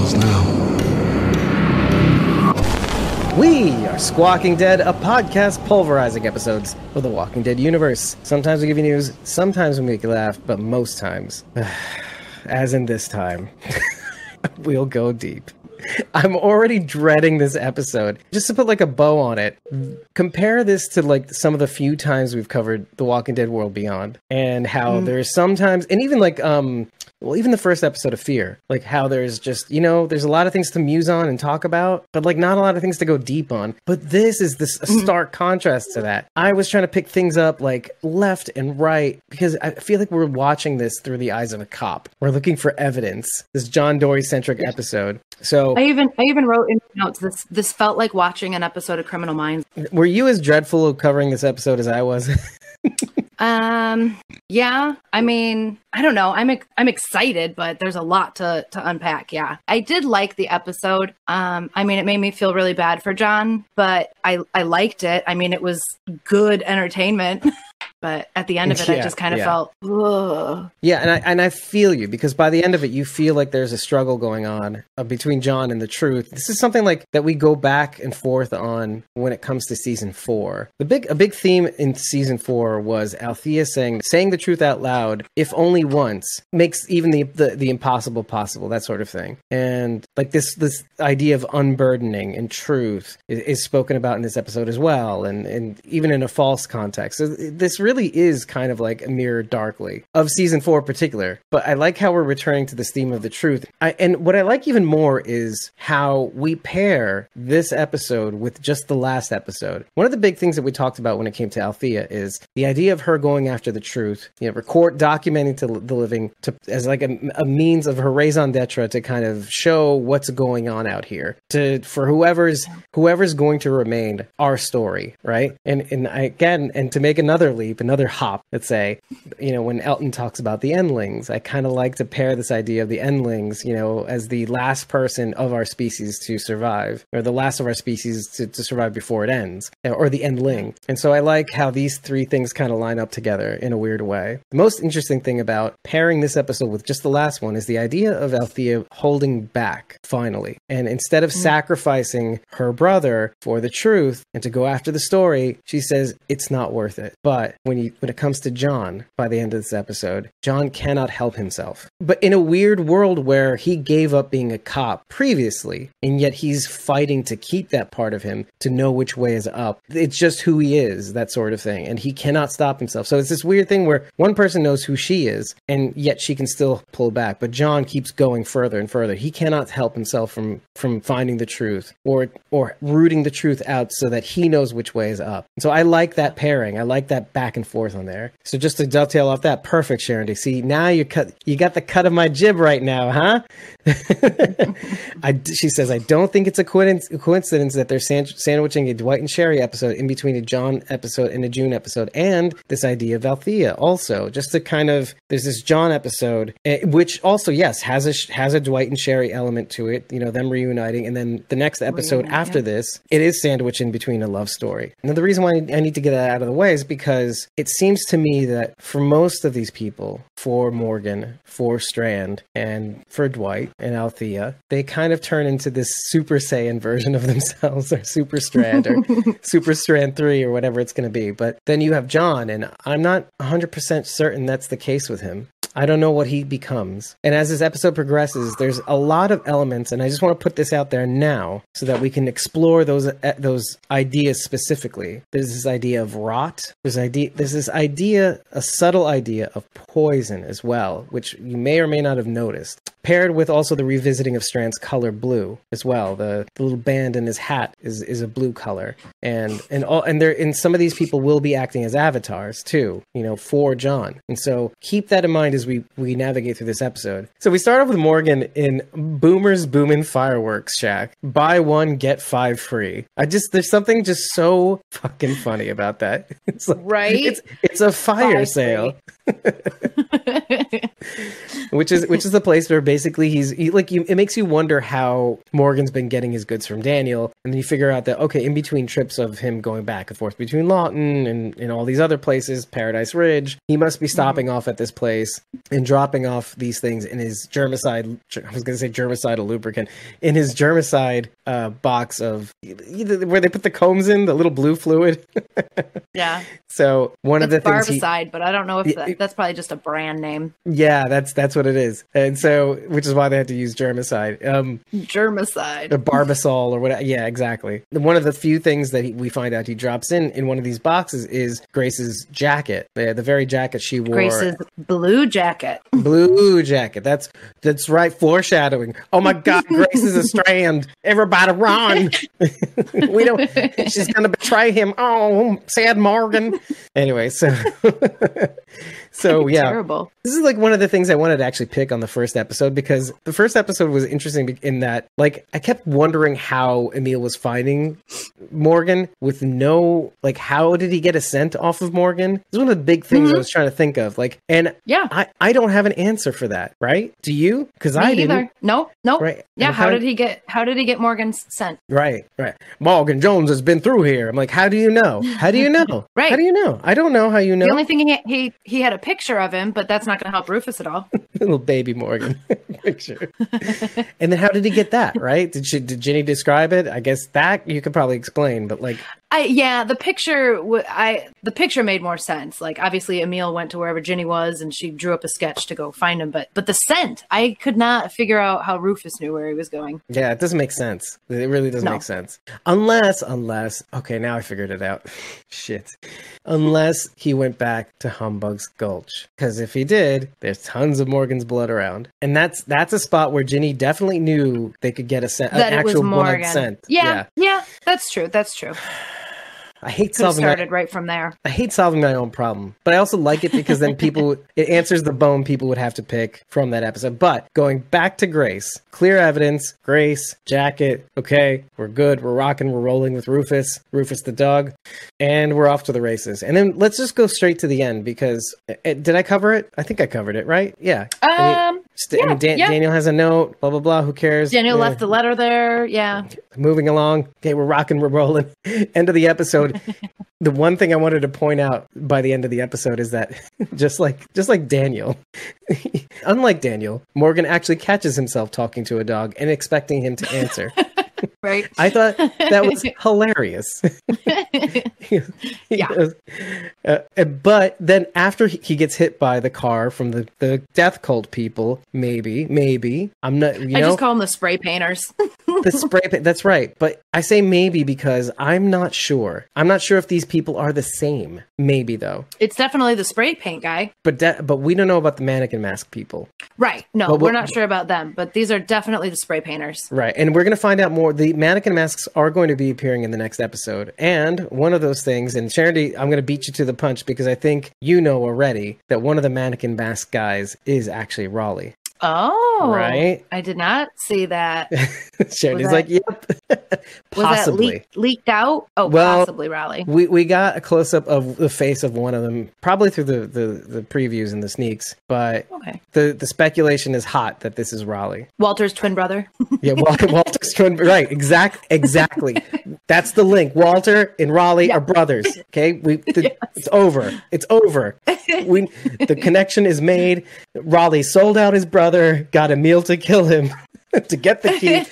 calls now. We are Squawking Dead, a podcast pulverizing episodes of the Walking Dead universe. Sometimes we give you news, sometimes we make you laugh, but most times, as in this time, we'll go deep. I'm already dreading this episode. Just to put like a bow on it, compare this to like some of the few times we've covered The Walking Dead World Beyond and how there's sometimes, and even like, um, well, even the first episode of Fear, like how there's just, you know, there's a lot of things to muse on and talk about, but like not a lot of things to go deep on. But this is this stark contrast to that. I was trying to pick things up like left and right because I feel like we're watching this through the eyes of a cop. We're looking for evidence. This John Dorie centric episode. So I even I even wrote in notes this this felt like watching an episode of Criminal Minds. were you as dreadful of covering this episode as I was? Um, yeah, I mean, I don't know. I'm I'm excited, but there's a lot to to unpack. Yeah, I did like the episode. Um, I mean, it made me feel really bad for John, but I I liked it. I mean, it was good entertainment. but at the end of it, I just kind of yeah. felt, Ugh. Yeah, and I and I feel you because by the end of it, you feel like there's a struggle going on uh, between John and the truth. This is something like that we go back and forth on when it comes to season four. The big a big theme in season four was Althea saying saying the truth out loud, if only once, makes even the the, the impossible possible. That sort of thing, and like this this idea of unburdening and truth is, is spoken about in this episode as well, and and even in a false context. So this really is kind of like a mirror darkly of season four in particular. But I like how we're returning to this theme of the truth. I, and what I like even more is how we pair this episode with just the last episode. One of the big things that we talked about when it came to Althea is the idea of her going after the truth, you know, record, documenting to the living to, as like a, a means of her raison d'etre to kind of show what's going on out here to for whoever's whoever's going to remain our story, right? And and I, again, and to make another leap, another hop, let's say, you know, when Elton talks about the endlings, I kind of like to pair this idea of the endlings, you know, as the last person of our species to survive, or the last of our species to, to survive before it ends, or the endling. And so I like how these three things kind of line up together in a weird way. The most interesting thing about pairing this episode with just the last one is the idea of Althea holding back finally. And instead of hmm. sacrificing her brother for the truth and to go after the story, she says it's not worth it. But when when it comes to John, by the end of this episode, John cannot help himself. But in a weird world where he gave up being a cop previously, and yet he's fighting to keep that part of him to know which way is up. It's just who he is, that sort of thing. And he cannot stop himself. So it's this weird thing where one person knows who she is, and yet she can still pull back. But John keeps going further and further. He cannot help himself from from finding the truth or or rooting the truth out so that he knows which way is up. So I like that pairing. I like that back and forth on there. So just to dovetail off that, perfect, Sharon. D. See now you cut you got the cut of my jib right now, huh? I, she says, I don't think it's a coinc- coincidence that they're san- sandwiching a Dwight and Sherry episode in between a John episode and a June episode, and this idea of Althea also, just to kind of there's this John episode, eh, which also yes has a has a Dwight and Sherry element to it, you know them reuniting, and then the next episode after yeah. this, it is sandwiched in between a love story. Now the reason why I need to get that out of the way is because it seems to me that for most of these people, for Morgan, for Strand, and for Dwight and Althea, they kind of turn into this Super Saiyan version of themselves, or Super Strand, or Super Strand 3, or whatever it's going to be. But then you have John, and I'm not 100% certain that's the case with him. I don't know what he becomes. And as this episode progresses, there's a lot of elements, and I just want to put this out there now so that we can explore those uh, those ideas specifically. There's this idea of rot. There's idea. There's this idea, a subtle idea of poison as well, which you may or may not have noticed. Paired with also the revisiting of Strand's color blue as well. The, the little band in his hat is, is a blue color, and and all and there and some of these people will be acting as avatars too. You know, for John, and so keep that in mind as we we navigate through this episode. So we start off with Morgan in Boomer's Boomin' Fireworks Shack. Buy one get five free. I just there's something just so fucking funny about that. It's like, Right? It's it's a fire sale. which is which is the place where basically he's he, like you, it makes you wonder how Morgan's been getting his goods from Daniel, and then you figure out that okay, in between trips of him going back and forth between Lawton and and all these other places, Paradise Ridge, he must be stopping off at this place and dropping off these things in his germicide. I was going to say germicidal lubricant in his germicide uh, box of where they put the combs in the little blue fluid. Yeah. so one of It's the things he, but I don't know if that, that's probably just a brand name. yeah, that's that's what it is, and so which is why they had to use germicide. Um, Germicide. or barbasol or whatever. Yeah, exactly. One of the few things that he, we find out he drops in in one of these boxes is Grace's jacket, the, the very jacket she wore. Grace's blue jacket. blue jacket. That's that's right. Foreshadowing. Oh my God, Grace is a strand. Everybody run. we don't. She's gonna betray him. Oh, sad Morgan. Anyway, so so yeah. Terrible. This is like one of the things I wanted to actually pick on the first episode because the first episode was interesting in that, like, I kept wondering how Emil was finding Morgan with no, like, how did he get a scent off of Morgan? This is one of the big things I Mhm. was trying to think of. Like, and Yeah. I, I don't have an answer for that, right? Do you? Because I either. didn't. No, no. Right. Yeah, And how did he get how did he get Morgan's scent? Right, right. Morgan Jones has been through here. I'm like, how do you know? How do you know? Right. How do you know? I don't know how you know. The only thing he, he he had a picture of him, but that's not going to help Rufus at all. little baby Morgan picture. and then how did he get that? Right? Did she, did Ginny describe it? I guess that you could probably explain, but like, I yeah, the picture w- I the picture made more sense. Like obviously Emil went to wherever Ginny was and she drew up a sketch to go find him, but but the scent, I could not figure out how Rufus knew where he was going. yeah, it doesn't make sense. It really doesn't No. make sense. Unless, unless, okay, now I figured it out. Shit. Unless he went back to Humbug's Gulch. Because if he did, there's tons of Morgan's blood around. And that's that's a spot where Ginny definitely knew they could get a scent, an That actual blood Morgan. scent. Yeah, yeah, that's true. That's true. I hate Could solving started right from there. I hate solving my own problem, but I also like it because then people it answers the bone people would have to pick from that episode. But going back to Grace, clear evidence, Grace, jacket, okay, we're good, we're rocking, we're rolling with Rufus, Rufus the dog, and we're off to the races. And then let's just go straight to the end because uh, did I cover it? I think I covered it, right? Yeah. I mean, Um st- yeah, Dan- yeah. Daniel has a note, blah blah blah. Who cares? Daniel Eh. left the letter there. Yeah. moving along. Okay, we're rocking, we're rolling. end of the episode. the one thing I wanted to point out by the end of the episode is that just like just like Daniel, unlike Daniel, Morgan actually catches himself talking to a dog and expecting him to answer. Right. I thought that was hilarious. He Yeah. goes, uh, uh, but then after he gets hit by the car from the, the death cult people, maybe, maybe I'm not. You I know, just call them the spray painters. the spray paint. That's right. But I say maybe because I'm not sure. I'm not sure if these people are the same. Maybe though. it's definitely the spray paint guy. But de- but we don't know about the mannequin mask people. Right. No, But we're not sure about them, but these are definitely the spray painters. Right. And we're going to find out more. The mannequin masks are going to be appearing in the next episode. And one of those things, and Charity, I'm going to beat you to the punch because I think you know already that one of the mannequin mask guys is actually Raleigh. Oh, Right. I did not see that. Charity's that- like, yep. Was Possibly. that leaked, leaked out? Oh, Well- possibly Raleigh. We we got a close up of the face of one of them, probably through the, the, the previews and the sneaks, but Okay. the, the speculation is hot that this is Raleigh. Walter's twin brother. Yeah, Walter, Walter's twin, right? Exact, exactly. That's the link. Walter and Raleigh Yeah. are brothers. Okay, we the, it's over. It's over. We the connection is made. Raleigh sold out his brother, got Emil to kill him to get the key.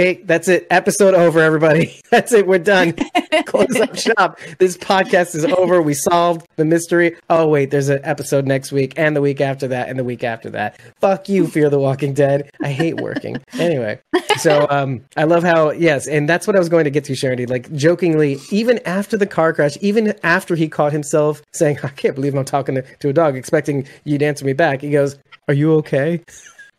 Okay, that's it. Episode over, everybody. That's it. We're done. Close up shop. This podcast is over. We solved the mystery. Oh wait, there's an episode next week, and the week after that, and the week after that. Fuck you, Fear the Walking Dead. I hate working. Anyway, so um, I love how yes, and that's what I was going to get to, Charity. Like jokingly, even after the car crash, even after he caught himself saying, "I can't believe I'm talking to, to a dog," expecting you to answer me back, he goes, "Are you okay?"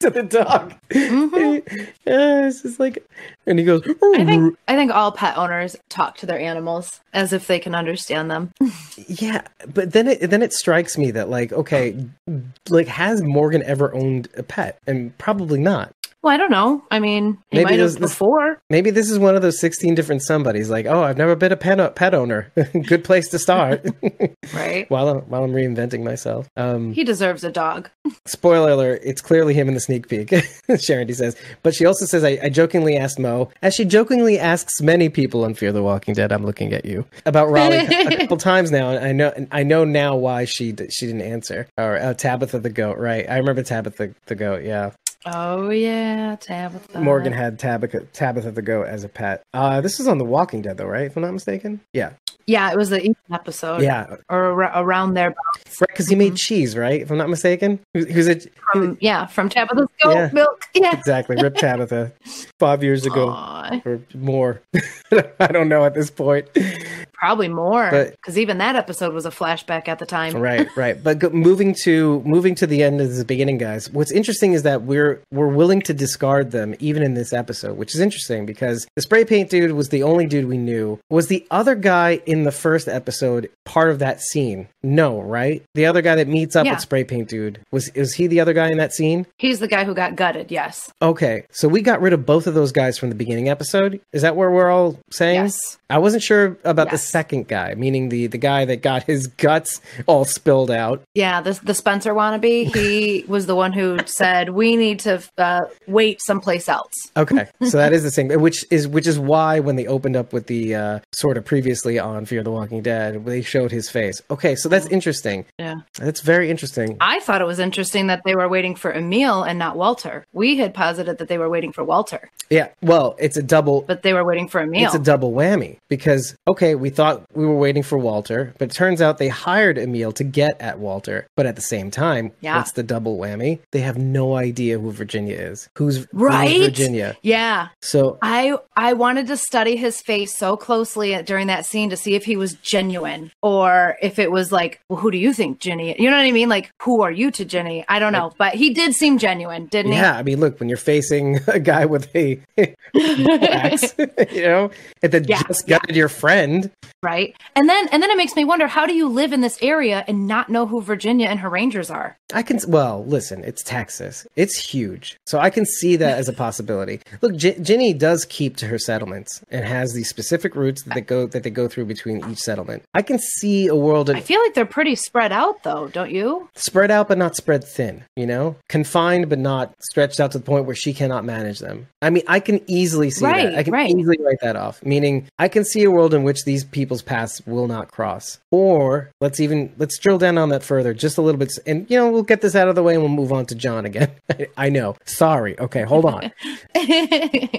To the dog. Mm-hmm. yeah, it's just like, and he goes, I think I think all pet owners talk to their animals as if they can understand them. yeah. But then it then it strikes me that like, okay, like has Morgan ever owned a pet? And probably not. Well, I don't know. I mean, Maybe might this- before. Maybe this is one of those 16 different somebodies. Like, oh, I've never been a pet, pet owner. Good place to start. Right. while, I'm, while I'm reinventing myself. Um, He deserves a dog. spoiler alert, it's clearly him in the sneak peek, Sharon says. But she also says, I, I jokingly asked Mo, as she jokingly asks many people on Fear the Walking Dead, I'm looking at you, about Raleigh a couple times now. And I know I know now why she she didn't answer. Or uh, Tabitha the goat, right? I remember Tabitha the goat, yeah. Oh yeah, Tabitha. Morgan had Tabitha, Tabitha the goat as a pet. Uh, this is on The Walking Dead, though, right? If I'm not mistaken. Yeah. Yeah, it was the episode. Yeah. Or ar- around there. Right, because he made cheese, right? If I'm not mistaken. Who's, it? From, yeah, from Tabitha's goat Yeah. milk. Yeah. Exactly. Rip Tabitha. Five years ago. Aw, or more. I don't know at this point. Probably more. Because even that episode was a flashback at the time. Right, right. But go, moving to moving to the end of the beginning, guys. What's interesting is that we're we're willing to discard them even in this episode, which is interesting because the spray paint dude was the only dude we knew. Was the other guy in the first episode part of that scene? No, right? The other guy that meets up Yeah. with spray paint dude was is he the other guy in that scene? He's the guy who got gutted. Yes. Okay, so we got rid of both of those guys from the beginning episode. Is that where we're all saying? Yes. I wasn't sure about the Yes. Second guy, meaning the the guy that got his guts all spilled out. Yeah, the the Spencer wannabe. He was the one who said we need to uh, wait someplace else. Okay, so that is the same, which is which is why when they opened up with the uh, sort of previously on Fear the Walking Dead, they showed his face. Okay, so that's interesting. Yeah. That's very interesting. I thought it was interesting that they were waiting for Emil and not Walter. We had posited that they were waiting for Walter, Yeah, well, it's a double. but they were waiting for Emil. It's a double whammy because okay, we thought we were waiting for Walter, but it turns out they hired Emil to get at Walter. But at the same time, Yeah. what's the double whammy? They have no idea who Virginia is. Who's who's Right? Virginia? yeah. So I I wanted to study his face so closely during that scene to see if he was genuine or if it was like, well, who do you think, Ginny? You know what I mean? Like, who are you to Ginny? I don't know, but he did seem genuine, didn't he? yeah, I mean, look, when you're facing a guy with a axe, you know, and then Yeah, just gutted your friend. Right? And then and then it makes me wonder, how do you live in this area and not know who Virginia and her rangers are? I can well listen. It's Texas. It's huge, so I can see that as a possibility. Look, J- Ginny does keep to her settlements and has these specific routes that they go that they go through between each settlement. I can see a world I feel like they're pretty spread out, though, don't you? spread out but not spread thin. You know, confined but not stretched out to the point where she cannot manage them. I mean, I can easily see Right, that. I can right. easily write that off. Meaning, I can see a world in which these people's paths will not cross. Or let's even let's drill down on that further just a little bit, and you know, we'll get this out of the way and we'll move on to John again. I know. Sorry. Okay, hold on.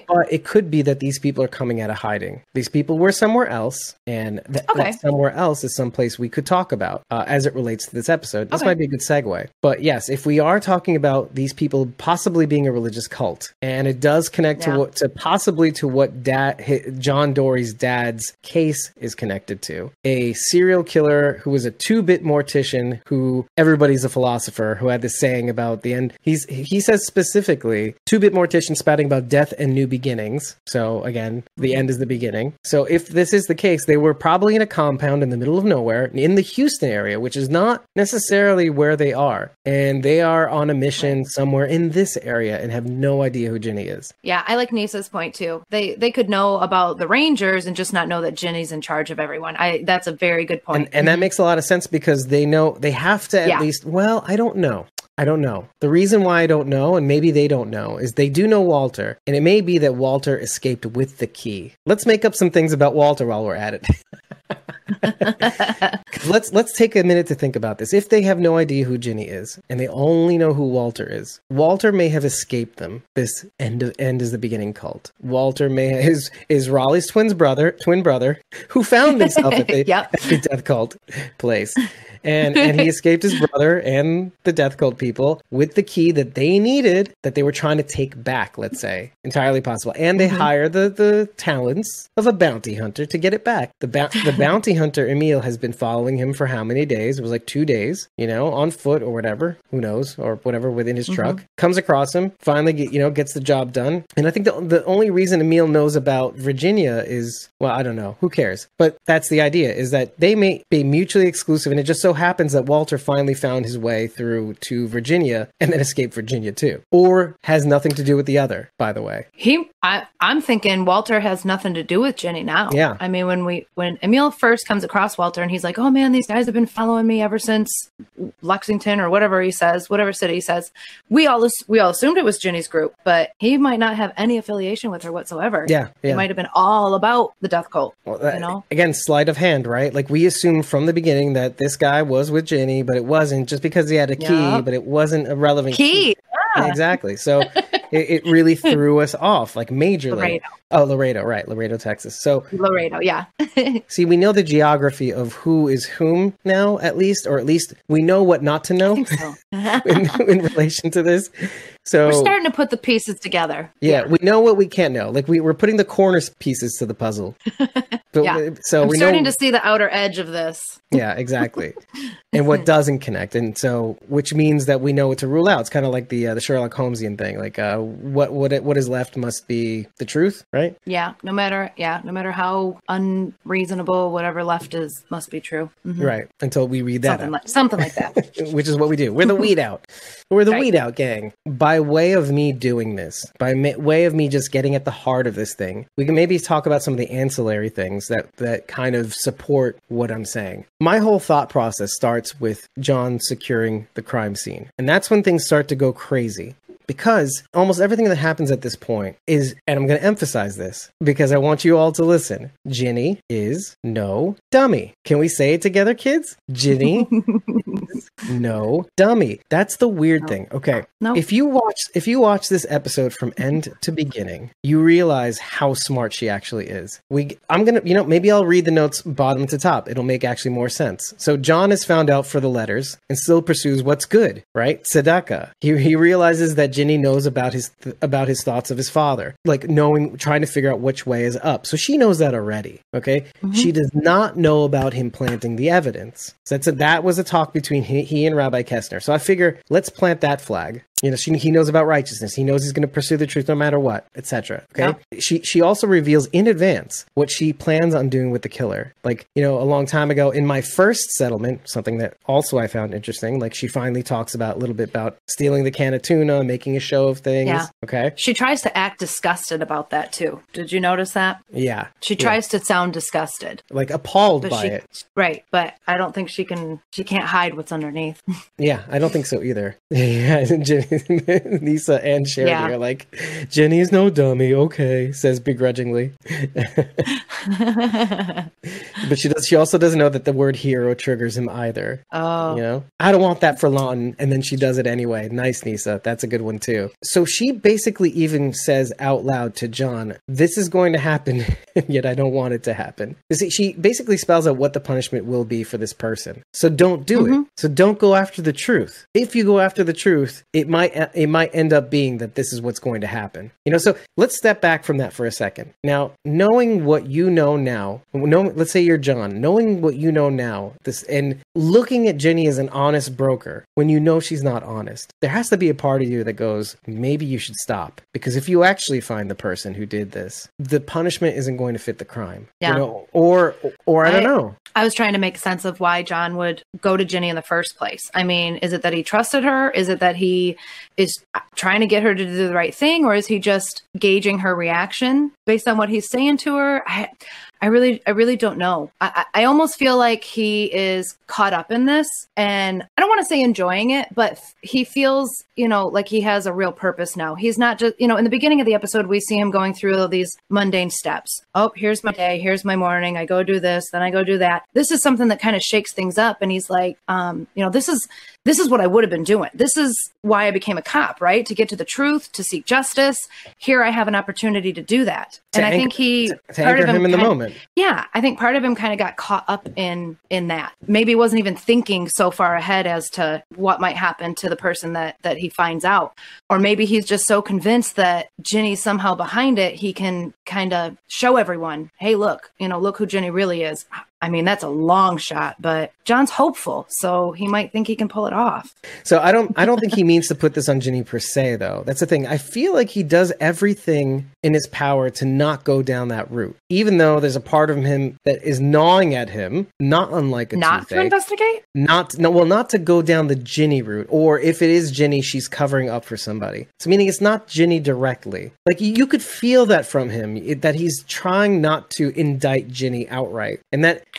But it could be that these people are coming out of hiding. These people were somewhere else, and th- Okay. that somewhere else is someplace we could talk about uh, as it relates to this episode. This Okay. might be a good segue. But yes, if we are talking about these people possibly being a religious cult, and it does connect Yeah. to what to possibly to what dad John Dorie's dad's case is connected to, a serial killer who was a two-bit mortician who everybody's a philosopher who had this saying about the end. He's he says specifically two-bit mortician spouting about death and new beginnings. So again, the end is the beginning. So if this is the case, they were probably in a compound in the middle of nowhere in the Houston area, which is not necessarily where they are, and they are on a mission somewhere in this area and have no idea who Ginny is. Yeah, I like Nisa's point too. They they could know about the Rangers and just not know that Ginny's in charge of everyone. I that's a very good point. And, and that makes a lot of sense because they know they have to at Yeah. least. Well, I don't know. I don't know. The reason why I don't know, and maybe they don't know, is they do know Walter, and it may be that Walter escaped with the key. Let's make up some things about Walter while we're at it. let's let's take a minute to think about this. If they have no idea who Ginny is, and they only know who Walter is, Walter may have escaped them. This end of end is the beginning cult. Walter may is is Raleigh's twin's brother, twin brother, who found himself at the, Yep. at the death cult place. And and he escaped his brother and the death cult people with the key that they needed that they were trying to take back, let's say. Entirely possible. And they mm-hmm. hire the the talents of a bounty hunter to get it back. The bou- the bounty hunter Emil has been following him for how many days? It was like 2 days, you know, on foot or whatever, who knows, or whatever within his truck. Mm-hmm. Comes across him, finally get, you know, gets the job done. And I think the the only reason Emil knows about Virginia is well, I don't know, who cares? But that's the idea is that they may be mutually exclusive and it just so so happens that Walter finally found his way through to Virginia and then escaped Virginia too, or has nothing to do with the other. By the way, he, I, I'm thinking Walter has nothing to do with Ginny now. Yeah. I mean, when we when Emil first comes across Walter and he's like, "Oh man, these guys have been following me ever since Lexington or whatever he says, whatever city he says." We all we all assumed it was Ginny's group, but he might not have any affiliation with her whatsoever. Yeah, It might have been all about the Death Cult. Well, that- you uh, know? again, sleight of hand, right? Like we assumed from the beginning that this guy was with Ginny, but it wasn't just because he had a key, Yup. but it wasn't a relevant Key. Yeah. Exactly. So it, it really threw us off, like majorly. Laredo. Oh, Laredo, right? Laredo, Texas. So Laredo, yeah. see, we know the geography of who is whom now, at least, or at least we know what not to know so. in, in relation to this. So We're starting to put the pieces together. yeah, we know what we can't know. Like we, we're putting the corner pieces to the puzzle. But Yeah. we- so I'm we starting know, to see the outer edge of this. yeah, exactly, and what doesn't connect, and so which means that we know what to rule out. It's kind of like the uh, the Sherlock Holmesian thing. Like uh, what what it, what is left must be the truth, right? Yeah, no matter yeah, no matter how unreasonable whatever left is must be true. Mhm. Right. Until we read that Something out. like something like that. which is what we do. We're the weed out. We're the Right. weed out gang. By way of me doing this, by way of me just getting at the heart of this thing, we can maybe talk about some of the ancillary things that that kind of support what I'm saying. My whole thought process starts with John securing the crime scene, and that's when things start to go crazy. Because almost everything that happens at this point is, and I'm going to emphasize this because I want you all to listen. Ginny is no dummy. Can we say it together, kids? Ginny no. Dummy. That's the weird No. thing. Okay. No. if you watch if you watch this episode from end to beginning you realize how smart she actually is. We i'm gonna you know maybe i'll read the notes bottom to top. It'll make actually more sense. So john has found out for the letters and still pursues what's good right? tzedakah. he, he realizes that ginny knows about his th- about his thoughts of his father like knowing trying to figure out which way is up. So she knows that already okay? Mm-hmm. She does not know about him planting the evidence. So that's a, that was a talk between he, he and rabbi kessner. So i figure let's plant that flag you know she, he knows about righteousness he knows he's going to pursue the truth no matter what etc okay she she also reveals in advance what she plans on doing with the killer like you know a long time ago in my first settlement something that also i found interesting like she finally talks about a little bit about stealing the can of tuna making a show of things Yeah. okay She tries to act disgusted about that too. Did you notice that? yeah She Yeah. tries to sound disgusted. like appalled But by she it right, but I don't think she can she can't hide what's underneath. Yeah, I don't think so either. yeah, Ginny, Lisa and Sherry Yeah. are like, Ginny's no dummy. Okay, says begrudgingly, but she does. She also doesn't know that the word hero triggers him either. oh. You know, I don't want that for Lawton, and then she does it anyway. Nice, Nisa. That's a good one too. So she basically even says out loud to John, "This is going to happen, yet I don't want it to happen." You see, she basically spells out what the punishment will be for this person. So don't do it. Mm-hmm. So don't go after the truth. If you go after the truth, it might it might end up being that this is what's going to happen. You know. So let's step back from that for a second. Now, knowing what you know now, know, let's say you're John, knowing what you know now, this and looking at Ginny as an honest broker when you know she's not honest, there has to be a part of you that goes, maybe you should stop because if you actually find the person who did this, the punishment isn't going to fit the crime. Yeah. You know, or or I don't know. I was trying to make sense of why John would go to Ginny in the first place. I mean, is it that he trusted her? Is it that he is trying to get her to do the right thing, or is he just gauging her reaction based on what he's saying to her? I, I really, I really don't know. I, I almost feel like he is caught up in this, and I don't want to say enjoying it, but he feels, you know, like he has a real purpose now. He's not just, you know, in the beginning of the episode, we see him going through all these mundane steps. Oh, here's my day, here's my morning. I go do this, then I go do that. This is something that kind of shakes things up, and he's like, um, you know, this is this is what I would have been doing. This is why I became a cop, right? To get to the truth, to seek justice. Here I have an opportunity to do that. To and I think he To, to anchor him, in the moment. yeah, I think part of him kind of got caught up in in that. Maybe wasn't even thinking so far ahead as to what might happen to the person that that he finds out. Or maybe he's just so convinced that Ginny's somehow behind it, he can kind of show everyone, "Hey, look, you know, look who Ginny really is." I mean, that's a long shot, but John's hopeful, so he might think he can pull it off. So I don't I don't think he means to put this on Ginny per se though. That's the thing. I feel like he does everything in his power to not go down that route. Even though there's a part of him that is gnawing at him, not unlike a Not to investigate? not no well not to go down the Ginny route or if it is Ginny she's covering up for somebody. So meaning it's not Ginny directly. Like you- you could feel that from him it- that he's trying not to indict Ginny outright. And that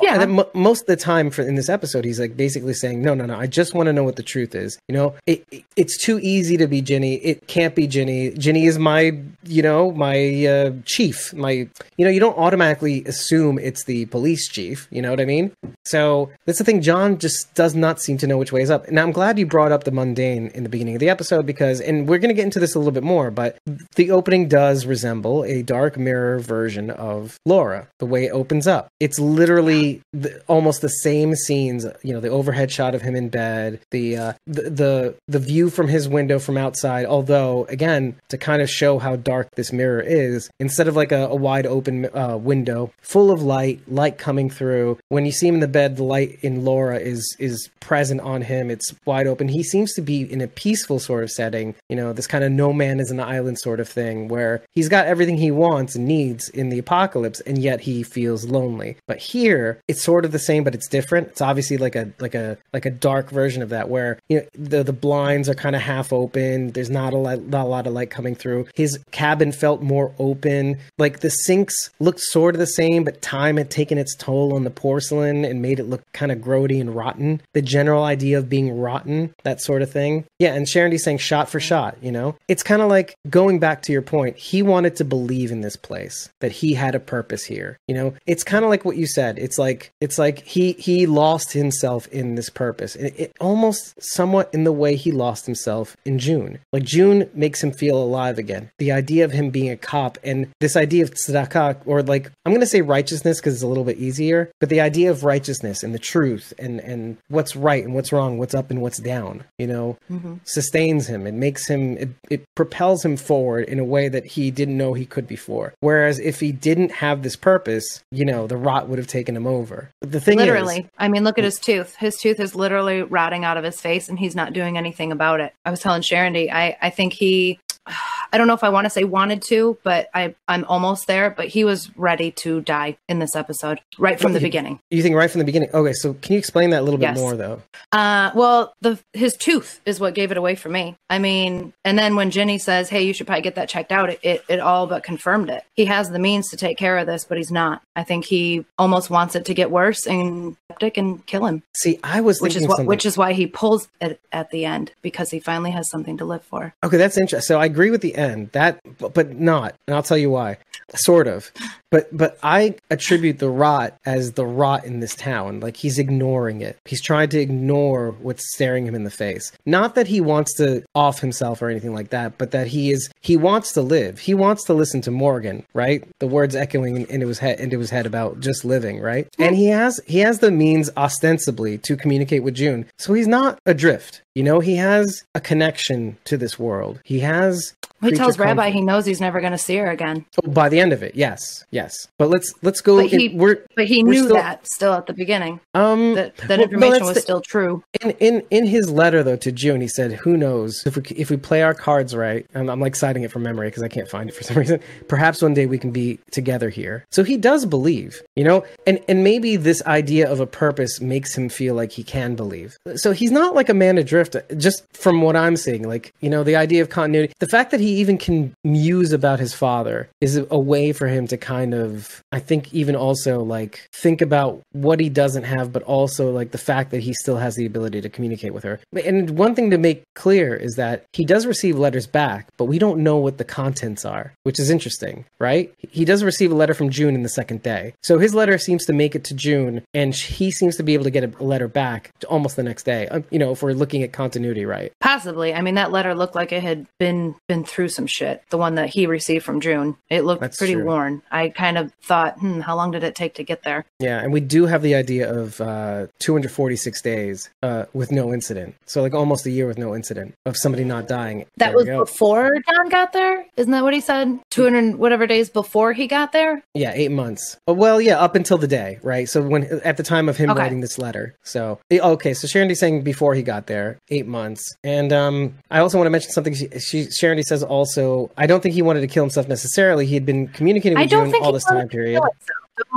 Yeah. that mo- most of the time for in this episode he's like basically saying no no no I just want to know what the truth is. You know, it, it- it's too easy to be Ginny. It can't be Ginny. Ginny is my, you know, my uh, chief. My you know, you don't automatically assume it's the police chief, you know what I mean? So that's the thing. John just does not seem to know which way is up. And I'm glad you brought up the mundane in the beginning of the episode because, and we're going to get into this a little bit more, but the opening does resemble a dark mirror version of Laura, the way it opens up. It's literally the, almost the same scenes, you know, the overhead shot of him in bed, the, uh, the, the, the view from his window from outside. Although, again, to kind of show how dark this mirror is, instead of like a, a wide open uh, window full of light, light coming through, when you see him in the bed, the light in Laura is is present on him. It's wide open. He seems to be in a peaceful sort of setting, you know, this kind of no man is an island sort of thing, where he's got everything he wants and needs in the apocalypse, and yet he feels lonely. But here, it's sort of the same, but it's different. It's obviously like a like a like a dark version of that, where you know the the blinds are kind of half open. There's not a lot, not a lot of light coming through. His cabin felt more open. Like the sinks looked sort of the same, but time had taken its toll on the porcelain and made it look kind of grody and rotten. The general idea of being rotten, that sort of thing. Yeah, and Sharon saying shot for shot, you know? It's kind of like going back to your point. He wanted to believe in this place, that he had a purpose here. You know, it's kind of like what you said. It's like it's like he he lost himself in this purpose. It, it almost somewhat in the way he lost himself in June. Like June makes him feel alive again. The idea of him being a cop and this idea of tzedakah, or like I'm going to say righteousness because it's a little bit easier, but the idea of righteousness and the truth and and what's right and what's wrong, what's up and what's down, you know, mm-hmm. sustains him. It makes him it, it propels him forward in a way that he didn't know he could before. Whereas if he didn't have this purpose, you know, the rot would have taken him over. But the thing is, Literally. I mean, look at his tooth. His tooth is literally rotting out of his face and he's not doing anything about it. I was telling Sharon I I think he I don't know if I want to say wanted to, but I, I'm almost there. But he was ready to die in this episode right from the beginning. You think right from the beginning? Okay, so can you explain that a little Yes. bit more, though? Uh, well, the his tooth is what gave it away for me. I mean, and then when Ginny says, "Hey, you should probably get that checked out," it, it it all but confirmed it. He has the means to take care of this, but he's not. I think he almost wants it to get worse and septic and kill him, See, I was which is what something. which is why he pulls it at the end because he finally has something to live for. Okay, that's interesting. So I agree with the end. That, but, but not, and I'll tell you why. Sort of, but but I attribute the rot as the rot in this town. Like he's ignoring it. He's trying to ignore what's staring him in the face. Not that he wants to off himself or anything like that, but that he is he wants to live. He wants to listen to Morgan, right? The words echoing into his head into his head about just living, right? And he has he has the means ostensibly to communicate with June. So he's not adrift. You know, he has a connection to this world. He has. He tells Rabbi he knows he's never going to see her again, Oh, by the end of it, yes, yes. But let's let's go. But he- in, we're but he We're knew still- that still at the beginning um that that well, information was the- still true. in in in his letter though to June. He said, "Who knows if we if we play our cards right?" And I'm like citing it from memory because I can't find it for some reason. Perhaps one day we can be together here. So he does believe, you know, and and maybe this idea of a purpose makes him feel like he can believe. So he's not like a man adrift. Just from what I'm seeing, like you know, the idea of continuity, the fact that he even can muse about his father is a, way for him to kind of, I think, even also like think about what he doesn't have, but also like the fact that he still has the ability to communicate with her. And one thing to make clear is that he does receive letters back, but we don't know what the contents are, which is interesting, right? He does receive a letter from June in the second day. So his letter seems to make it to June, and he seems to be able to get a letter back almost the next day. Um, You know, if we're looking at continuity, right? Possibly. I mean, that letter looked like it had been been through through some shit. The one that he received from June, it looked That's pretty true. worn. I kind of thought, hmm, how long did it take to get there? Yeah, and we do have the idea of uh, 246 days uh, with no incident. So like almost a year with no incident of somebody not dying. That There was before John got there. Isn't that what he said? Two hundred whatever days before he got there. Yeah, eight months. Oh, Well, yeah, up until the day, right? So when at the time of him Okay. writing this letter. So eh, okay, so Sharon D saying before he got there, eight months. And um, I also want to mention something. She, she Sharon D says also, I don't think he wanted to kill himself necessarily. He had been communicating with I June all this time period. kill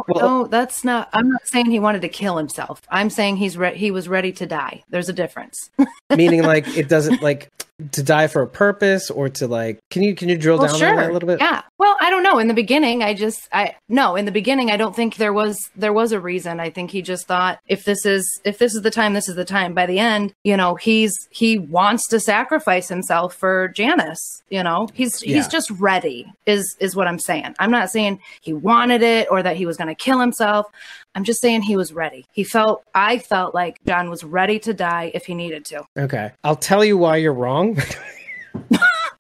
Well- don't- that's not. I'm not saying he wanted to kill himself. I'm saying he's re- he was ready to die. There's a difference. Meaning, like it doesn't like to die for a purpose or to like. Can you can you drill Well, down on that a little bit? Yeah. Well, I don't know. In the beginning, I just I no, in the beginning I don't think there was there was a reason. I think he just thought if this is if this is the time, this is the time. By the end, you know, he's he wants to sacrifice himself for Janis, you know. He's Yeah. he's just ready is is what I'm saying. I'm not saying he wanted it or that he was going to kill himself. I'm just saying he was ready. He felt I felt like John was ready to die if he needed to. Okay, I'll tell you why you're wrong.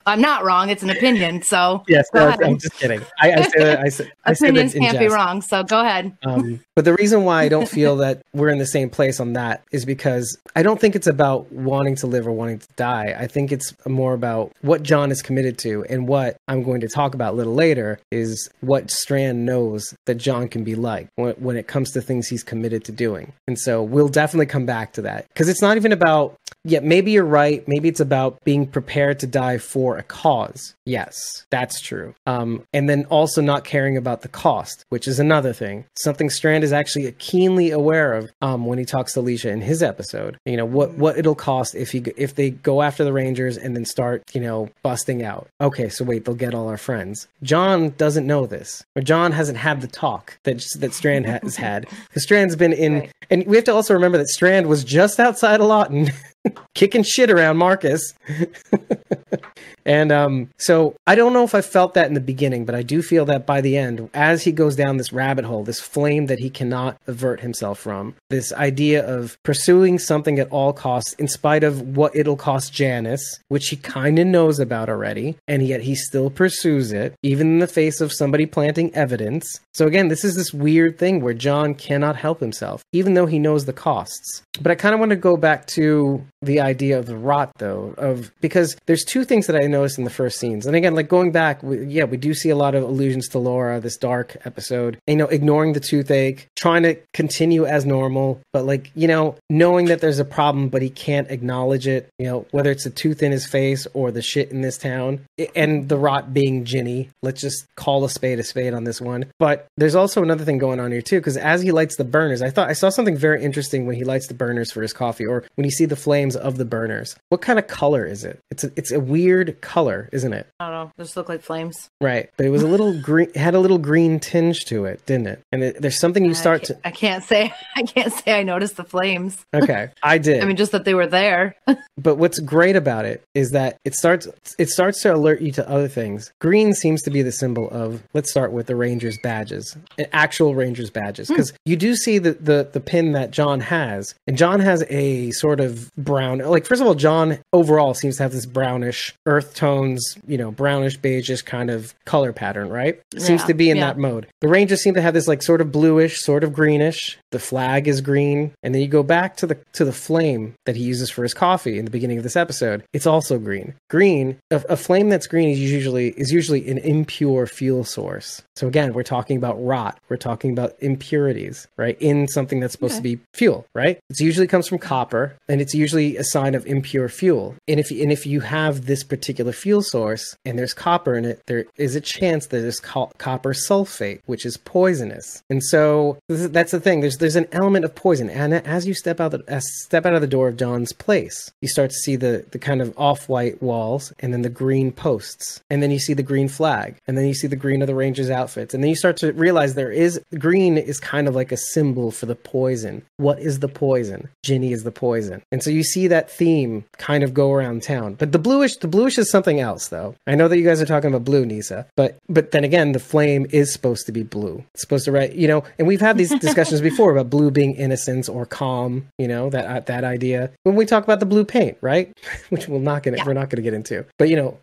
I'm not wrong. It's an opinion. So yes, no. I'm just kidding. I, I say that. I say, I say that opinions can't be wrong. So go ahead. Um, but the reason why I don't feel that we're in the same place on that is because I don't think it's about wanting to live or wanting to die. I think it's more about what John is committed to and what I'm going to talk about a little later is what Strand knows that John can be like when, when it comes to things he's committed to doing. And so we'll definitely come back to that because it's not even about, yeah, maybe you're right. Maybe it's about being prepared to die for a cause. Yes, that's true. Um, and then also not caring about the cost, which is another thing. Something Strand is actually keenly aware of um, when he talks to Alicia in his episode. You know what what it'll cost if he if they go after the Rangers and then start you know busting out. Okay, so wait, they'll get all our friends. John doesn't know this, or John hasn't had the talk that that Strand has had. Because Strand's been in, Right. and we have to also remember that Strand was just outside of Lawton. kicking shit around Marcus. and um, so I don't know if I felt that in the beginning, but I do feel that by the end, as he goes down this rabbit hole, this flame that he cannot avert himself from, this idea of pursuing something at all costs, in spite of what it'll cost Janis, which he kind of knows about already, and yet he still pursues it, even in the face of somebody planting evidence. So again, this is this weird thing where John cannot help himself, even though he knows the costs. But I kind of want to go back to the idea of the rot though of because there's two things that i noticed in the first scenes. And again like going back we, yeah we do see a lot of allusions to laura this dark episode you know ignoring the toothache trying to continue as normal but like you know knowing that there's a problem but he can't acknowledge it you know whether it's a tooth in his face or the shit in this town and the rot being ginny. Let's just call a spade a spade on this one. But there's also another thing going on here too because as he lights the burners i thought i saw something very interesting when he lights the burners for his coffee or when you see the flames of the burners. What kind of color is it? It's a, it's a weird color isn't it I don't know. They just look like flames. right but it was a little green it had a little green tinge to it didn't it and it, there's something you I start to I can't say. I can't say I noticed the flames. okay i did I mean, just that they were there. But what's great about it is that it starts it starts to alert you to other things. Green seems to be the symbol of let's start with the Rangers badges, uh, actual Rangers badges, because you do see the, the the pin that John has, and John has a sort of brown. Like first of all, John overall seems to have this brownish earth tones, you know, brownish beigeish kind of color pattern, right? Seems Yeah, to be in yeah. that mode. The Rangers seem to have this like sort of bluish, sort of greenish. The flag is green, and then you go back to the to the flame that he uses for his coffee in the beginning of this episode. It's also green. Green, a, a flame that's green is usually is usually an impure fuel source. So again, we're talking about rot. We're talking about impurities, right? In something that's supposed to be fuel, right? It usually comes from copper, and it's usually a sign of impure fuel. And if and if you have this particular fuel source and there's copper in it, there is a chance that there's co- copper sulfate, which is poisonous. And so that's the thing. There's there's an element of poison, and as you step out the step out of the door of John's place, you start to see the the kind of off white walls, and then the green posts, and then you see the green flag, and then you see the green of the Rangers outfits, and then you start to realize there is green is kind of like a symbol for the poison. What is the poison? Ginny is the poison, and so you see that theme kind of go around town. But the bluish the bluish is something else though. I know that you guys are talking about blue, Nisa, but but then again, the flame is supposed to be blue. It's supposed to write, you know, and we've had these discussions before about blue being innocence or calm, you know, that uh, that idea. When we talk about the blue paint, right? Which we're not gonna Yeah. we're not gonna get into. But you know,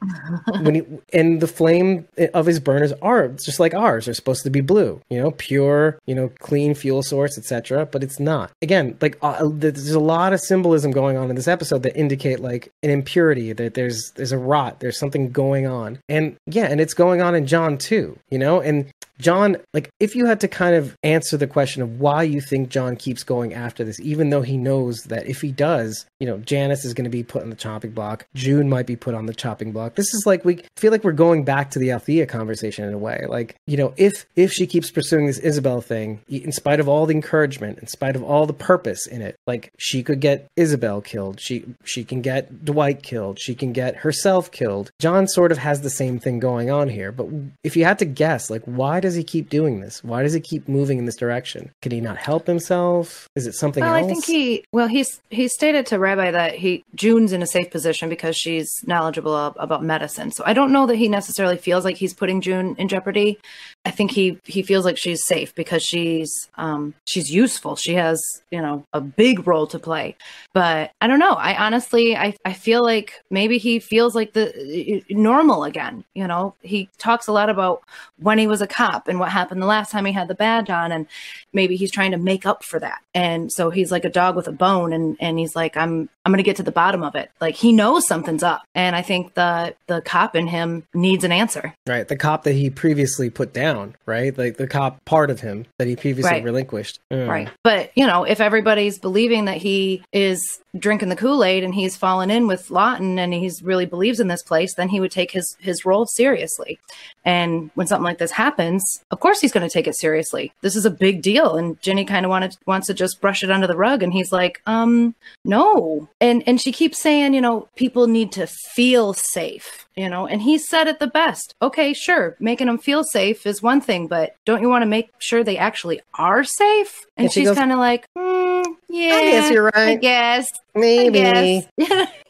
when he, and the flame of his burners are just like ours are supposed to be blue you know pure you know clean fuel source etc but it's not again like uh, there's a lot of symbolism going on in this episode that indicate like an impurity that there's there's a rot there's something going on. And yeah and it's going on in john too you know? And John, like, if you had to kind of answer the question of why you think John keeps going after this, even though he knows that if he does, you know, Janis is going to be put on the chopping block, June might be put on the chopping block. This is like we feel like we're going back to the Althea conversation in a way. Like, you know, if if she keeps pursuing this Isabel thing, in spite of all the encouragement, in spite of all the purpose in it, like she could get Isabel killed, she she can get Dwight killed, she can get herself killed. John sort of has the same thing going on here, but if you had to guess, like, why does he keep doing this? Why does he keep moving in this direction? Can he not help himself? Is it something Well, else? I think he well he's he stated to Rabbi that he June's in a safe position because she's knowledgeable about medicine. So I don't know that he necessarily feels like he's putting June in jeopardy. I think he he feels like she's safe because she's um she's useful. She has, you know, a big role to play. But I don't know. I honestly I I feel like maybe he feels like the normal again, you know. He talks a lot about when he was a cop and what happened the last time he had the badge on and maybe he's trying to make up for that. And so he's like a dog with a bone and and he's like I'm I'm going to get to the bottom of it. Like he knows something's up. And I think the the cop in him needs an answer. right, the cop that he previously put down, right? Like the cop part of him that he previously Right. relinquished. Mm. Right. But, you know, if everybody's believing that he is drinking the Kool-Aid and he's fallen in with Lawton and he's really believes in this place, then he would take his his role seriously. And when something like this happens, of course he's going to take it seriously. This is a big deal and Ginny kind of wanted wants to just brush it under the rug and he's like, "Um, no." And and she keeps saying, you know, people need to feel safe, you know, and he said it the best. Okay, sure, making them feel safe is one thing, but don't you want to make sure they actually are safe? And she she's goes, kind of like, mm, yeah, I guess you're right. I guess, Maybe.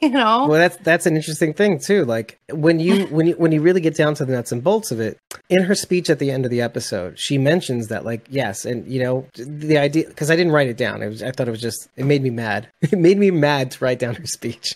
you know, Well, that's that's an interesting thing too. Like when you when you when you really get down to the nuts and bolts of it, in her speech at the end of the episode, she mentions that like yes, and you know the idea because I didn't write it down. It was I thought it was just it made me mad. It made me mad to write down her speech.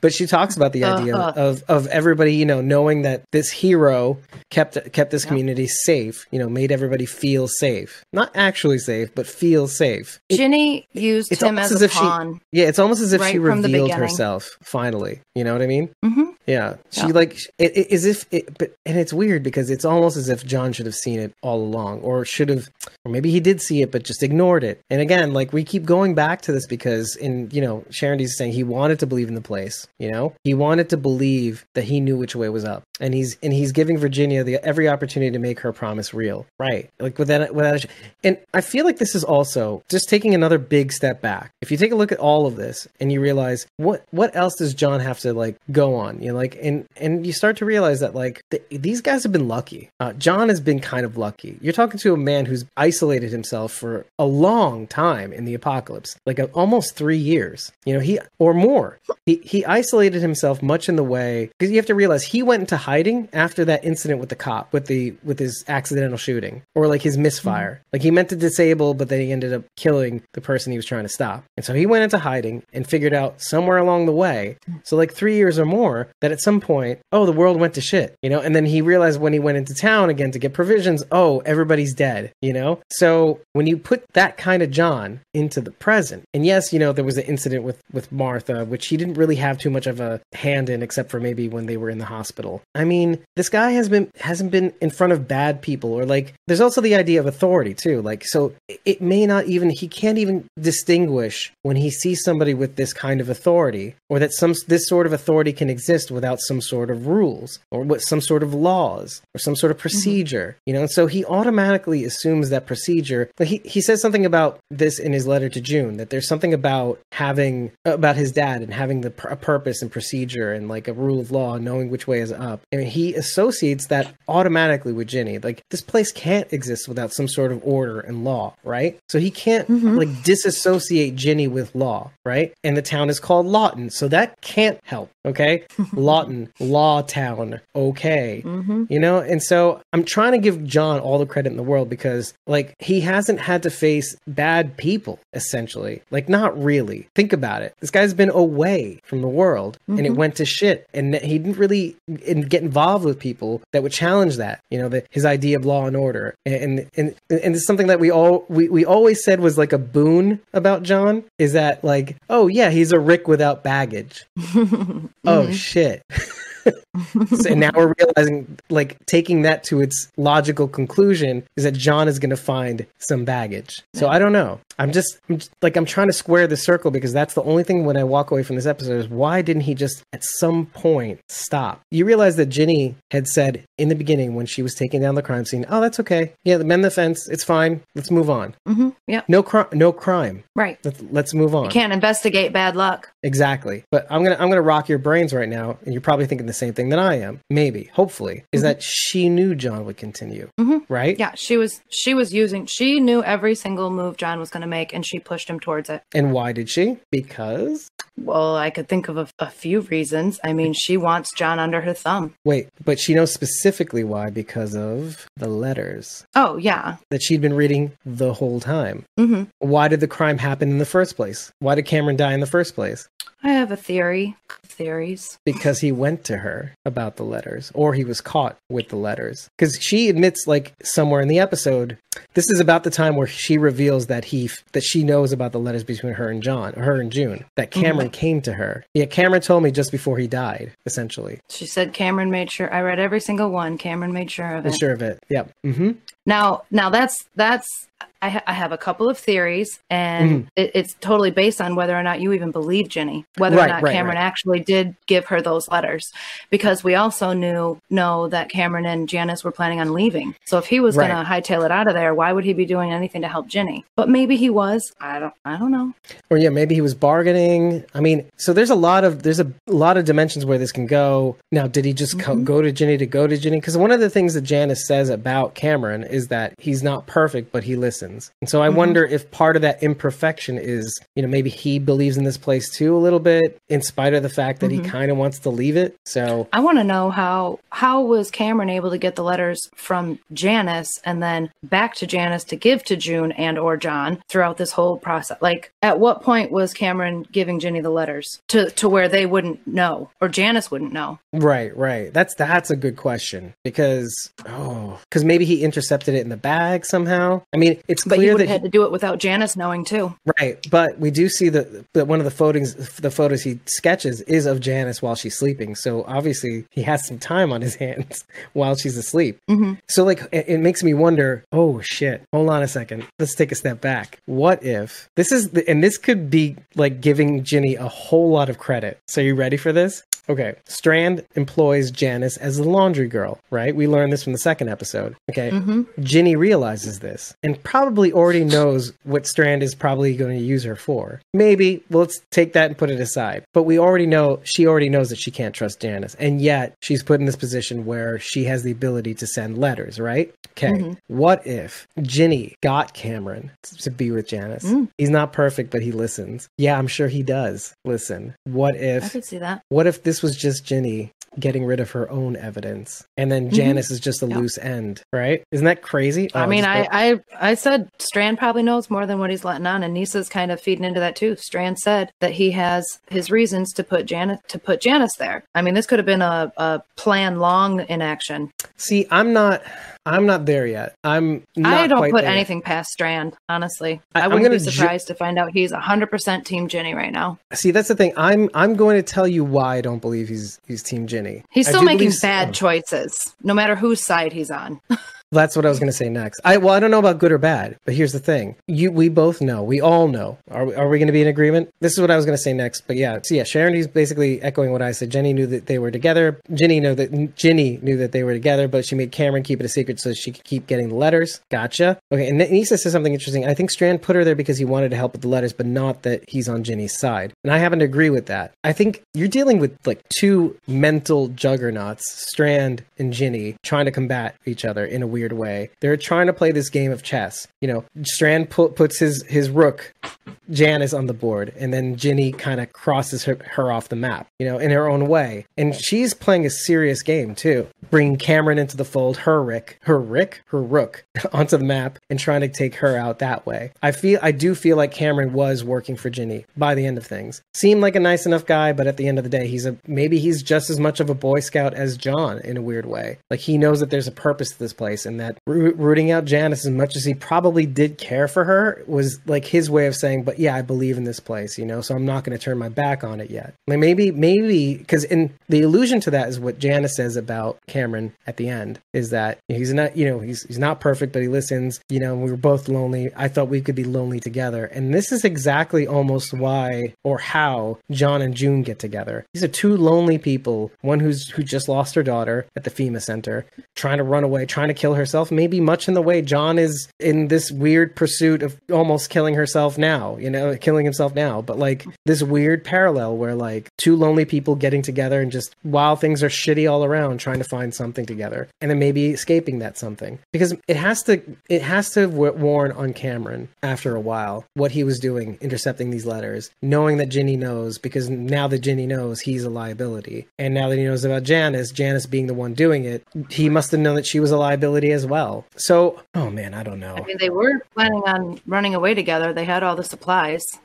But she talks about the idea Uh-huh. of of everybody you know knowing that this hero kept kept this Yeah. community safe. You know, made everybody feel safe, not actually safe, but feel safe. It- Ginny used it's him as as a if she- pawn. yeah, it's almost as if she Right the revealed herself finally. You know what I mean? hmm Yeah, she Yeah. like it, it, as if it, but and it's weird because it's almost as if John should have seen it all along, or should have, or maybe he did see it but just ignored it. And again, like we keep going back to this because in you know Sharon D's saying he wanted to believe in the place, you know, he wanted to believe that he knew which way was up, and he's and he's giving Virginia the every opportunity to make her promise real, right? Like without without, a, and I feel like this is also just taking another big step back. If you take a look at all of this and you realize what what else does John have to like go on, you know, like and and you start to realize that like th- these guys have been lucky. Uh, John has been kind of lucky. You're talking to a man who's isolated himself for a long time in the apocalypse, like a, almost three years. You know, he or more. He he isolated himself much in the way because you have to realize he went into hiding after that incident with the cop with the with his accidental shooting or like his misfire. Like he meant to disable, but then he ended up killing the person he was trying to stop. And so he went into hiding and figured out somewhere along the way, so like three years or more, that at some point, oh, the world went to shit, you know. And then he realized when he went into town again to get provisions, oh, everybody's dead, you know. So when you put that kind of John into the present, and yes, you know there was an incident with with Martha, which he didn't really have too much of a hand in, except for maybe when they were in the hospital. I mean, this guy has been hasn't been in front of bad people, or like there's also the idea of authority too. Like so, it- may not even he can't even distinguish when he sees somebody with this kind of authority, or that some this sort of authority can exist without some sort of rules, or what some sort of laws, or some sort of procedure. You know, and so he automatically assumes that procedure. Like he he says something about this in his letter to June that there's something about having about his dad and having the a purpose and procedure and like a rule of law, knowing which way is up. and he associates that automatically with Ginny. Like this place can't exist without some sort of order and law, right? So he can't Mhm. like disassociate Ginny with law, right? And the town is called Lawton, so that can't help. Okay, Lawton, Law Town. Okay, hmm you know and so i'm trying to give john all the credit in the world because like he hasn't had to face bad people essentially. Like not really. Think about it. This guy's been away from the world and it Mhm. went to shit. And he didn't really get involved with people that would challenge that you know the, his idea of law and order. And and and it's something that we all we, we always said was like a boon about john is that like oh yeah he's a rick without baggage. Oh shit shit. so now we're realizing like taking that to its logical conclusion is that john is going to find some baggage. So i don't know. I'm just, I'm just like i'm trying to square the circle because that's the only thing when i walk away from this episode is why didn't he just at some point stop? You realize that ginny had said in the beginning when she was taking down the crime scene oh that's okay. Yeah the mend the fence. It's fine. Let's move on. Hmm Yeah. no crime no crime. Right. let's, let's move on. You can't investigate bad luck. Exactly. But I'm gonna I'm gonna rock your brains right now, and you're probably thinking the same thing that I am. Maybe, hopefully, is that she knew John would continue, Mhm. right? Yeah, she was she was using she knew every single move John was going to make and she pushed him towards it. And why did she? Because Well, I could think of a, a few reasons. I mean, she wants John under her thumb. wait, but she knows specifically why because of the letters Oh, yeah. that she'd been reading the whole time. hmm Why did the crime happen in the first place? Why did Cameron die in the first place? I have a theory. Theories. because he went to her about the letters or he was caught with the letters. Because she admits like somewhere in the episode this is about the time where she reveals that he that she knows about the letters between her and john her and june that cameron came to her. Yeah cameron told me just before he died essentially. She said Cameron made sure I read every single one. Cameron made sure of it. sure of it. Yep. Mm-hmm. Now, now that's that's I, ha- I have a couple of theories, and Mm-hmm. it, it's totally based on whether or not you even believe Ginny, whether Right, or not right, Cameron right. actually did give her those letters, because we also knew know that Cameron and Janis were planning on leaving. So if he was going to hightail it out of there, why would he be doing anything to help Ginny? But maybe he was. I don't. I don't know. or yeah maybe he was bargaining i mean so there's a lot of there's a lot of dimensions where this can go now did he just co- go to ginny to go to ginny because one of the things that janis says about cameron is that he's not perfect but he listens and so i mm-hmm. wonder if part of that imperfection is you know maybe he believes in this place too a little bit in spite of the fact that he mm-hmm. kind of wants to leave it so I want to know how how was Cameron able to get the letters from Janis and then back to Janis to give to June and or John throughout this whole process? Like at what point was Cameron giving Ginny the letters to to where they wouldn't know or Janis wouldn't know? Right, right. That's that's a good question because oh, because maybe he intercepted it in the bag somehow. I mean, it's But clear would have had to do it without Janis knowing too. right, but we do see that that one of the photos the photos he sketches is of Janis while she's sleeping. So obviously he has some time on his hands while she's asleep. hmm So like it, it makes me wonder, oh shit. Hold on a second. Let's take a step back. What if this is the, and this could be like giving Ginny a whole lot of credit. So you ready for this? Okay. Strand employs Janis as the laundry girl, right? We learned this from the second episode. Okay. hmm Ginny realizes this and probably already knows what Strand is probably going to use her for. Maybe well, let's take that and put it aside. But we already know she already knows that she can't trust Janis, and yet she's put in this position where she has the ability to send letters, right? Okay. Mhm. What if Ginny got Cameron to be with Janis? Mm. He's not perfect, but he listens. Yeah, I'm sure he does listen. What if. I could see that. what if this was just Ginny getting rid of her own evidence and then Mhm. Janis is just a Yeah. loose end, right? Isn't that crazy? I Oh, mean, I, I I said Strand probably knows more than what he's letting on, and Nisa's kind of feeding into that too. Strand said that he has his reasons to put Janis to put Janis there. I mean, this could have been a, a plan long in action. See, I'm not I'm not there yet. I'm not I don't put there yet. anything past Strand, honestly. I- I, wouldn't be gonna ju- surprised to find out he's 100% Team Ginny right now. See, that's the thing. I'm I'm going to tell you why I don't believe he's he's team Ginny. He's still making bad oh. choices, no matter whose side he's on. That's what I was going to say next. I well, I don't know about good or bad, but here's the thing: you, we both know, we all know. Are we, are we going to be in agreement? This is what I was going to say next. But yeah, so yeah, Sharon is basically echoing what I said. Ginny knew that they were together. Ginny knew that Ginny knew that they were together, but she made Cameron keep it a secret so she could keep getting the letters. Gotcha. Okay, and Nisa says something interesting. I think Strand put her there because he wanted to help with the letters, but not that he's on Ginny's side. And I happen to agree with that. I think you're dealing with like two mental juggernauts, Strand and Ginny, trying to combat each other in a weird way. They're trying to play this game of chess. You know, Strand pu- puts his his rook Janis on the board, and then Ginny kind of crosses her, her off the map, you know, in her own way. And she's playing a serious game too, bringing Cameron into the fold, her Rick, her Rick, her Rook onto the map, and trying to take her out that way. I feel, I do feel like Cameron was working for Ginny by the end of things. Seemed like a nice enough guy, but at the end of the day, he's a maybe he's just as much of a Boy Scout as John in a weird way. Like he knows that there's a purpose to this place, and that rooting out Janis as much as he probably did care for her was like his way of saying, but yeah, I believe in this place, you know, so I'm not going to turn my back on it yet. Like maybe, maybe, because in the allusion to that is what Janis says about Cameron at the end is that he's not, you know, he's, he's not perfect, but he listens, you know, we were both lonely. I thought we could be lonely together. And this is exactly almost why or how John and June get together. These are two lonely people, one who's, who just lost her daughter at the FEMA center, trying to run away, trying to kill herself, maybe much in the way John is in this weird pursuit of almost killing herself now, you know, killing himself now, but like this weird parallel where like two lonely people getting together and just while things are shitty all around, trying to find something together, and then maybe escaping that something because it has to it has to warn on Cameron after a while what he was doing intercepting these letters, knowing that Ginny knows because now that Ginny knows he's a liability, and now that he knows about Janis, Janis being the one doing it, he must have known that she was a liability as well. So, oh man, I don't know. I mean, they were planning on running away together. They had all the supplies.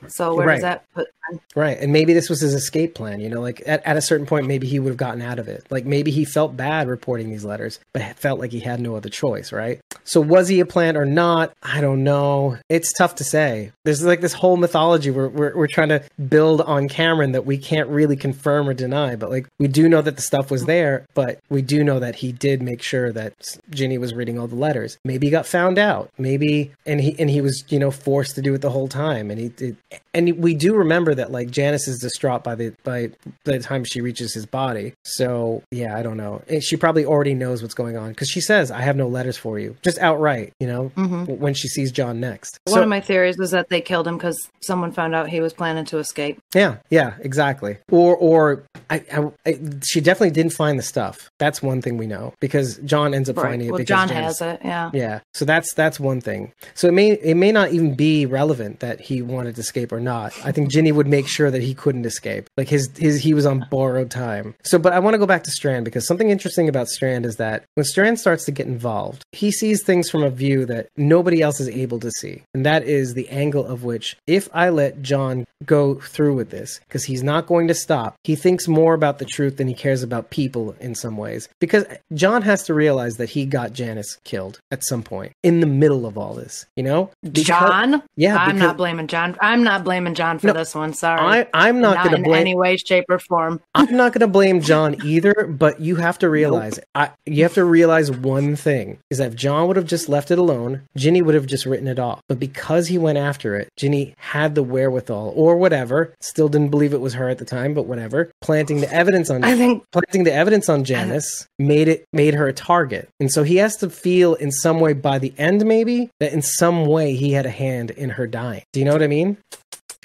So where right. does that put Right. And maybe this was his escape plan, you know, like at, at a certain point, maybe he would have gotten out of it. Like maybe he felt bad reporting these letters, but felt like he had no other choice, right? So was he a plant or not? I don't know. It's tough to say. There's like this whole mythology where we're, we're trying to build on Cameron that we can't really confirm or deny, but like we do know that the stuff was there, but we do know that he did make sure that Ginny was reading all the letters. Maybe he got found out. Maybe, and he, and he was, you know, forced to do it the whole time. And he did, and we do remember that like Janis is distraught by the by the time she reaches his body. So yeah, I don't know. She probably already knows what's going on because she says, "I have no letters for you," just outright. You know, mm-hmm. when she sees John next. One so, of my theories was that they killed him because someone found out he was planning to escape. Yeah, yeah, exactly. Or or I, I, I, she definitely didn't find the stuff. That's one thing we know because John ends up right. finding it. Well, because John Janis, has it. Yeah. Yeah. So that's that's one thing. So it may it may not even be relevant that he wanted to escape or not. I think Ginny would make sure that he couldn't escape. Like his his he was on borrowed time. So, but I want to go back to Strand because something interesting about Strand is that when Strand starts to get involved, he sees things from a view that nobody else is able to see, and that is the angle of which if I let John go through with this, because he's not going to stop, he thinks more about the truth than he cares about people in some ways. Because John has to realize that he got Janis killed at some point in the middle of all this. You know, because, John. Yeah, I'm not blaming John. I'm not blaming John for no, this one. Sorry. I, I'm not, not going to blame any way, shape, or form. I'm not going to blame John either, but you have to realize, nope. I, you have to realize one thing is that if John would have just left it alone, Ginny would have just written it off. But because he went after it, Ginny had the wherewithal or whatever. Still didn't believe it was her at the time, but whatever. Planting the evidence on, I think planting the evidence on Janis made it made her a target, and so he has to feel in some way by the end, maybe that in some way he had a hand in her dying. Do you know what I mean?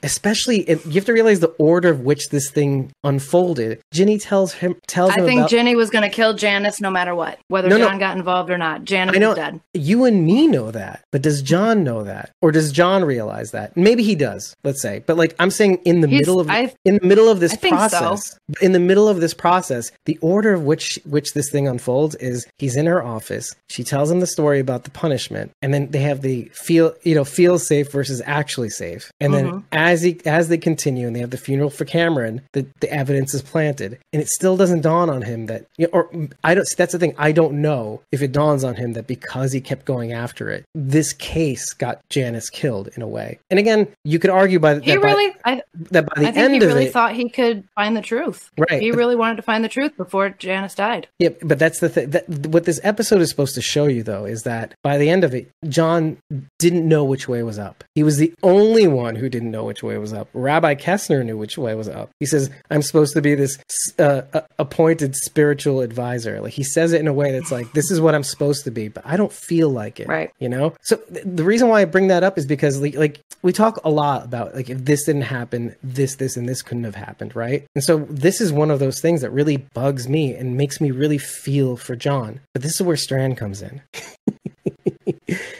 Especially if, you have to realize the order of which this thing unfolded. Ginny tells him tells I him think about, Ginny was going to kill Janis no matter what, whether no, John no. got involved or not. Janis I know, dead. You and me know that, but does John know that, or does John realize that? Maybe he does. Let's say, but like I'm saying, in the He's, middle of I, in the middle of this process, so. in the middle of this process, the order of which which this thing unfolds is he's in her office. She tells him the story about the punishment, and then they have the feel you know feel safe versus actually safe, and mm-hmm. then as he as they continue and they have the funeral for Cameron, the, the evidence is planted, and it still doesn't dawn on him that, you know, or mm, I don't. That's the thing. I don't know if it dawns on him that because he kept going after it, this case got Janis killed in a way. And again, you could argue by He that by- really, I, that by the I think end he really it, thought he could find the truth. Right. He really wanted to find the truth before Janis died. Yeah, but that's the thing. That, what this episode is supposed to show you, though, is that by the end of it, John didn't know which way was up. He was the only one who didn't know which way was up. Rabbi Kessner knew which way was up. He says, "I'm supposed to be this uh, uh, appointed spiritual advisor." Like he says it in a way that's like, "This is what I'm supposed to be," but I don't feel like it. Right. You know. So th- the reason why I bring that up is because like, like we talk a lot about like if this didn't happen, this, this, and this couldn't have happened, right? And so this is one of those things that really bugs me and makes me really feel for John. But this is where Strand comes in.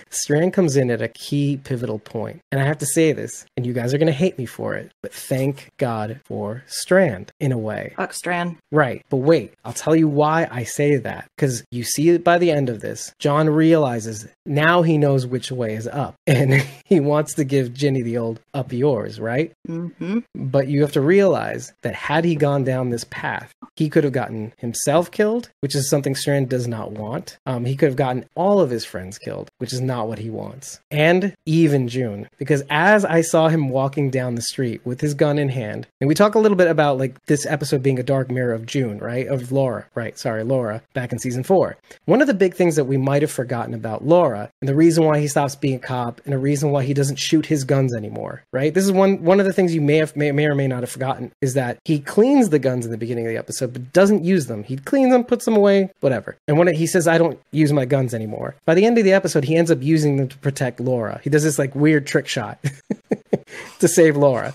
Strand comes in at a key pivotal point. And I have to say this, and you guys are going to hate me for it, but thank God for Strand in a way. Fuck Strand. Right. But wait, I'll tell you why I say that. Because you see it by the end of this, John realizes now he knows which way is up. And he wants to give Ginny the old up yours, right? hmm But you have to realize that had he gone down this path, he could have gotten himself killed, which is something Strand does not want. Um, he could have gotten all of his friends killed, which is not what he wants. And even June, because as I saw him walking down the street with his gun in hand, and we talk a little bit about like this episode being a dark mirror of June, right? Of Laura, right? Sorry, Laura, back in season four. One of the big things that we might have forgotten about Laura, and the reason why he stops being a cop, and a reason why he doesn't shoot his guns anymore, right? This is one one of the things you may have may, may or may not have forgotten is that he cleans the guns in the beginning of the episode, but doesn't use them. He cleans them, puts them away, whatever. And when it, he says, "I don't use my guns anymore," by the end of the episode, he ends up using them to protect Laura. He does this like weird trick shot to save Laura.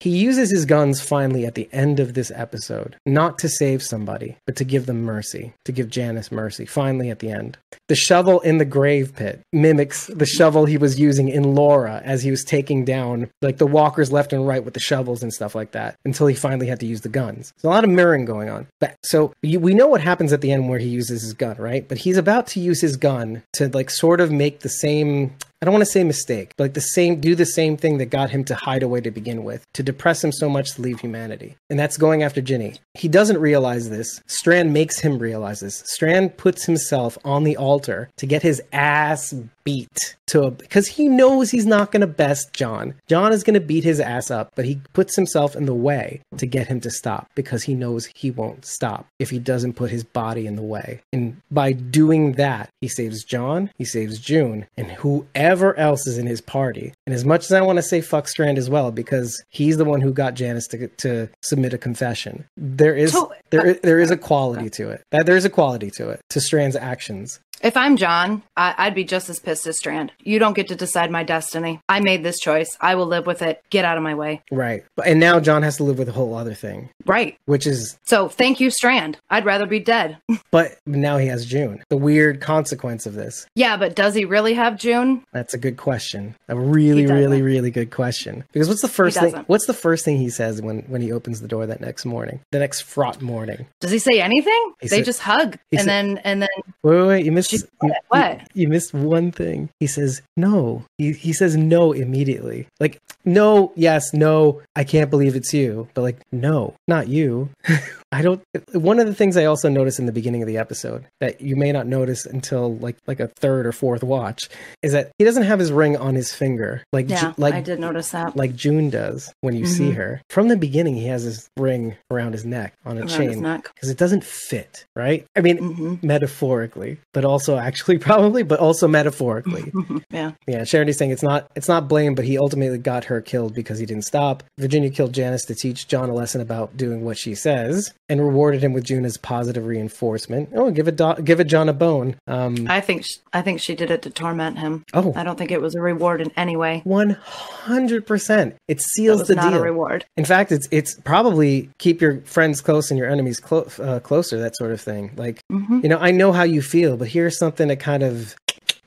He uses his guns finally at the end of this episode, not to save somebody, but to give them mercy, to give Janis mercy, finally at the end. The shovel in the grave pit mimics the shovel he was using in Laura as he was taking down like the walkers left and right with the shovels and stuff like that until he finally had to use the guns. There's a lot of mirroring going on. But so you, we know what happens at the end where he uses his gun, right? But he's about to use his gun to like sort of make the same I don't want to say mistake, but like the same, do the same thing that got him to hide away to begin with, to depress him so much to leave humanity. And that's going after Ginny. He doesn't realize this. Strand makes him realize this. Strand puts himself on the altar to get his ass beat to because he knows he's not going to best John. John is going to beat his ass up, but he puts himself in the way to get him to stop because he knows he won't stop if he doesn't put his body in the way. And by doing that, he saves John, he saves June, and whoever else is in his party. And as much as I want to say fuck Strand as well, because he's the one who got Janis to, to submit a confession, there is there uh, is, there is a quality to it. That there is a quality to it to Strand's actions. If I'm John, I- I'd be just as pissed as Strand. You don't get to decide my destiny. I made this choice. I will live with it. Get out of my way. Right. And now John has to live with a whole other thing, Right. which is So thank you, Strand. I'd rather be dead. but now he has June. The weird consequence of this. yeah, but does he really have June? That's a good question. A really, really, really good question. Because what's the first thing? What's the first thing he says when when he opens the door that next morning? The next fraught morning. Does he say anything? He they said- just hug, and said- then and then Wait, wait, wait. You missed. You, what? You, you missed one thing. He says no. He he says no immediately. Like no, yes, no. I can't believe it's you. But like no, not you. I don't. One of the things I also noticed in the beginning of the episode that you may not notice until like like a third or fourth watch is that he doesn't have his ring on his finger like Ju- yeah, like I did notice that. like June does when you see Mhm. her. From the beginning, he has his ring around his neck on a Around chain because it doesn't fit, right? I mean, hmm metaphorically, but also actually probably, but also metaphorically. yeah. yeah, Charity's saying it's not it's not blame, but he ultimately got her killed because he didn't stop. Virginia killed Janis to teach John a lesson about doing what she says, and rewarded him with June as positive reinforcement. Oh, give a do- give a John a bone. Um, I think sh- I think she did it to torment him. oh. I don't think it was a reward in any way. One hundred percent. It seals the not deal. a reward. In fact, it's it's probably keep your friends close and your enemies clo- uh, closer, that sort of thing. Like, hmm you know, I know how you feel, but here's something to kind of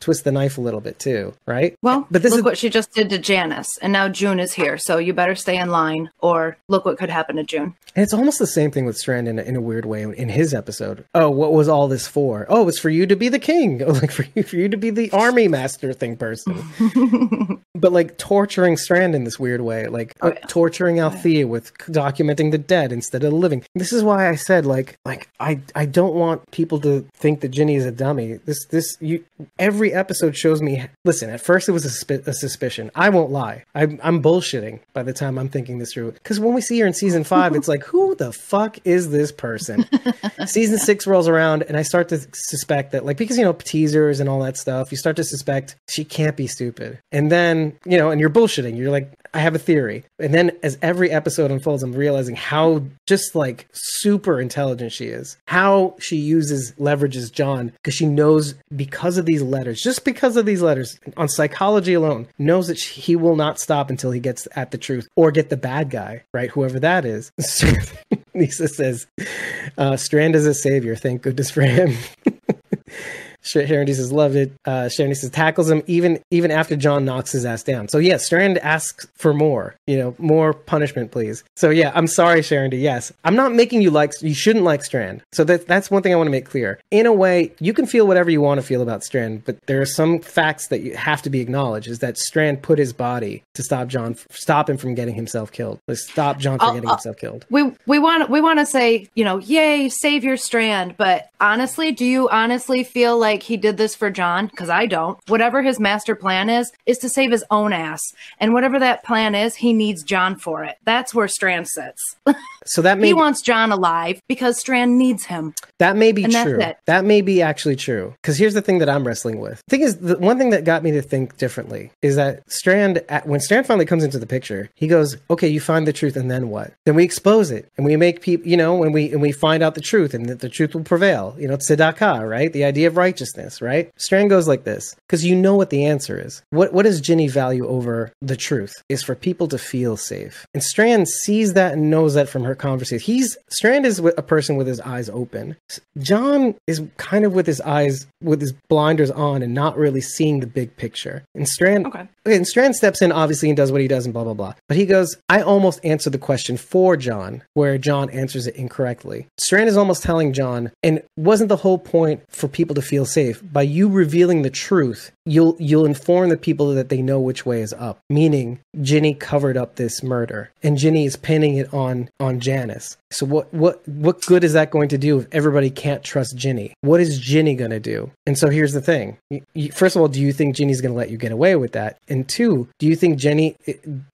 twist the knife a little bit too, right? Well, but this look is what she just did to Janis, and now June is here. So you better stay in line, or look what could happen to June. and it's almost the same thing with Strand in a, in a weird way in his episode. Oh, what was all this for? Oh, it's for you to be the king, oh, like for you for you to be the army master thing person. but like torturing Strand in this weird way, like Oh, uh, yeah. torturing Althea with documenting the dead instead of the living. This is why I said like like I I don't want people to think that Ginny is a dummy. This this you every episode shows me. Listen, at first it was a, suspi- a suspicion. I won't lie. I'm I'm bullshitting by the time I'm thinking this through. Because when we see her in season five, it's like who the fuck is this person? season six rolls around and I start to suspect that like because you know teasers and all that stuff, you start to suspect she can't be stupid. And then, you know, and you're bullshitting. You're like, I have a theory. And then as every episode unfolds, I'm realizing how just like super intelligent she is. How she uses leverages John because she knows because of these letters, just because of these letters on psychology alone, knows that she, he will not stop until he gets at the truth or get the bad guy, right? Whoever that is. Lisa says, uh, Strand is a savior. Thank goodness for him. Sharon D says loved it. Uh, Sharon D says tackles him even even after John knocks his ass down. So yeah, Strand asks for more. You know, more punishment, please. So yeah, I'm sorry, Sharon D. Yes, I'm not making you like. You shouldn't like Strand. So that that's one thing I want to make clear. In a way, you can feel whatever you want to feel about Strand, but there are some facts that you have to be acknowledged. Is that Strand put his body to stop John, stop him from getting himself killed. Like, stop John from I'll- getting I'll- himself killed. we we want we want to say you know yay save your strand but honestly do you honestly feel like he did this for john because i don't whatever his master plan is is to save his own ass and whatever that plan is he needs john for it that's where strand sits So that may he wants john alive because strand needs him That may be And true. That may be actually true. Because here's the thing that I'm wrestling with. The thing is, the one thing that got me to think differently is that Strand, at, when Strand finally comes into the picture, he goes, "Okay, you find the truth, and then what? Then we expose it, and we make people, you know, when we and we find out the truth, and that the truth will prevail. You know, it's tzedakah, right? The idea of righteousness, right? Strand goes like this because you know what the answer is. What what does Ginny value over the truth? Is for people to feel safe, and Strand sees that and knows that from her conversation. He's Strand is a person with his eyes open. John is kind of with his eyes with his blinders on and not really seeing the big picture. And Strand Okay. Okay, and Strand steps in obviously and does what he does and blah blah blah. But he goes, I almost answered the question for John, where John answers it incorrectly. Strand is almost telling John, and wasn't the whole point for people to feel safe by you revealing the truth? You'll you'll inform the people that they know which way is up. Meaning, Ginny covered up this murder, and Ginny is pinning it on on Janis. So what what what good is that going to do if everybody can't trust Ginny? What is Ginny going to do? And so here's the thing. First of all, do you think Ginny's going to let you get away with that? And two, do you think Ginny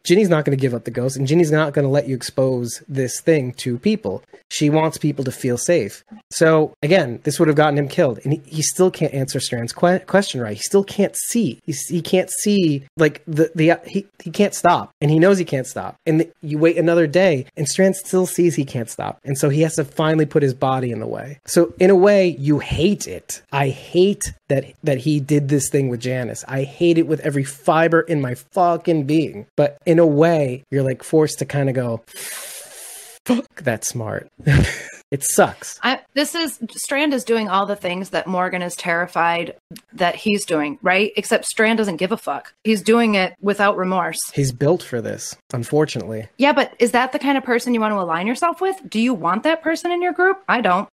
Ginny's not going to give up the ghost and Ginny's not going to let you expose this thing to people? She wants people to feel safe. So again, this would have gotten him killed, and he, he still can't answer Strand's que- question right. He still can't see. He, he can't see like the the he, he can't stop, and he knows he can't stop. And you wait another day, and Strand still sees he can't stop, and so he has to finally put his body in the way. So in a way, you hate it. I hate that that he did this thing with Janis. I hate it with every fiber in my fucking being. But in a way, you're like forced to kind of go, "Fuck, that's smart." it sucks. I, this is Strand is doing all the things that Morgan is terrified that he's doing, right? Except Strand doesn't give a fuck. He's doing it without remorse. He's built for this, unfortunately. Yeah, but is that the kind of person you want to align yourself with? Do you want that person in your group? I don't.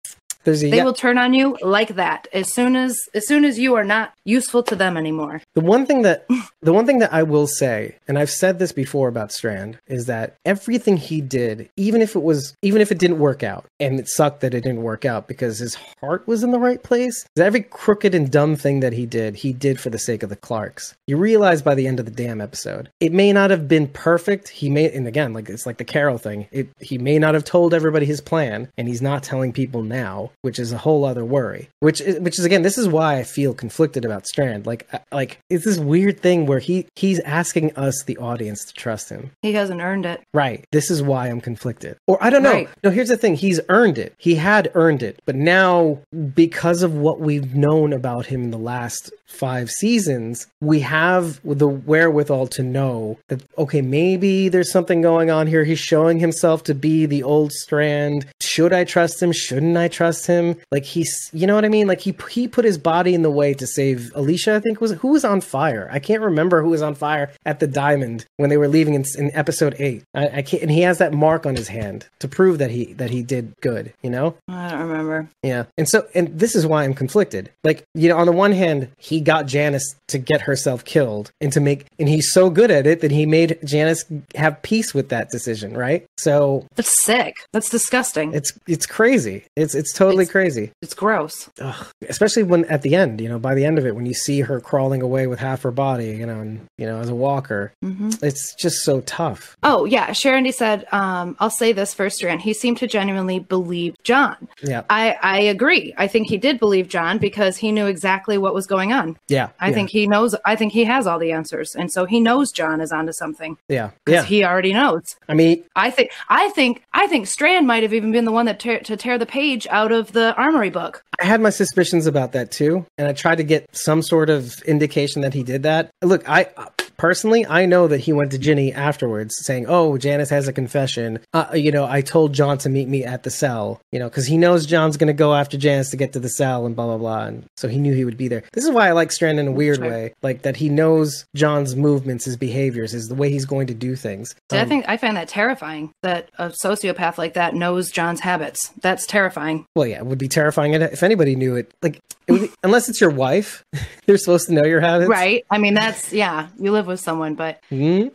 There's They will turn on you like that as soon as as soon as you are not useful to them anymore. The one thing that the one thing that I will say, and I've said this before about Strand, is that everything he did, even if it was even if it didn't work out, and it sucked that it didn't work out because his heart was in the right place, every crooked and dumb thing that he did, he did for the sake of the Clarks. You realize by the end of the damn episode, it may not have been perfect. He may and again, like it's like the Carol thing. It he may not have told everybody his plan, and he's not telling people now, which is a whole other worry. Which is which is again, this is why I feel conflicted about Strand. Like uh, like it's this weird thing where he he's asking us, the audience, to trust him. He hasn't earned it. Right. This is why I'm conflicted. Or I don't know. Right. No, here's the thing. He's earned it. He had earned it. But now, because of what we've known about him in the last five seasons, we have the wherewithal to know that, okay, maybe there's something going on here. He's showing himself to be the old strand. Should I trust him? Shouldn't I trust him? Like he's, you know what I mean? Like he, he put his body in the way to save Alicia, I think was, who was on fire? I can't remember who was on fire at the diamond when they were leaving in, in episode eight. I, I can't, and he has that mark on his hand to prove that he, that he did good, you know? I don't remember. Yeah. And so, and this is why I'm conflicted. Like, you know, on the one hand, he he got Janis to get herself killed and to make, and he's so good at it that he made Janis have peace with that decision, right? So That's sick. That's disgusting. It's, it's crazy. It's it's totally It's- crazy. It's gross. Ugh. Especially when at the end, you know, by the end of it, when you see her crawling away with half her body, you know, and you know, as a walker, hmm it's just so tough. Oh yeah, Sharon he said, um, "I'll say this first, Strand. He seemed to genuinely believe John. Yeah, I I agree. I think he did believe John because he knew exactly what was going on. Yeah. I yeah, think he knows. I think he has all the answers, and so he knows John is onto something yeah, because yeah. he already knows. I mean, I think. I think. I think Strand might have even been the one that tear, to tear the page out of the armory book. I had my suspicions about that too, and I tried to get some sort of indication that he did that. Look, I personally, I know that he went to Ginny afterwards saying, "Oh, Janis has a confession. Uh, you know, I told John to meet me at the cell. You know, because he knows John's going to go after Janis to get to the cell and blah blah blah, and so he knew he would be there. This is why I like Strand in a weird way, like that he knows John's movements, his behaviors, is the way he's going to do things. See, I Um, think I find that terrifying. That a sociopath like that knows John's habits. That's terrifying. Well, yeah, it would be terrifying if anybody knew it. Like, it would be, unless it's your wife, they're supposed to know your habits, Right? I mean, that's yeah. You live with someone, but Mhm.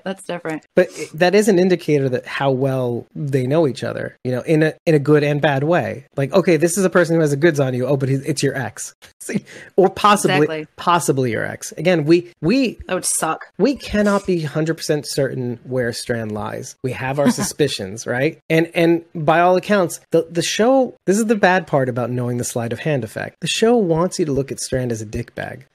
that's different. But that is an indicator that how well they know each other, you know, in a in a good and bad way. Like, okay, this is a person who has the goods on you. Oh, but it's your ex, or possibly Exactly. possibly your ex. Again, we we That would suck. we cannot be 100% certain where Strand lies. We have our suspicions, right? And and by all accounts, the the show this is the bad part about knowing the sleight of hand effect. The show wants you to look at Strand as a dick bag.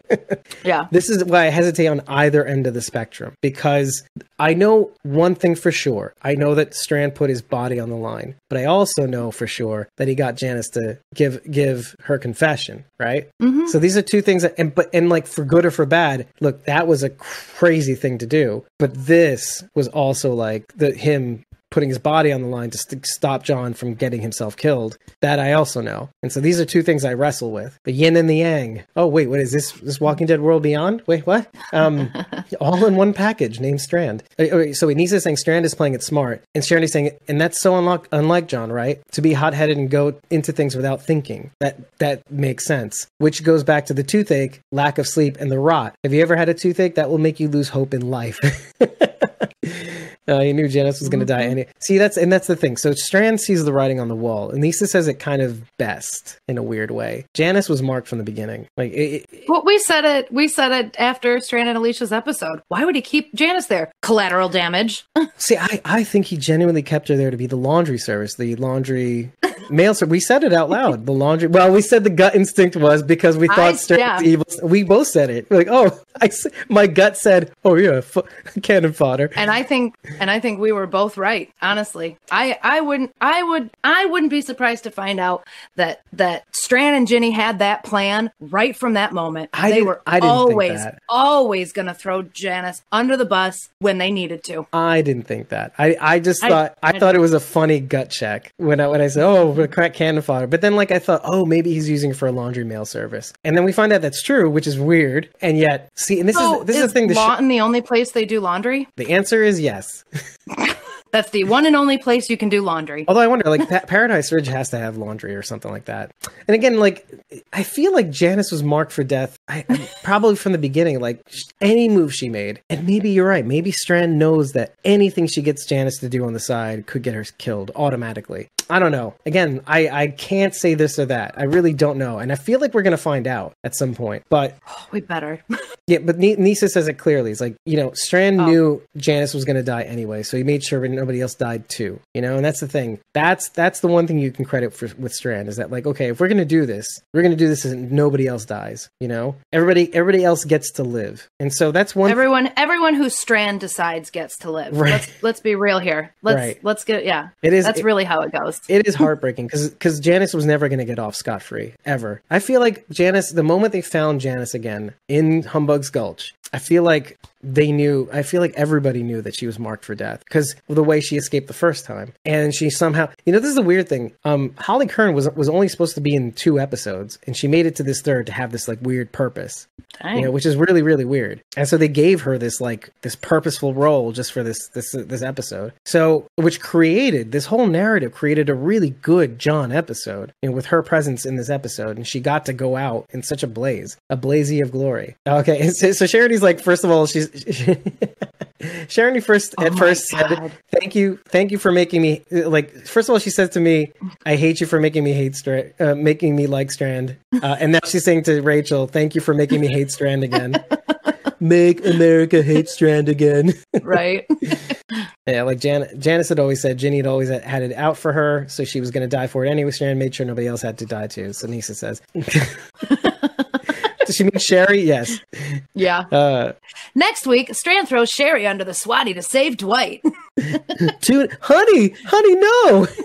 Yeah. This is why I hesitate on either end of the spectrum because I know one thing for sure. I know that Strand put his body on the line, but I also know for sure that he got Janis to give give her confession, right? hmm So these are two things that, and but and like for good or for bad, look, that was a crazy thing to do. But this was also like the him putting his body on the line to st- stop John from getting himself killed. That I also know. And so these are two things I wrestle with: the yin and the yang. Oh wait, what is this? This Walking Dead World Beyond? Wait, what? Um, all in one package named Strand. Uh, okay, So Anissa saying Strand is playing it smart, and Sharon is saying, and that's so unlike, unlike John, right? To be hot headed and go into things without thinking. That that makes sense. Which goes back to the toothache, lack of sleep, and the rot. Have you ever had a toothache that will make you lose hope in life? Uh, you knew Janis was going to die. Any see that's and that's the thing. So Strand sees the writing on the wall, and Lisa says it kind of best in a weird way. Janis was marked from the beginning. Like it, it, Well, we said it. We said it after Strand and Alicia's episode. Why would he keep Janis there? Collateral damage. See, I, I think he genuinely kept her there to be the laundry service, the laundry mail service. We said it out loud. The laundry. Well, we said the gut instinct was because we I- thought Stern yeah. was evil. We both said it. Like, oh, I, my gut said, oh yeah, f- cannon fodder. And I think, and I think we were both right. Honestly, I, I wouldn't, I would, I wouldn't be surprised to find out that that Strand and Ginny had that plan right from that moment. I they were I always, always going to throw Janis under the bus when they needed to. I didn't think that. I, I just I- thought I, I thought it was a funny gut check when I when I said, "Oh, we're crack cannon fodder." But then like I thought, "Oh, maybe he's using it for a laundry mail service." And then we find out that's true, which is weird. And yet, see, and this is this is is the thing. The, sh- Lawton the only place they do laundry? the answer is yes. That's the one and only place you can do laundry. Although I wonder, like pa- Paradise Ridge has to have laundry or something like that. And again, like I feel like Janis was marked for death, I, I- probably from the beginning. Like any move she made, and maybe you're right. Maybe Strand knows that anything she gets Janis to do on the side could get her killed automatically. I don't know. Again, I I can't say this or that. I really don't know, and I feel like we're gonna find out at some point. But oh, We better. yeah, but Ni- Nisa says it clearly. It's like, you know, Strand Oh. knew Janis was going to die anyway, so he made sure nobody else died too. You know, and that's the thing. That's that's the one thing you can credit for with Strand is that like, okay, if we're going to do this, we're going to do this and nobody else dies. You know, everybody everybody else gets to live, and so that's one. Everyone, everyone who Strand decides gets to live. Right. Let's let's be real here. Let's Right. let's get yeah. it is That's it- really how it goes. it is heartbreaking because because Janis was never going to get off scot free ever. I feel like Janis, the moment they found Janis again in Humbug's Gulch, I feel like they knew. I feel like everybody knew that she was marked for death because of the way she escaped the first time, and she somehow, you know, this is a weird thing. Um, Holly Curran was was only supposed to be in two episodes, and she made it to this third to have this like weird purpose, Dang. you know, which is really really weird. And so they gave her this like this purposeful role just for this this this episode. So which created this whole narrative created a really good John episode, you know, with her presence in this episode, and she got to go out in such a blaze, a blazy of glory. Okay, so, so Charity's like, first of all, she's Charity first Oh at first said, "Thank you, thank you for making me like." First of all, she says to me, "I hate you for making me hate Strand, uh, making me like Strand," uh, and now she's saying to Rachel, "Thank you for making me hate Strand again." Make America hate Strand again. right? Yeah, like Jan- Janis had always said, Ginny had always had it out for her, so she was going to die for it anyway. Strand made sure nobody else had to die too. So Nisa says, Does she mean Sherry? Yes. yeah. Uh, Next week, Strand throws Sherry under the swatty to save Dwight. Dude, honey, honey, no.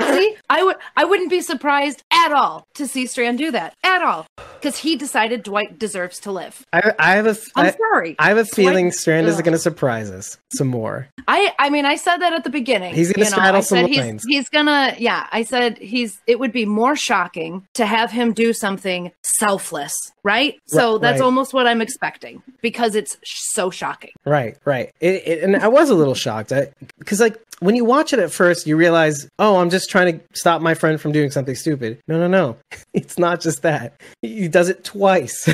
See, I would I wouldn't be surprised at all to see Strand do that at all because he decided Dwight deserves to live. I, I have a, I'm I, sorry. I have a feeling Dwight- Strand is going to surprise us some more. I I mean I said that at the beginning. He's gonna straddle some he's, lines. he's gonna yeah. I said he's. It would be more shocking to have him do something selfless, right? So Right, that's right. almost what I'm expecting because it's so shocking. Right, right. It, it, and I was a little shocked because, like, when you watch it at first, you realize, oh, I'm just trying to stop my friend from doing something stupid. No, no, no. No. It's not just that. He does it twice.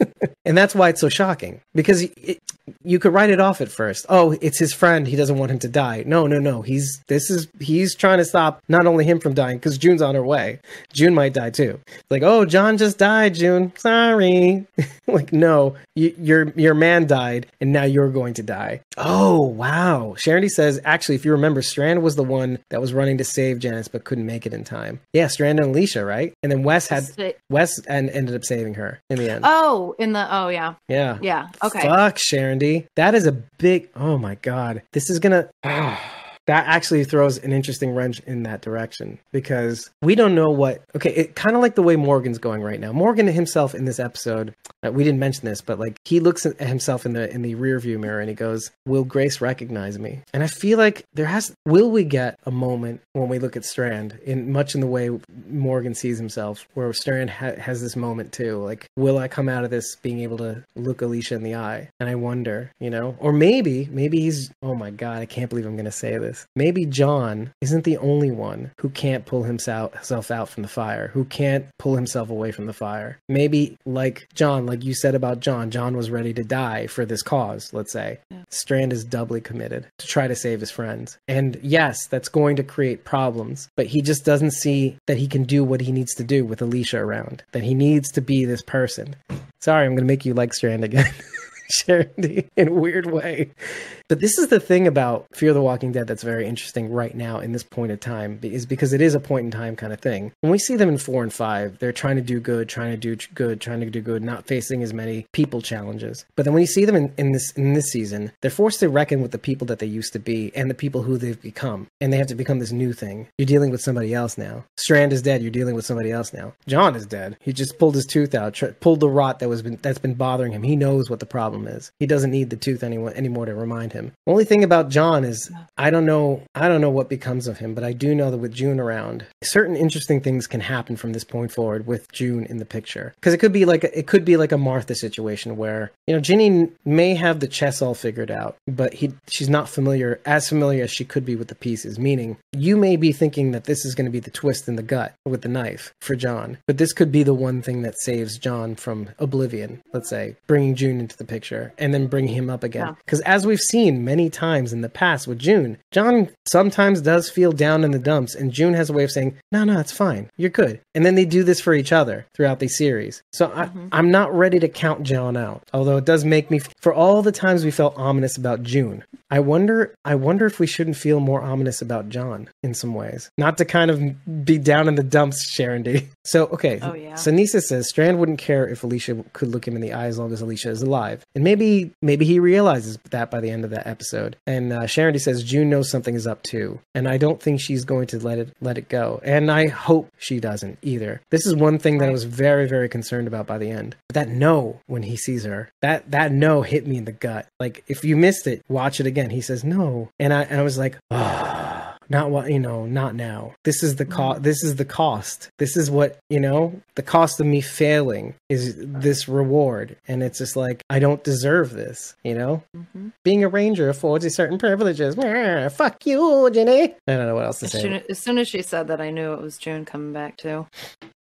and that's why it's so shocking because it, you could write it off at first. Oh, it's his friend. He doesn't want him to die. No, no, no. He's this is he's trying to stop not only him from dying because June's on her way. June might die too. Like, oh, John just died. June, sorry. like, no, you, your your man died, and now you're going to die. Oh, wow. Sharon D says actually, if you remember, Strand was the one that was running to save Janis but couldn't make it in time. Yeah, Strand and Alicia, right? And then Wes had Wes and ended up saving her in the end. Oh, in the oh yeah yeah. yeah okay. Fuck, Sharon D. That is a big. Oh my god. This is gonna. Ah. That actually throws an interesting wrench in that direction because we don't know what. Okay, it kind of like the way Morgan's going right now. Morgan himself in this episode, uh, we didn't mention this, but like he looks at himself in the in the rear view mirror and he goes, "Will Grace recognize me?" And I feel like there has. Will we get a moment when we look at Strand in much in the way Morgan sees himself, where Strand ha- has this moment too? Like, will I come out of this being able to look Alicia in the eye? And I wonder, you know, or maybe, maybe he's. Oh my god, I can't believe I'm going to say this. Maybe John isn't the only one who can't pull himself out from the fire, who can't pull himself away from the fire. Maybe, like John, like you said about John, John was ready to die for this cause. Let's say Strand is doubly committed to try to save his friends. And yes, that's going to create problems, but he just doesn't see that he can do what he needs to do with Alicia around, that he needs to be this person. Sorry, I'm going to make you like Strand again. Sharon in a weird way. But this is the thing about Fear the Walking Dead that's very interesting right now in this point of time, is because it is a point in time kind of thing. When we see them in four and five, they're trying to do good, trying to do good, trying to do good, not facing as many people challenges. But then when you see them in, in this in this season, they're forced to reckon with the people that they used to be and the people who they've become, and they have to become this new thing. You're dealing with somebody else now. Strand is dead. You're dealing with somebody else now. John is dead. He just pulled his tooth out, pulled the rot that was been that's been bothering him. He knows what the problem is. He doesn't need the tooth anyone anymore to remind him. Only thing about John is I don't know I don't know what becomes of him, but I do know that with June around, certain interesting things can happen from this point forward with June in the picture. Because it could be like a, it could be like a Martha situation where you know Ginny may have the chess all figured out, but he she's not familiar as familiar as she could be with the pieces. Meaning you may be thinking that this is going to be the twist in the gut with the knife for John, but this could be the one thing that saves John from oblivion. Let's say bringing June into the picture and then bringing him up again. Yeah. Because as we've seen many times in the past with June, John sometimes does feel down in the dumps, and June has a way of saying, "No, no, it's fine. You're good." And then they do this for each other throughout the series. So I, mm-hmm. I'm not ready to count John out, although it does make me for all the times we felt ominous about June. I wonder, I wonder if we shouldn't feel more ominous about John in some ways, not to kind of be down in the dumps, Sharon D. So okay, Oh, yeah. so Nisa says Strand wouldn't care if Alicia could look him in the eye as long as Alicia is alive, and maybe maybe he realizes that by the end of the that episode. And uh, Sharon D says June knows something is up too, and I don't think she's going to let it let it go. And I hope she doesn't either. This is one thing that I was very very concerned about by the end. But that no when he sees her, that that no hit me in the gut. Like if you missed it, watch it again. He says no, and I and I was like, oh not what you know not now this is the cost this is the cost this is what you know the cost of me failing is this reward and it's just like i don't deserve this you know Mm-hmm. being a ranger affords you certain privileges fuck you ginny i don't know what else to As say soon, as soon as she said that, I knew it was June coming back too.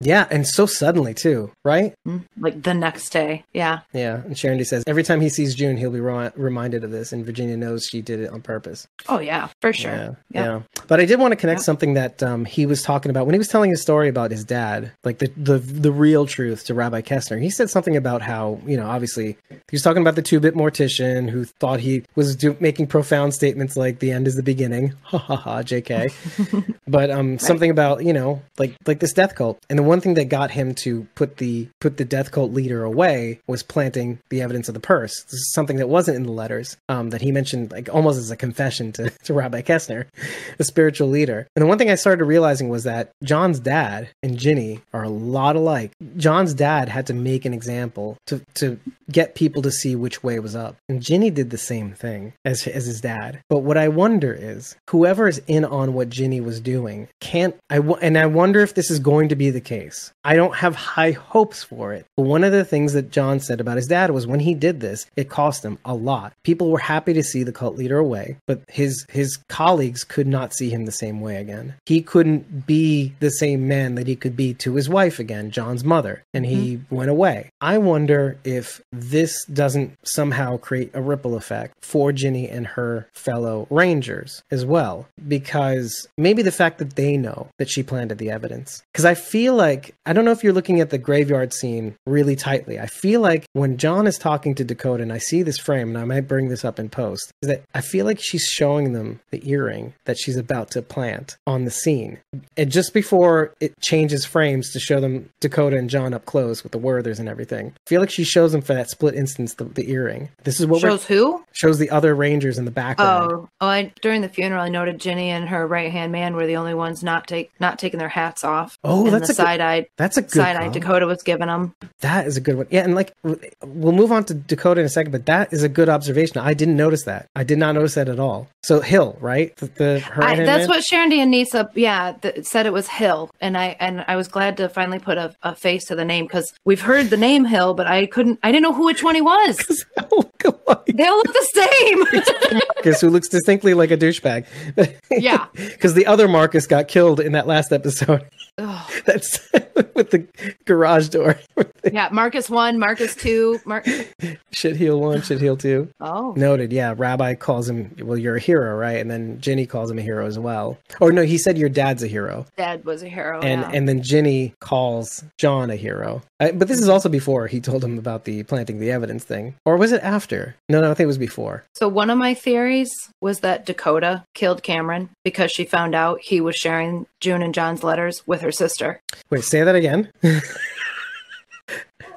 yeah and so suddenly too right Mm, Like the next day. Yeah. yeah and sharon says every time he sees june he'll be ro- reminded of this and virginia knows she did it on purpose Oh yeah, for sure. Yeah, Yep. yeah. But I did want to connect something that um, he was talking about when he was telling his story about his dad, like the, the the real truth to Rabbi Kessner. He said something about how you know, obviously, he was talking about the two bit mortician who thought he was do- making profound statements like "the end is the beginning," ha ha ha, J.K. but um, something about you know, like like this death cult. And the one thing that got him to put the put the death cult leader away was planting the evidence of the purse. This is something that wasn't in the letters um, that he mentioned, like almost as a confession to, to Rabbi Kessner, a spiritual leader. And the one thing I started realizing was that John's dad and Ginny are a lot alike. John's dad had to make an example to to get people to see which way was up, and Ginny did the same thing as as his dad. But what I wonder is whoever is in on what Ginny was doing can't. I and I wonder if this is going to be the case. I don't have high hopes for it. But one of the things that John said about his dad was when he did this, it cost him a lot. People were happy to see the cult leader away, but his his colleagues could not see him the same way again. He couldn't be the same man that he could be to his wife again, John's mother, and he mm-hmm. went away. I wonder if this doesn't somehow create a ripple effect for Ginny and her fellow rangers as well, because maybe the fact that they know that she planted the evidence. Because I feel like, I don't know if you're looking at the graveyard scene really tightly. I feel like when John is talking to Dakota, and I see this frame, and I might bring this up in post, is that I feel like she's showing them the earring that she's about to plant on the scene. And just before it changes frames to show them Dakota and John up close with the Werthers and everything, I feel like she shows them for that split instance the, the earring. This is what Shows who? shows the other rangers in the background. Oh, oh! I, during the funeral, I noted Ginny and her right hand man were the only ones not take not taking their hats off. Oh, that's the a good- side eye That's a good side eye. Dakota was giving them. That is a good one. Yeah, and like we'll move on to Dakota in a second, but that is a good observation. I didn't notice that. I did not notice that at all. So Hill, right? The, the her I, that's what Sharon D and Nisa, yeah, th- said it was Hill, and I and I was glad to finally put a, a face to the name because we've heard the name Hill, but I couldn't, I didn't know who which one he was. oh, come they all look the same. Marcus, who looks distinctly like a douchebag. Yeah. because the other Marcus got killed in that last episode. Ugh. That's with the garage door. yeah, Marcus one, Marcus two, Mar- shit heel one, shit heel two. oh, Noted. Yeah, Rabbi calls him. Well, you're a hero, right? And then Ginny calls him a hero as well. Or no, he said your dad's a hero. Dad was a hero. and yeah. and then Ginny calls John a hero. I, but this is also before he told him about the planting the evidence thing, or was it after? No, no, I think it was before. So one of my theories was that Dakota killed Cameron because she found out he was sharing June and John's letters with her sister. Wait, say that again.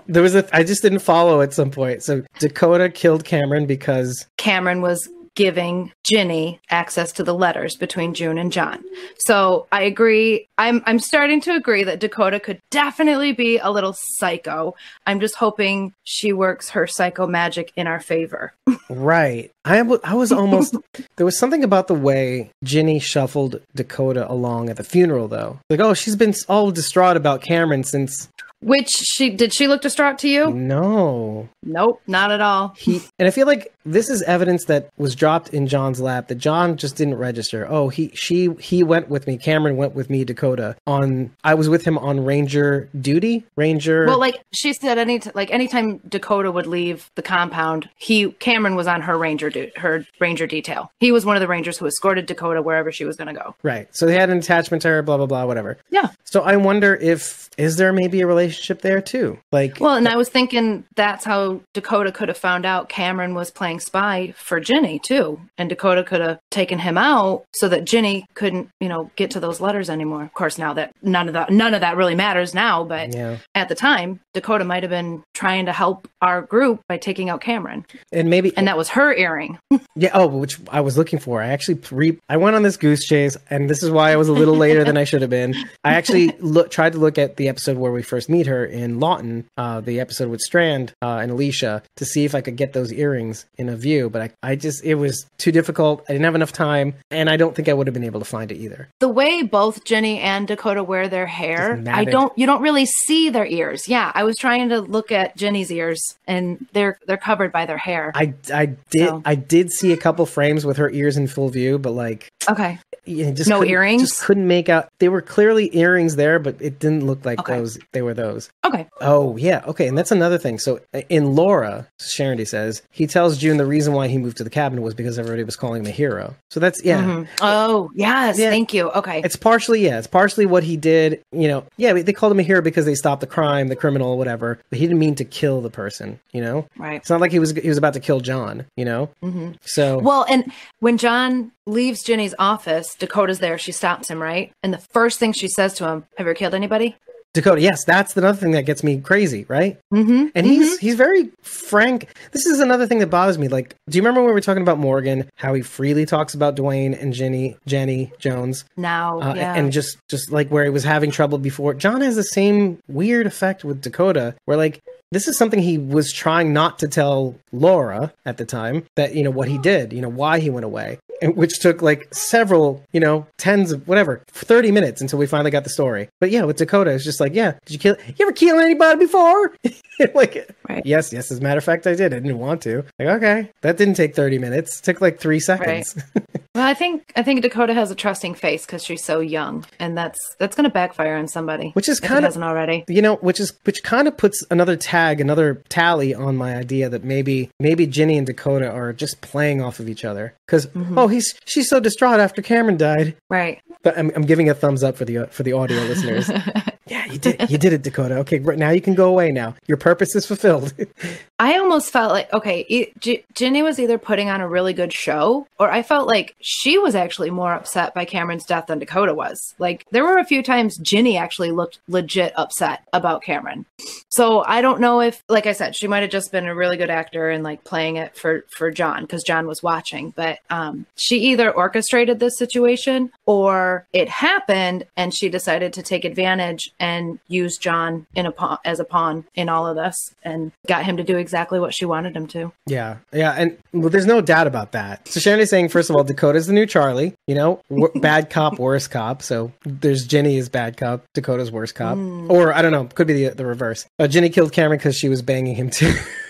there was a. I just didn't follow at some point. So Dakota killed Cameron because Cameron was giving Ginny access to the letters between June and John. So I agree. I'm I'm starting to agree that Dakota could definitely be a little psycho. I'm just hoping she works her psycho magic in our favor. right. I w- I was almost. there was something about the way Ginny shuffled Dakota along at the funeral, though. Like, oh, she's been all distraught about Cameron since. Which she did she look distraught to you? No, Nope, not at all. he and I feel like this is evidence that was dropped in John's lap that John just didn't register. Oh, he she he went with me. Cameron went with me. Dakota on. I was with him on Ranger duty. Ranger. Well, like she said, any t- like anytime Dakota would leave the compound, he Cameron was on her ranger du- her ranger detail. He was one of the rangers who escorted Dakota wherever she was going to go. right. So they had an attachment to her. Blah blah blah. Whatever. Yeah, So I wonder if is there maybe a relationship relationship there too. Like, Well, and uh, I was thinking that's how Dakota could have found out Cameron was playing spy for Ginny too, and Dakota could have taken him out so that Ginny couldn't, you know, get to those letters anymore. Of course, now that none of that none of that really matters now, but yeah, at the time, Dakota might have been trying to help our group by taking out Cameron, and maybe and that was her earring. Yeah. Oh, which I was looking for. I actually pre. I went on this goose chase, and this is why I was a little later than I should have been. I actually look, tried to look at the episode where we first meet her in Lawton, uh, the episode with Strand uh, and Alicia, to see if I could get those earrings in a view. But I, I just it was too difficult. I didn't have enough time, and I don't think I would have been able to find it either. the way both Ginny and Dakota wear their hair, I don't you don't really see their ears. Yeah, I was trying to look at Ginny's ears and they're they're covered by their hair. I, I did So- I did see a couple frames with her ears in full view, but like okay. you just No earrings? Just couldn't make out. They were clearly earrings there, but it didn't look like Okay. those. They were those. Okay. Oh yeah, okay, and that's another thing. So uh, in Laura, Sharon D says he tells June the reason why he moved to the cabin was because everybody was calling him a hero. So that's yeah. Mhm. Oh, yes. Yeah. Thank you. Okay. It's partially yeah, it's partially what he did. You know, yeah, they called him a hero because they stopped the crime, the criminal, whatever. But he didn't mean to kill the person. You know, right. it's not like he was he was about to kill John. You know, hmm so Well, and when John leaves Office, Dakota's there. She stops him, right? And the first thing she says to him, "Have you ever killed anybody?" Dakota, yes, that's another thing that gets me crazy, right? Mm-hmm. And he's he's very frank. This is another thing that bothers me. Like, do you remember when we were talking about Morgan? How he freely talks about Duane and Jenny, Jenny Jones, now, uh, yeah. and just just like where he was having trouble before. John has the same weird effect with Dakota, where like this is something he was trying not to tell Laura at the time that you know what he did, you know why he went away, and which took like several, you know, tens of whatever, thirty minutes until we finally got the story. But yeah, with Dakota, it's just like, yeah, did you kill? You ever kill anybody before? like, Right. yes, yes. As a matter of fact, I did. I didn't want to. Like, okay, that didn't take thirty minutes. It took like three seconds. well, I think I think Dakota has a trusting face because she's so young, and that's that's going to backfire on somebody, Which is kind of hasn't already. you know which is which kind of puts another tag another tally on my idea that maybe maybe ginny and dakota are just playing off of each other because mm-hmm. oh he's she's so distraught after cameron died Right. but I'm, I'm giving a thumbs up for the for the audio listeners yeah you did you did it dakota okay right now you can go away now your purpose is fulfilled I almost felt like okay, G- Ginny was either putting on a really good show, or I felt like she was actually more upset by Cameron's death than Dakota was. Like there were a few times Ginny actually looked legit upset about Cameron. So I don't know if, like I said, she might have just been a really good actor and like playing it for for John because John was watching. But um, she either orchestrated this situation or it happened and she decided to take advantage and use John in a pawn, as a pawn in all of this and got him to do exactly what she wanted him to. yeah. Yeah. And well there's no doubt about that. So Sharon's saying first of all dakota's the new charlie you know w- bad cop worst cop. So there's ginny is bad cop dakota's worst cop. Or i don't know could be the, the reverse. Uh, ginny killed cameron because she was banging him too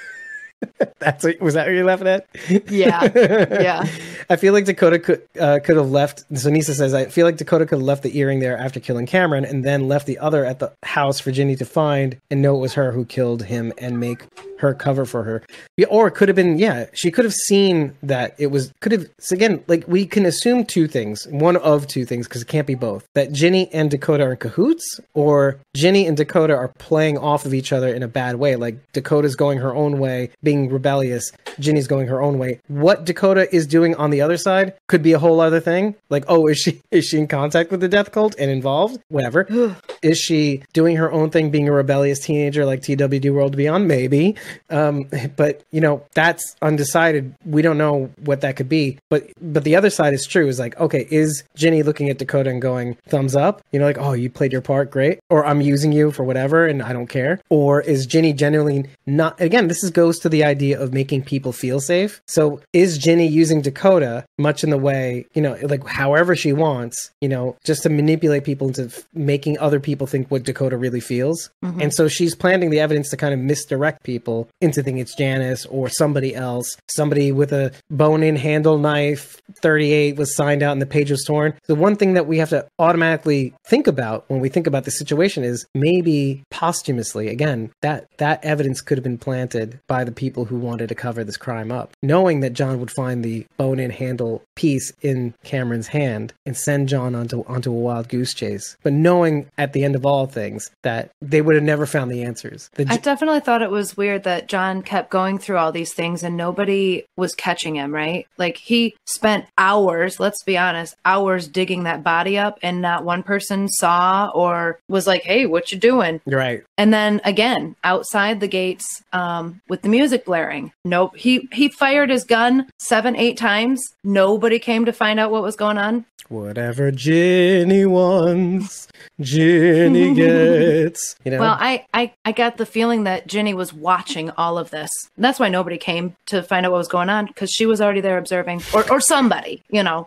That's what, was that what you're laughing at? Yeah. Yeah. I feel like Dakota could uh, could have left. So Nisa says, I feel like Dakota could have left the earring there after killing Cameron, and then left the other at the house for Ginny to find and know it was her who killed him and make her cover for her. Or it could have been, yeah, she could have seen that it was could have. So again, like we can assume two things, one of two things, because it can't be both. That Ginny and Dakota are in cahoots, or Ginny and Dakota are playing off of each other in a bad way. Like Dakota's going her own way, being rebellious. Ginny's going her own way. What Dakota is doing on the other side could be a whole other thing. Like, oh, is she is she in contact with the death cult and involved? Whatever. is she doing her own thing, being a rebellious teenager like TWD World Beyond? Maybe. Um, but you know, that's undecided. We don't know what that could be. But but the other side is true. Is like, okay, is Ginny looking at Dakota and going thumbs up? You know, like, oh, you played your part, great. Or I'm using you for whatever, and I don't care. Or is Ginny genuinely not? Again, this is goes to the idea of making people feel safe. So is Ginny using Dakota much in the way, you know, like however she wants, you know, just to manipulate people into f- making other people think what Dakota really feels? And so she's planting the evidence to kind of misdirect people into thinking it's Janice or somebody else, somebody with a bone in handle knife, 38 was signed out and the page was torn. The one thing that we have to automatically think about when we think about the situation is maybe posthumously, again, that that evidence could have been planted by the people who wanted to cover this crime up, knowing that John would find the bone in handle piece in Cameron's hand and send John onto onto a wild goose chase. But knowing at the end of all things that they would have never found the answers. The, I definitely thought it was weird that John kept going through all these things and nobody was catching him, right? Like he spent hours, let's be honest, hours digging that body up and not one person saw or was like, "Hey, what you doing?" right. And then again, outside the gates, um, with the music blaring. Nope. He he fired his gun seven, eight times. Nobody came to find out what was going on. Whatever Ginny wants, Ginny gets. You know. Well, I, I I got the feeling that Ginny was watching all of this. And that's why nobody came to find out what was going on because she was already there observing, or or somebody, you know,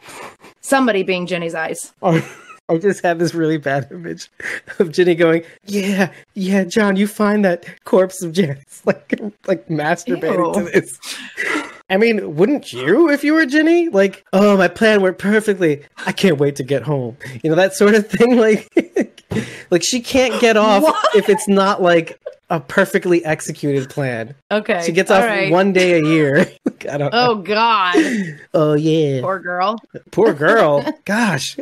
somebody being Ginny's eyes. I just have this really bad image of Ginny going, "Yeah, yeah, John, you find that corpse of Janice, like, like masturbating Ew. to this." I mean, wouldn't you if you were Ginny? Like, oh, my plan worked perfectly. I can't wait to get home. You know that sort of thing. Like, like she can't get off What? if it's not like a perfectly executed plan. Okay. She gets off right. one day a year. I don't. Oh God, oh yeah. poor girl. Poor girl. Gosh.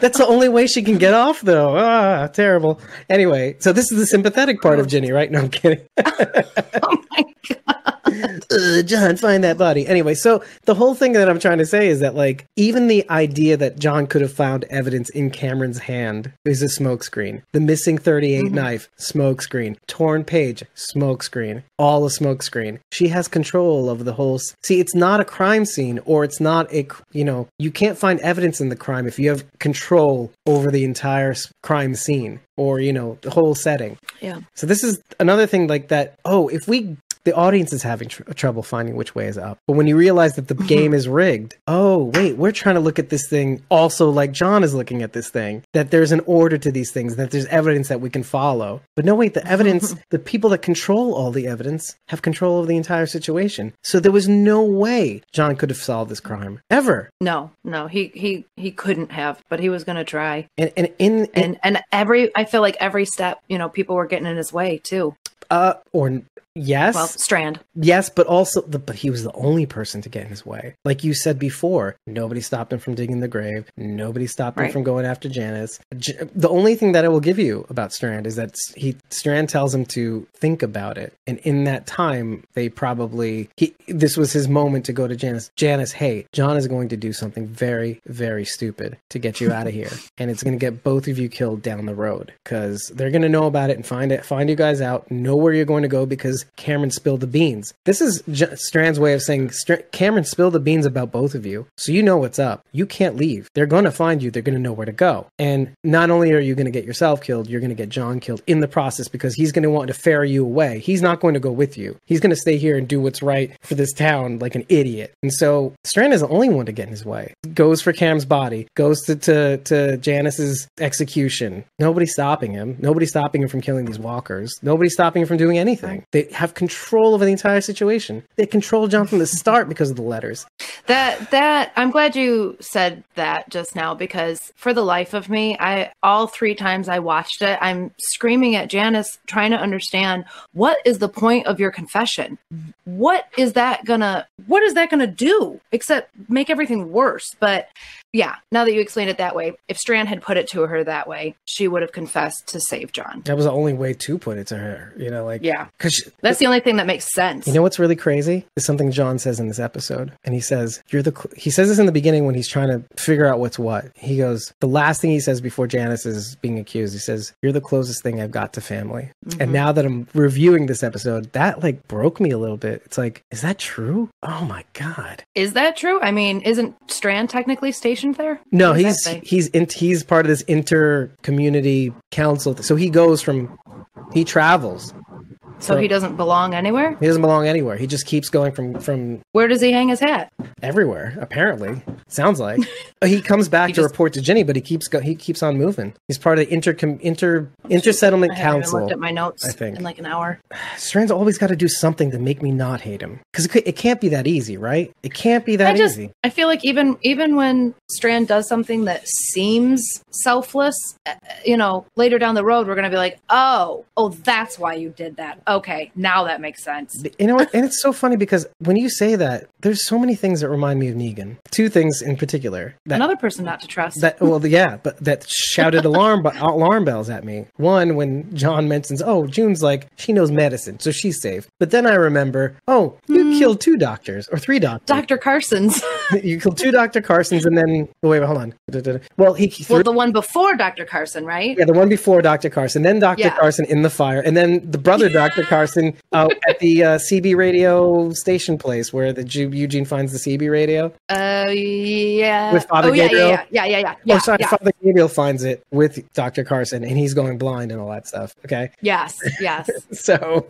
That's the only way she can get off, though. Ah, terrible. Anyway, so this is the sympathetic part of Ginny, right? No, I'm kidding. Oh my God. uh, John, find that body. Anyway, so the whole thing that I'm trying to say is that, like, even the idea that John could have found evidence in Cameron's hand is a smokescreen. The missing 38 knife, smokescreen. Torn page, smokescreen. All a smokescreen. She has control of the whole. s- See, it's not a crime scene, or it's not a, you know, you can't find evidence in the crime if you have control over the entire s- crime scene or, you know, the whole setting. Yeah. So this is another thing like that. Oh, if we the audience is having tr- trouble finding which way is up. But when you realize that the game is rigged, oh, wait, we're trying to look at this thing also like John is looking at this thing, that there's an order to these things, that there's evidence that we can follow. But no, wait, the evidence, the people that control all the evidence have control of the entire situation. So there was no way John could have solved this crime ever. No, no, he he he couldn't have, but he was going to try. And, and in, in And and every I feel like every step, you know, people were getting in his way too. uh, or yes, Well, Strand. Yes, but also, the, but he was the only person to get in his way. Like you said before, nobody stopped him from digging the grave. Nobody stopped him from going after Janice. J- the only thing that I will give you about Strand is that he Strand tells him to think about it, and in that time, they probably he this was his moment to go to Janice. Janice, hey, John is going to do something very, very stupid to get you out of here, and it's going to get both of you killed down the road because they're going to know about it and find it, find you guys out, know where you're going to go because Cameron spilled the beans. This is J- Strand's way of saying Cameron spilled the beans about both of you, so you know what's up. You can't leave. They're going to find you. They're going to know where to go. And not only are you going to get yourself killed, you're going to get John killed in the process because he's going to want to ferry you away. He's not going to go with you. He's going to stay here and do what's right for this town like an idiot. And so Strand is the only one to get in his way. Goes for Cam's body, goes to, to, to Janice's execution. Nobody's stopping him. Nobody's stopping him from killing these walkers. Nobody's stopping him from doing anything. They have control over the entire situation. They control John from the start because of the letters. That that I'm glad you said that just now because for the life of me, I all three times I watched it, I'm screaming at Janice trying to understand what is the point of your confession? What is that gonna what is that gonna do except make everything worse? But yeah, now that you explained it that way, if Strand had put it to her that way, she would have confessed to save John. That was the only way to put it to her. You know, like Yeah. because That's the only thing that makes sense. You know what's really crazy? Is something John says in this episode. And he says, You're the cl-. he says this in the beginning when he's trying to figure out what's what. He goes, the last thing he says before Janice is being accused, he says, You're the closest thing I've got to family. And mm-hmm. now that I'm reviewing this episode, that like broke me a little bit. It's like, is that true? Oh my god. Is that true? I mean, isn't Strand technically stationed there? No, he's he's in, he's part of this inter community council. So he goes from he travels. So he doesn't belong anywhere? He doesn't belong anywhere. He just keeps going from from Where does he hang his hat? everywhere apparently sounds like he comes back He to just- report to Ginny but he keeps go- he keeps on moving he's part of the inter inter intersettlement I haven't looked at my notes I think. in like an hour. Strand's always got to do something to make me not hate him because it, it can't be that easy right it can't be that I just easy I feel like even even when Strand does something that seems selfless, uh, you know, later down the road we're gonna be like, oh, oh, that's why you did that. Okay, now that makes sense. You know what? And it's so funny because when you say that, there's so many things that remind me of Negan. Two things in particular. That, Another person not to trust. that well, yeah, but that shouted alarm alarm bells at me. One when John mentions, "Oh, June's like she knows medicine, so she's safe." But then I remember, "Oh, you Hmm. killed two doctors or three doctors. Dr. Carson's. you killed two Doctor Carsons, and then oh, wait, hold on. Well, he well, the one before Dr. Carson, right? yeah, the one before Doctor Carson, then Doctor Yeah. Carson in the fire, and then the brother Doctor Carson uh, at the uh, CB radio station place where the Ju- Eugene finds the CB radio. Uh, yeah. With Father oh, yeah, Gabriel? yeah, yeah, yeah, yeah, yeah. oh, sorry, yeah. Father Gabriel finds it with Doctor Carson, and he's going blind and all that stuff. Okay, Yes, yes. so,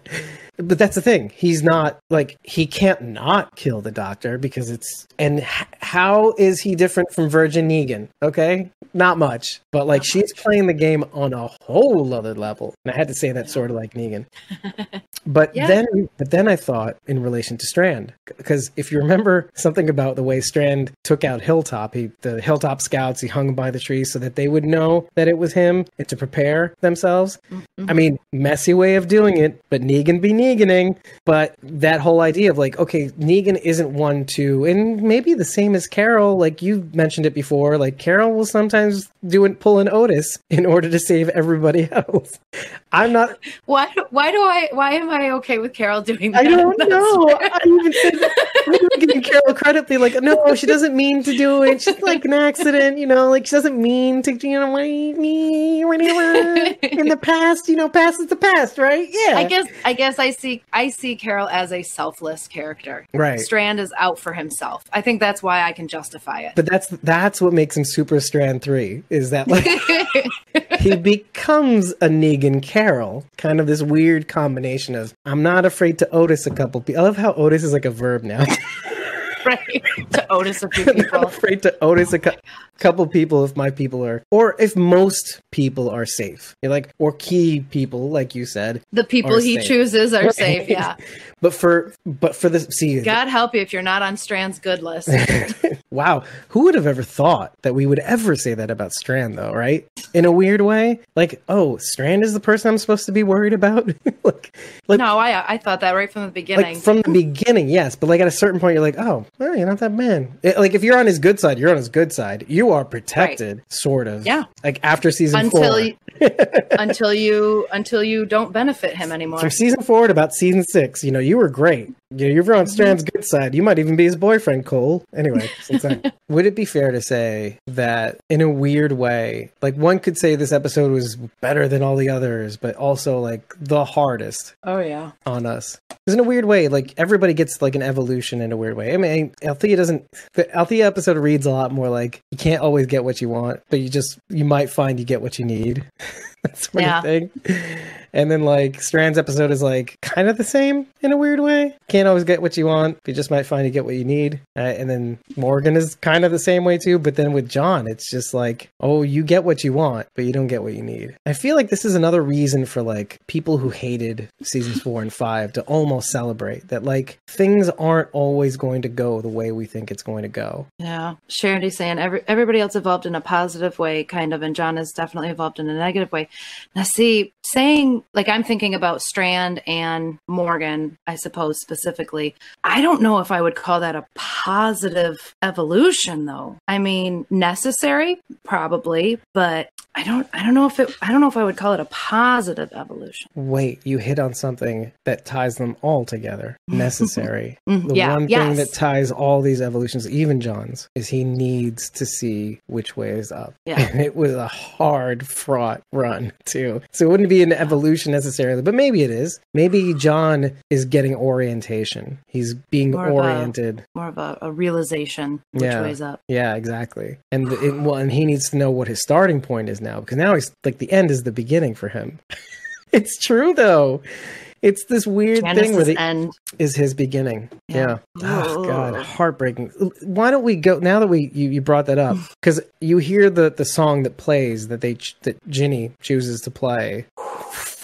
but that's the thing. He's not like he can't not kill the Doctor because it's and h- how is he different from Virgin Negan? Okay, not much, but like she's playing the game on a whole other level. And I had to say that sort of like Negan. But Yeah. then, but then I thought in relation to Strand, because if you remember something about the way Strand took out Hilltop, he the Hilltop scouts, he hung by the tree so that they would know that it was him and to prepare themselves. Mm-hmm. I mean, messy way of doing it, but Negan be Neganing. But that whole idea of like, okay, Negan isn't one to, and maybe the same as Carol. Like you mentioned it before, like Carol will sometimes do it, pull an Otis in order to save everybody else. I'm not Why? Why do I? Why am I okay with Carol doing that? I don't That's know. I even said I'm even giving Carol credit. Be like, no, she doesn't mean to do it. She's like an accident, you know. Like she doesn't mean to, you know, me whatever. In the past, you know, past is the past, right? Yeah, I guess. I guess I see. I see Carol as a selfless character. right. Strand is out for himself. I think that's why I can justify it. But that's that's what makes him Super Strand Three. Is that like he becomes a Negan Carol, kind of this weird combination of I'm not afraid to Otis a couple. Pe- I love how Otis is like a verb now. right to Otis a few I'm not afraid to Otis a cou- couple people if my people are, or if most people are safe. You're like, or key people, like you said. The people he safe. chooses are Right. safe. Yeah. But for, but for the see, God help you if you're not on Strand's good list. Wow, who would have ever thought that we would ever say that about Strand, though? Right? In a weird way, like, oh, Strand is the person I'm supposed to be worried about. like, like, no, I I thought that right from the beginning. like from the beginning, yes, but like at a certain point, you're like, oh, well, you're not that man. It- like if you're on his good side, you're on his good side. You are protected, sort of. Yeah. Like after season until four, you, until you until you don't benefit him anymore. from season four to about season six, you know, you were great. You know, you're on mm-hmm. Strand's good side. You might even be his boyfriend, Cole. Anyway, since then, would it be fair to say that in a weird way, like one could say this episode was better than all the others, but also like the hardest Oh yeah. on us. Because in a weird way, like everybody gets like an evolution in a weird way. I mean, Althea doesn't. The Althea episode reads a lot more like you can't always get what you want, but you just you might find you get what you need. That's sort Yeah. of thing. And then like Strand's episode is like kind of the same in a weird way. Can't always get what you want, you just might find you get what you need. Uh, and then Morgan is kind of the same way too. But then with John, it's just like, oh, you get what you want, but you don't get what you need. I feel like this is another reason for like people who hated seasons four and five to almost celebrate that like things aren't always going to go the way we think it's going to go. Yeah. Charity's saying every, everybody else evolved in a positive way, kind of, and John has definitely evolved in a negative way. Now, see, saying like I'm thinking about Strand and Morgan, I suppose specifically. I don't know if I would call that a positive evolution, though. I mean, necessary, probably, but I don't. I don't know if it. I don't know if I would call it a positive evolution. Wait, you hit on something that ties them all together. Necessary. Mhm, The yeah, one thing yes. that ties all these evolutions, even John's, is he needs to see which way is up. Yeah. And it was a hard, fraught run, too. So it wouldn't be an evolution necessarily, but maybe it is. Maybe John is getting orientation. He's being More of a- oriented. More of a, a realization which Yeah. way's up. Yeah, exactly. And it, well, and he needs to know what his starting point is now because now he's like the end is the beginning for him. it's true though. It's this weird thing where the end. is his beginning. Yeah. Yeah. Oh god, heartbreaking. Why don't we go now that we you, you brought that up cuz you hear the the song that plays that they that Ginny chooses to play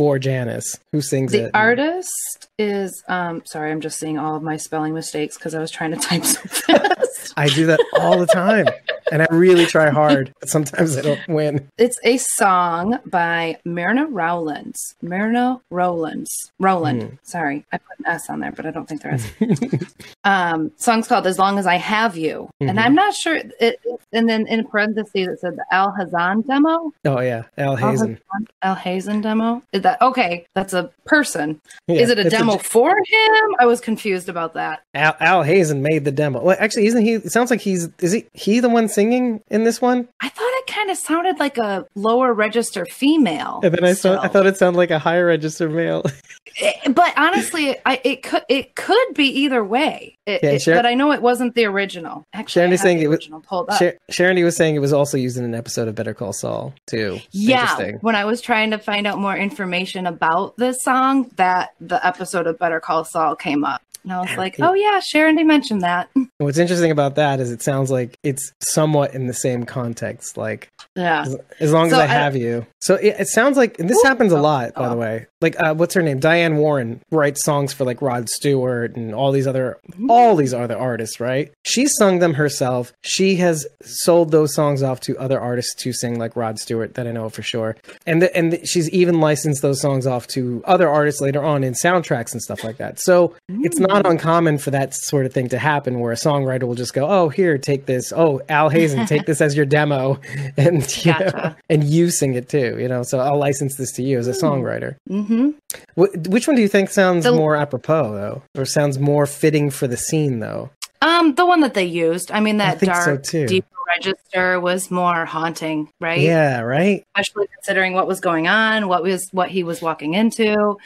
for Janice. Who sings The it? artist is um sorry, I'm just seeing all of my spelling mistakes because I was trying to type so fast. I do that all the time. And I really try hard, but sometimes I don't win. It's a song by Myrna Rowlands. Myrna Rowlands. Rowland. Hmm. Sorry, I put an S on there, but I don't think there is. um, song's called "As Long as I Have You," Mhm. and I'm not sure. It, and then in parentheses it said the Al Hazan demo. Oh yeah, Al Hazen. Al Hazen demo. Is that okay? That's a person. Yeah, is it a demo for him? I was confused about that. Al, Al Hazen made the demo. Well, actually, isn't he? It sounds like he's is he he the one singing in this one? I thought it kind of sounded like a lower register female. And then I saw I thought it sounded like a higher register male. It- eh, but honestly, I, it could it could be either way. It, Yeah, it- but I know it wasn't the original. Actually, Sharon have saying the it was- pulled up. Sha- Sharon was saying it was also used in an episode of Better Call Saul too. yeah, when I was trying to find out more information about this song, that the episode of Better Call Saul came up, and I was like, "Oh yeah, Sharon, they mentioned that." What's interesting about that is it sounds like it's somewhat in the same context. Like yeah, as, as long So as I I- have you. So it, it sounds like and this Ooh. happens a lot, by Oh. the way. Like uh, what's her name? Diane Warren writes songs for like Rod Stewart and all these other all these other artists, right? She sung them herself. She has sold those songs off to other artists to sing, like Rod Stewart, that I know for sure. And the, and the, she's even licensed those songs off to other artists later on in soundtracks and stuff like that. So it's not uncommon for that sort of thing to happen, where a songwriter will just go, "Oh, here, take this. Oh, Al Hazen, take this as your demo," and you know, and you sing it too. You know, so I'll license this to you as a songwriter. hmm Wh- which one do you think sounds The- more apropos, though, or sounds more fitting for the scene, though? Um, the one that they used. I mean, I that so, dark, too. deep register was more haunting, right? Yeah, right. especially considering what was going on, what was what he was walking into,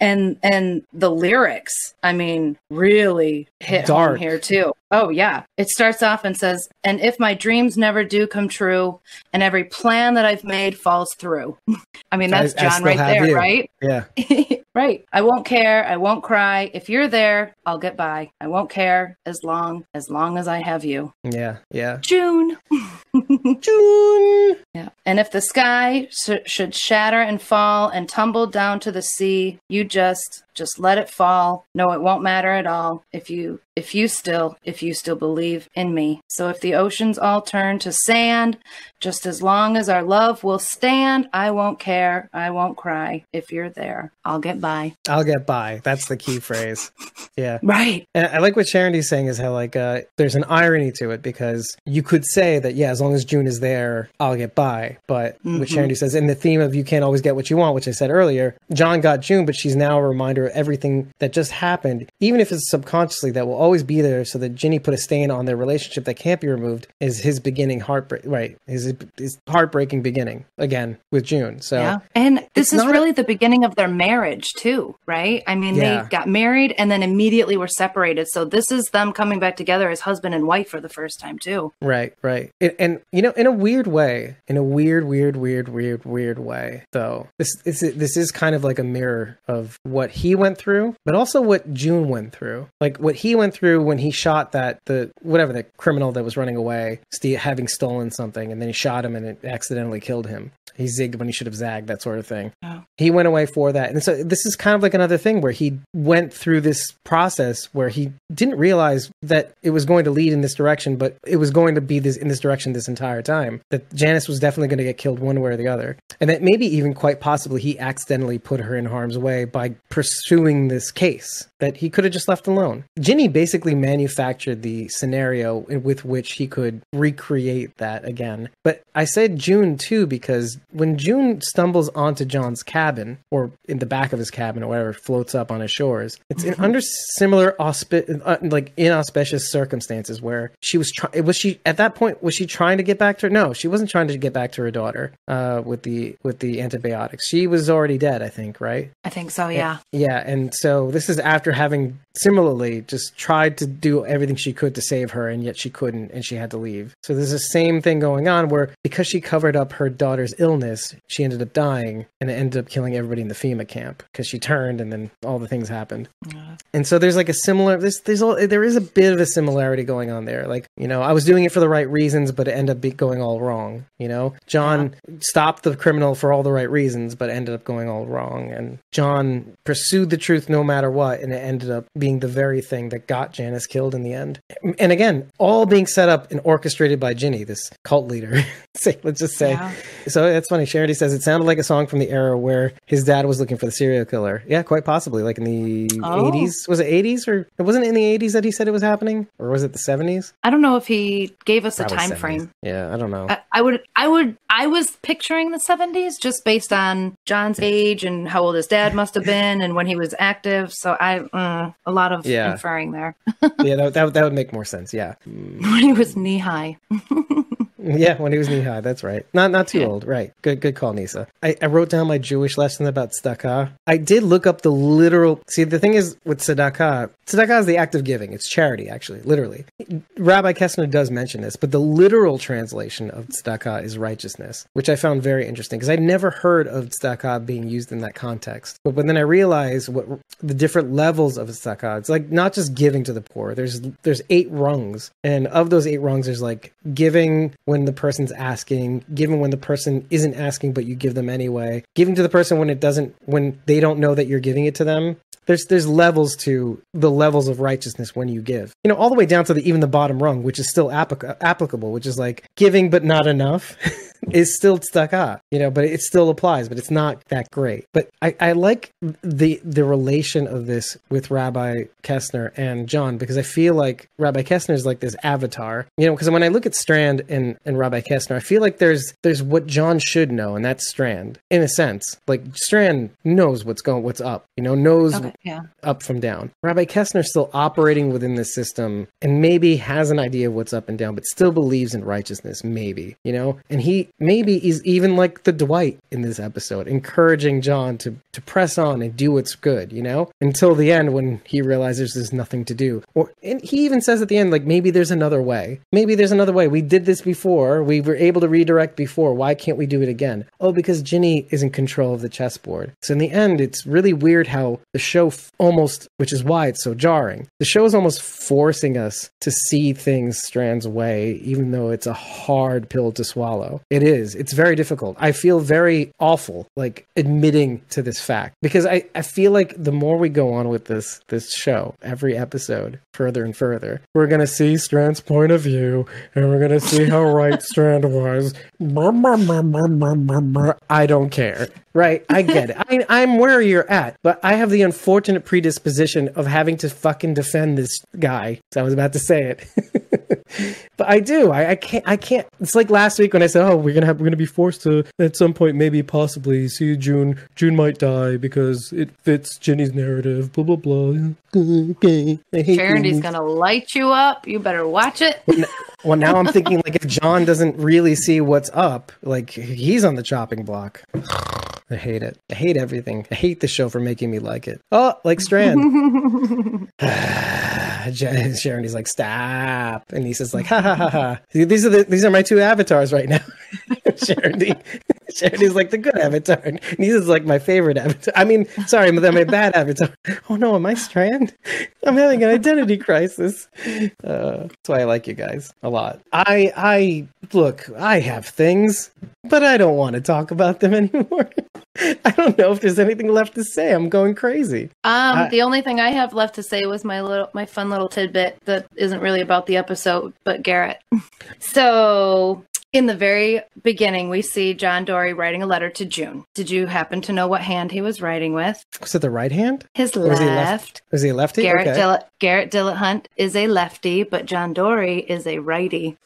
and and the lyrics. I mean, really hit Dark. home here too. Oh yeah, it starts off and says, "And if my dreams never do come true, and every plan that I've made falls through." I mean, that's I John still right there, you. right? Yeah, right. I won't care. I won't cry. If you're there, I'll get by. I won't care as long as long as I have you. yeah, yeah. June. June. Yeah. And if the sky sh- should shatter and fall and tumble down to the sea, you just just let it fall. No, it won't matter at all if you if you still if you still believe in me. So if the oceans all turn to sand, just as long as our love will stand, I won't care. I won't cry. If you're there, I'll get by. I'll get by. That's the key phrase. Yeah. Right. And I like what Charity's saying is how like uh, there's an irony to it because you could say that yeah, as long as June is there, I'll get by. But what Mhm. Charity says in the theme of you can't always get what you want, which I said earlier, John got June, but she's now a reminder everything that just happened, even if it's subconsciously that will always be there. So that Ginny put a stain on their relationship that can't be removed is his beginning heartbreak. Right, his his heartbreaking beginning again with June. So Yeah. And this is not a- really the beginning of their marriage too, right? I mean, Yeah. they got married and then immediately were separated. So this is them coming back together as husband and wife for the first time too. Right, right. And, and you know, in a weird way, in a weird, weird, weird, weird, weird way, though, this this this is kind of like a mirror of what he went through, but also what June went through. Like what he went through when he shot that the whatever the criminal that was running away, ste having stolen something, and then he shot him and it accidentally killed him. He zigged when he should have zagged, that sort of thing. Oh. He went away for that, and so this is kind of like another thing where he went through this process where he didn't realize that it was going to lead in this direction, but it was going to be this in this direction this entire time. That Janice was definitely going to get killed one way or the other, and that maybe even quite possibly he accidentally put her in harm's way by pursuing this case that he could have just left alone. Ginny basically manufactured the scenario with which he could recreate that again. But I said June too because when June stumbles onto John's cabin or in the back of his cabin or whatever floats up on his shores, it's in under similar auspi- uh, like inauspicious circumstances where she was trying. Was she at that point? Was she trying to get back to her? No, she wasn't trying to get back to her daughter uh, with the with the antibiotics. She was already dead, I think. Right? I think so, yeah. Yeah, and so this is after having similarly just tried to do everything she could to save her, and yet she couldn't, and she had to leave. So there's the same thing going on where because she covered up her daughter's illness, she ended up dying, and it ended up killing everybody in the FEMA camp because she turned, and then all the things happened. And so there's like a similar there's there's all, there is a bit of a similarity going on there. Like you know, I was doing it for the right reasons, but it ended up be going all wrong. You know, John stopped the criminal for all the right reasons, but ended up going all wrong. And John pursued the truth no matter what, and it ended up being the very thing that got Janice killed in the end. And again, all being set up and orchestrated by Ginny, this cult leader. Let's just say. Yeah. So that's funny. Charity says it sounded like a song from the era where his dad was looking for the serial killer. Yeah, quite possibly, like in the Oh. 80s. Was it 80s or it wasn't in the 80s that he said it was happening, or was it the 70s? I don't know if he gave us Probably a time 70s. frame. Yeah, I don't know. I, I would, I would, I was picturing the 70s just based on John's age and how old his dad must have been and when he was active. So I, uh, a lot of Yeah. inferring there yeah, that, that that would make more sense. Yeah, when he was knee high. yeah, when he was knee high. That's right. Not not too Yeah. old. Right. Good good call, Nisa. I, I wrote down my Jewish lesson about tzedakah. I did look up the literal. See, the thing is with tzedakah, tzedakah is the act of giving. It's charity, actually, literally. Rabbi Kessner does mention this, but the literal translation of tzedakah is righteousness, which I found very interesting because I'd never heard of tzedakah being used in that context. But, but then I realized what the different levels of tzedakah. It's like not just giving to the poor. There's there's eight rungs, and of those eight rungs, there's like giving when the person's asking, giving when the person isn't asking but you give them anyway, giving to the person when it doesn't when they don't know that you're giving it to them. There's there's levels to the levels of righteousness when you give. You know, all the way down to the even the bottom rung, which is still applic- applicable, which is like giving but not enough. is still stuck up, you know, but it still applies, but it's not that great. But I, I like the the relation of this with Rabbi Kessner and John because I feel like Rabbi Kessner is like this avatar, you know, because when I look at Strand and, and Rabbi Kessner, I feel like there's there's what John should know, and that's Strand, in a sense. Like Strand knows what's going what's up, you know, knows Okay, yeah. up from down. Rabbi Kessner's still operating within this system and maybe has an idea of what's up and down, but still believes in righteousness, maybe, you know? And he maybe is even like the Dwight in this episode, encouraging John to, to press on and do what's good, you know? Until the end when he realizes there's nothing to do. Or and he even says at the end, like, maybe there's another way. Maybe there's another way. We did this before. We were able to redirect before. Why can't we do it again? Oh, because Ginny is in control of the chessboard. So in the end, it's really weird how the show f- almost, which is why it's so jarring. The show is almost forcing us to see things Strand's way, even though it's a hard pill to swallow. It is. It's very difficult. I feel very awful, like admitting to this fact, because I, I feel like the more we go on with this this show, every episode, further and further, we're gonna see Strand's point of view, and we're gonna see how right Strand was. I don't care. Right, I get it. I, I'm where you're at, but I have the unfortunate predisposition of having to fucking defend this guy. So I was about to say it, but I do. I, I can't. I can't. It's like last week when I said, "Oh, we're gonna have. We're gonna be forced to at some point, maybe, possibly see June. June might die because it fits Ginny's narrative." Blah blah blah. Okay. Charity's gonna light you up. You better watch it. Well, now I'm thinking like if John doesn't really see what's up, like he's on the chopping block. I hate it. I hate everything. I hate the show for making me like it. Oh, like Strand. Sharon's like, stop, and he says like, ha ha ha ha. These are the these are my two avatars right now. Sharon, Sharon's like the good avatar, and Lisa's like my favorite avatar. I mean, sorry, they're my bad avatar. Oh no, am I Strand? I'm having an identity crisis. Uh, that's why I like you guys a lot. I I look, I have things, but I don't want to talk about them anymore. I don't know if there's anything left to say. I'm going crazy. Um, I- the only thing I have left to say was my little, my fun little tidbit that isn't really about the episode, but Garrett. so, in the very beginning, we see John Dorie writing a letter to June. Did you happen to know what hand he was writing with? Was it the right hand? His Or was he left? left. Was he a lefty? Garrett okay. Dillett, Garret Dillahunt is a lefty, but John Dorie is a righty.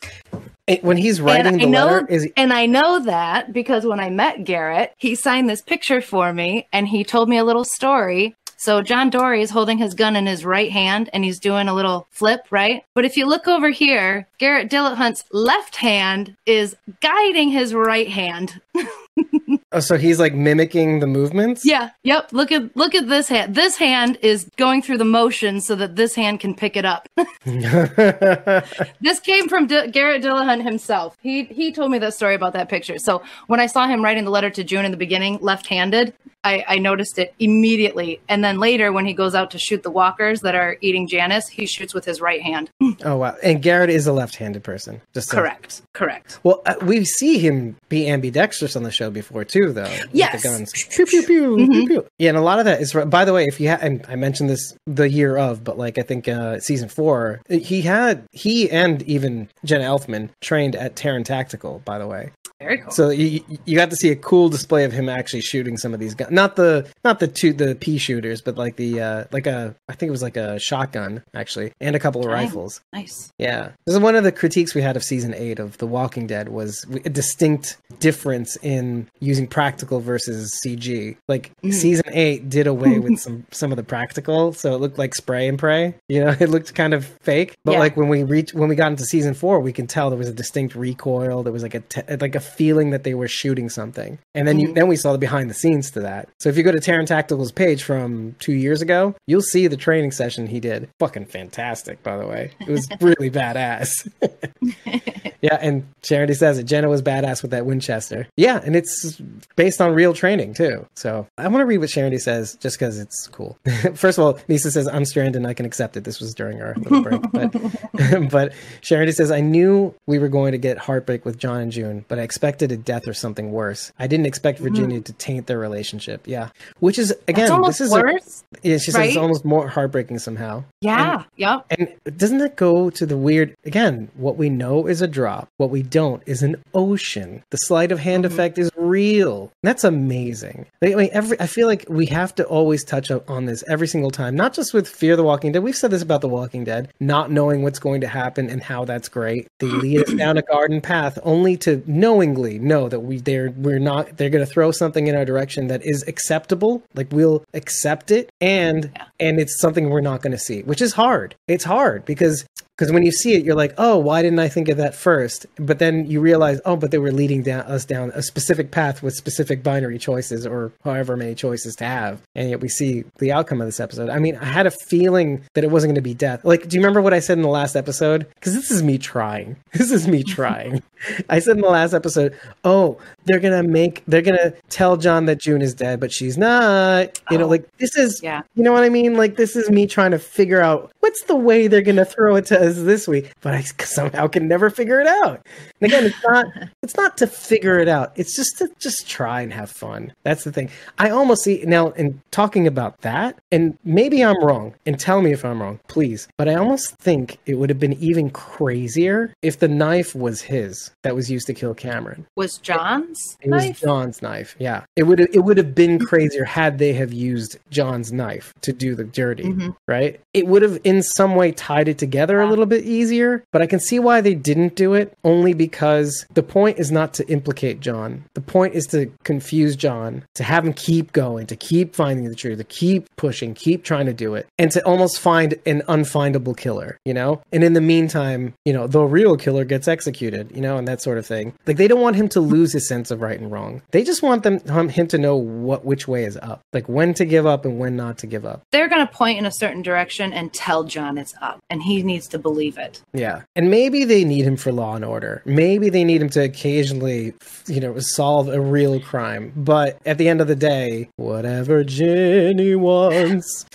When he's writing and the I know, letter, is he, and I know that because when I met Garret, he signed this picture for me and he told me a little story. So John Dorie is holding his gun in his right hand and he's doing a little flip, right? But if you look over here, Garret Dillahunt's left hand is guiding his right hand. oh, so he's like mimicking the movements. Yeah, yep. Look at look at this hand. This hand is going through the motion so that this hand can pick it up. This came from D- Garret Dillahunt himself. He he told me that story about that picture. So when I saw him writing the letter to June in the beginning, left-handed, I, I noticed it immediately. And then later, when he goes out to shoot the walkers that are eating Janis, he shoots with his right hand. Oh wow! And Garret is a left-handed person. Just so- Correct. Correct. Well, uh, we see him be ambidextrous on the show before too, though. with Yes. the guns. Pew, pew, pew, Mhm. pew, pew. Yeah, and a lot of that is. By the way, if you ha- and I mentioned this the year of, but like I think uh, season four, he had he and even Jenna Elfman trained at Taran Tactical. By the way, Very cool. so you you got to see a cool display of him actually shooting some of these guns. Not the not the two the pea shooters, but like the uh like a I think it was like a shotgun actually, and a couple of Dang. rifles. nice. Yeah, this is one of the critiques we had of season eight of The Walking Dead was a distinct difference in using practical versus CG. Like Mhm. season eight did away with some some of the practical, so it looked like spray and pray. You know, it looked kind of fake. But Yeah. like when we reach when we got into season four, we can tell there was a distinct recoil. There was like a te- like a feeling that they were shooting something, and then you Mhm. then we saw the behind the scenes to that. So if you go to Taran Tactical's page from two years ago, you'll see the training session he did. Fucking fantastic, by the way. It was really badass. yeah, and Charity says it. Jenna was badass with that Winchester. Yeah, and it's based on real training too. So I want to read what Charity says just because it's cool. First of all, Nisa says I'm stranded and I can accept it. This was during our little break, but but says I knew we were going to get heartbreak with John and June, but I expected a death or something worse. I didn't expect hmm. Virginia to taint their relationship. Yeah, which is again, this is a, worse. yeah. She says it's almost more heartbreaking somehow. yeah. yep. And doesn't that go to the weird again? What we know is a drop. What we don't is an ocean. The sleight of hand Mhm. effect is real. That's amazing. I mean, every I feel like we have to always touch up on this every single time. Not just with Fear the Walking Dead. We've said this about The Walking Dead. Not knowing what's going to happen and how that's great. They lead us down a garden path only to knowingly know that we they're we're not they're going to throw something in our direction that is acceptable. Like we'll accept it and Yeah. and it's something we're not going to see, which is hard. It's hard because because when you see it, you're like, oh, why didn't I think of that first? But then you realize, oh, but they were leading down us down a specific path with specific binary choices or however many choices to have, and yet we see the outcome of this episode. I mean, I had a feeling that it wasn't going to be death. Like, do you remember what I said in the last episode? Because this is me trying. This is me trying. I said in the last episode, oh, they're gonna make, they're gonna tell John that June is dead, but she's not. You know, Oh. like this is Yeah. you know what I mean? Like this is me trying to figure out what's the way they're going to throw it to us this week, but I somehow can never figure it out. And again, it's not it's not to figure it out. It's just to just try and have fun. That's the thing. I almost see now in talking about that, and maybe I'm wrong, and tell me if I'm wrong, please. But I almost think it would have been even crazier if the knife was his that was used to kill Cameron. Was John's It was knife? John's knife. Yeah, it would it would have been crazier had they have used John's knife to do the dirty. Mhm. Right? It would have in some way tied it together a little bit easier. But I can see why they didn't do it. Only because the point is not to implicate John. The point is to confuse John, to have him keep going, to keep finding the truth, to keep pushing, keep trying to do it, and to almost find an unfindable killer. You know. And in the meantime, you know, the real killer gets executed. You know, and that sort of thing. Like they don't want him to lose his sense of right and wrong. They just want them him to know what which way is up, like when to give up and when not to give up. They're going to point in a certain direction and tell John it's up, and he needs to believe it. Yeah, and maybe they need him for law and order. Maybe they need him to occasionally, you know, solve a real crime. But at the end of the day, whatever Ginny wants.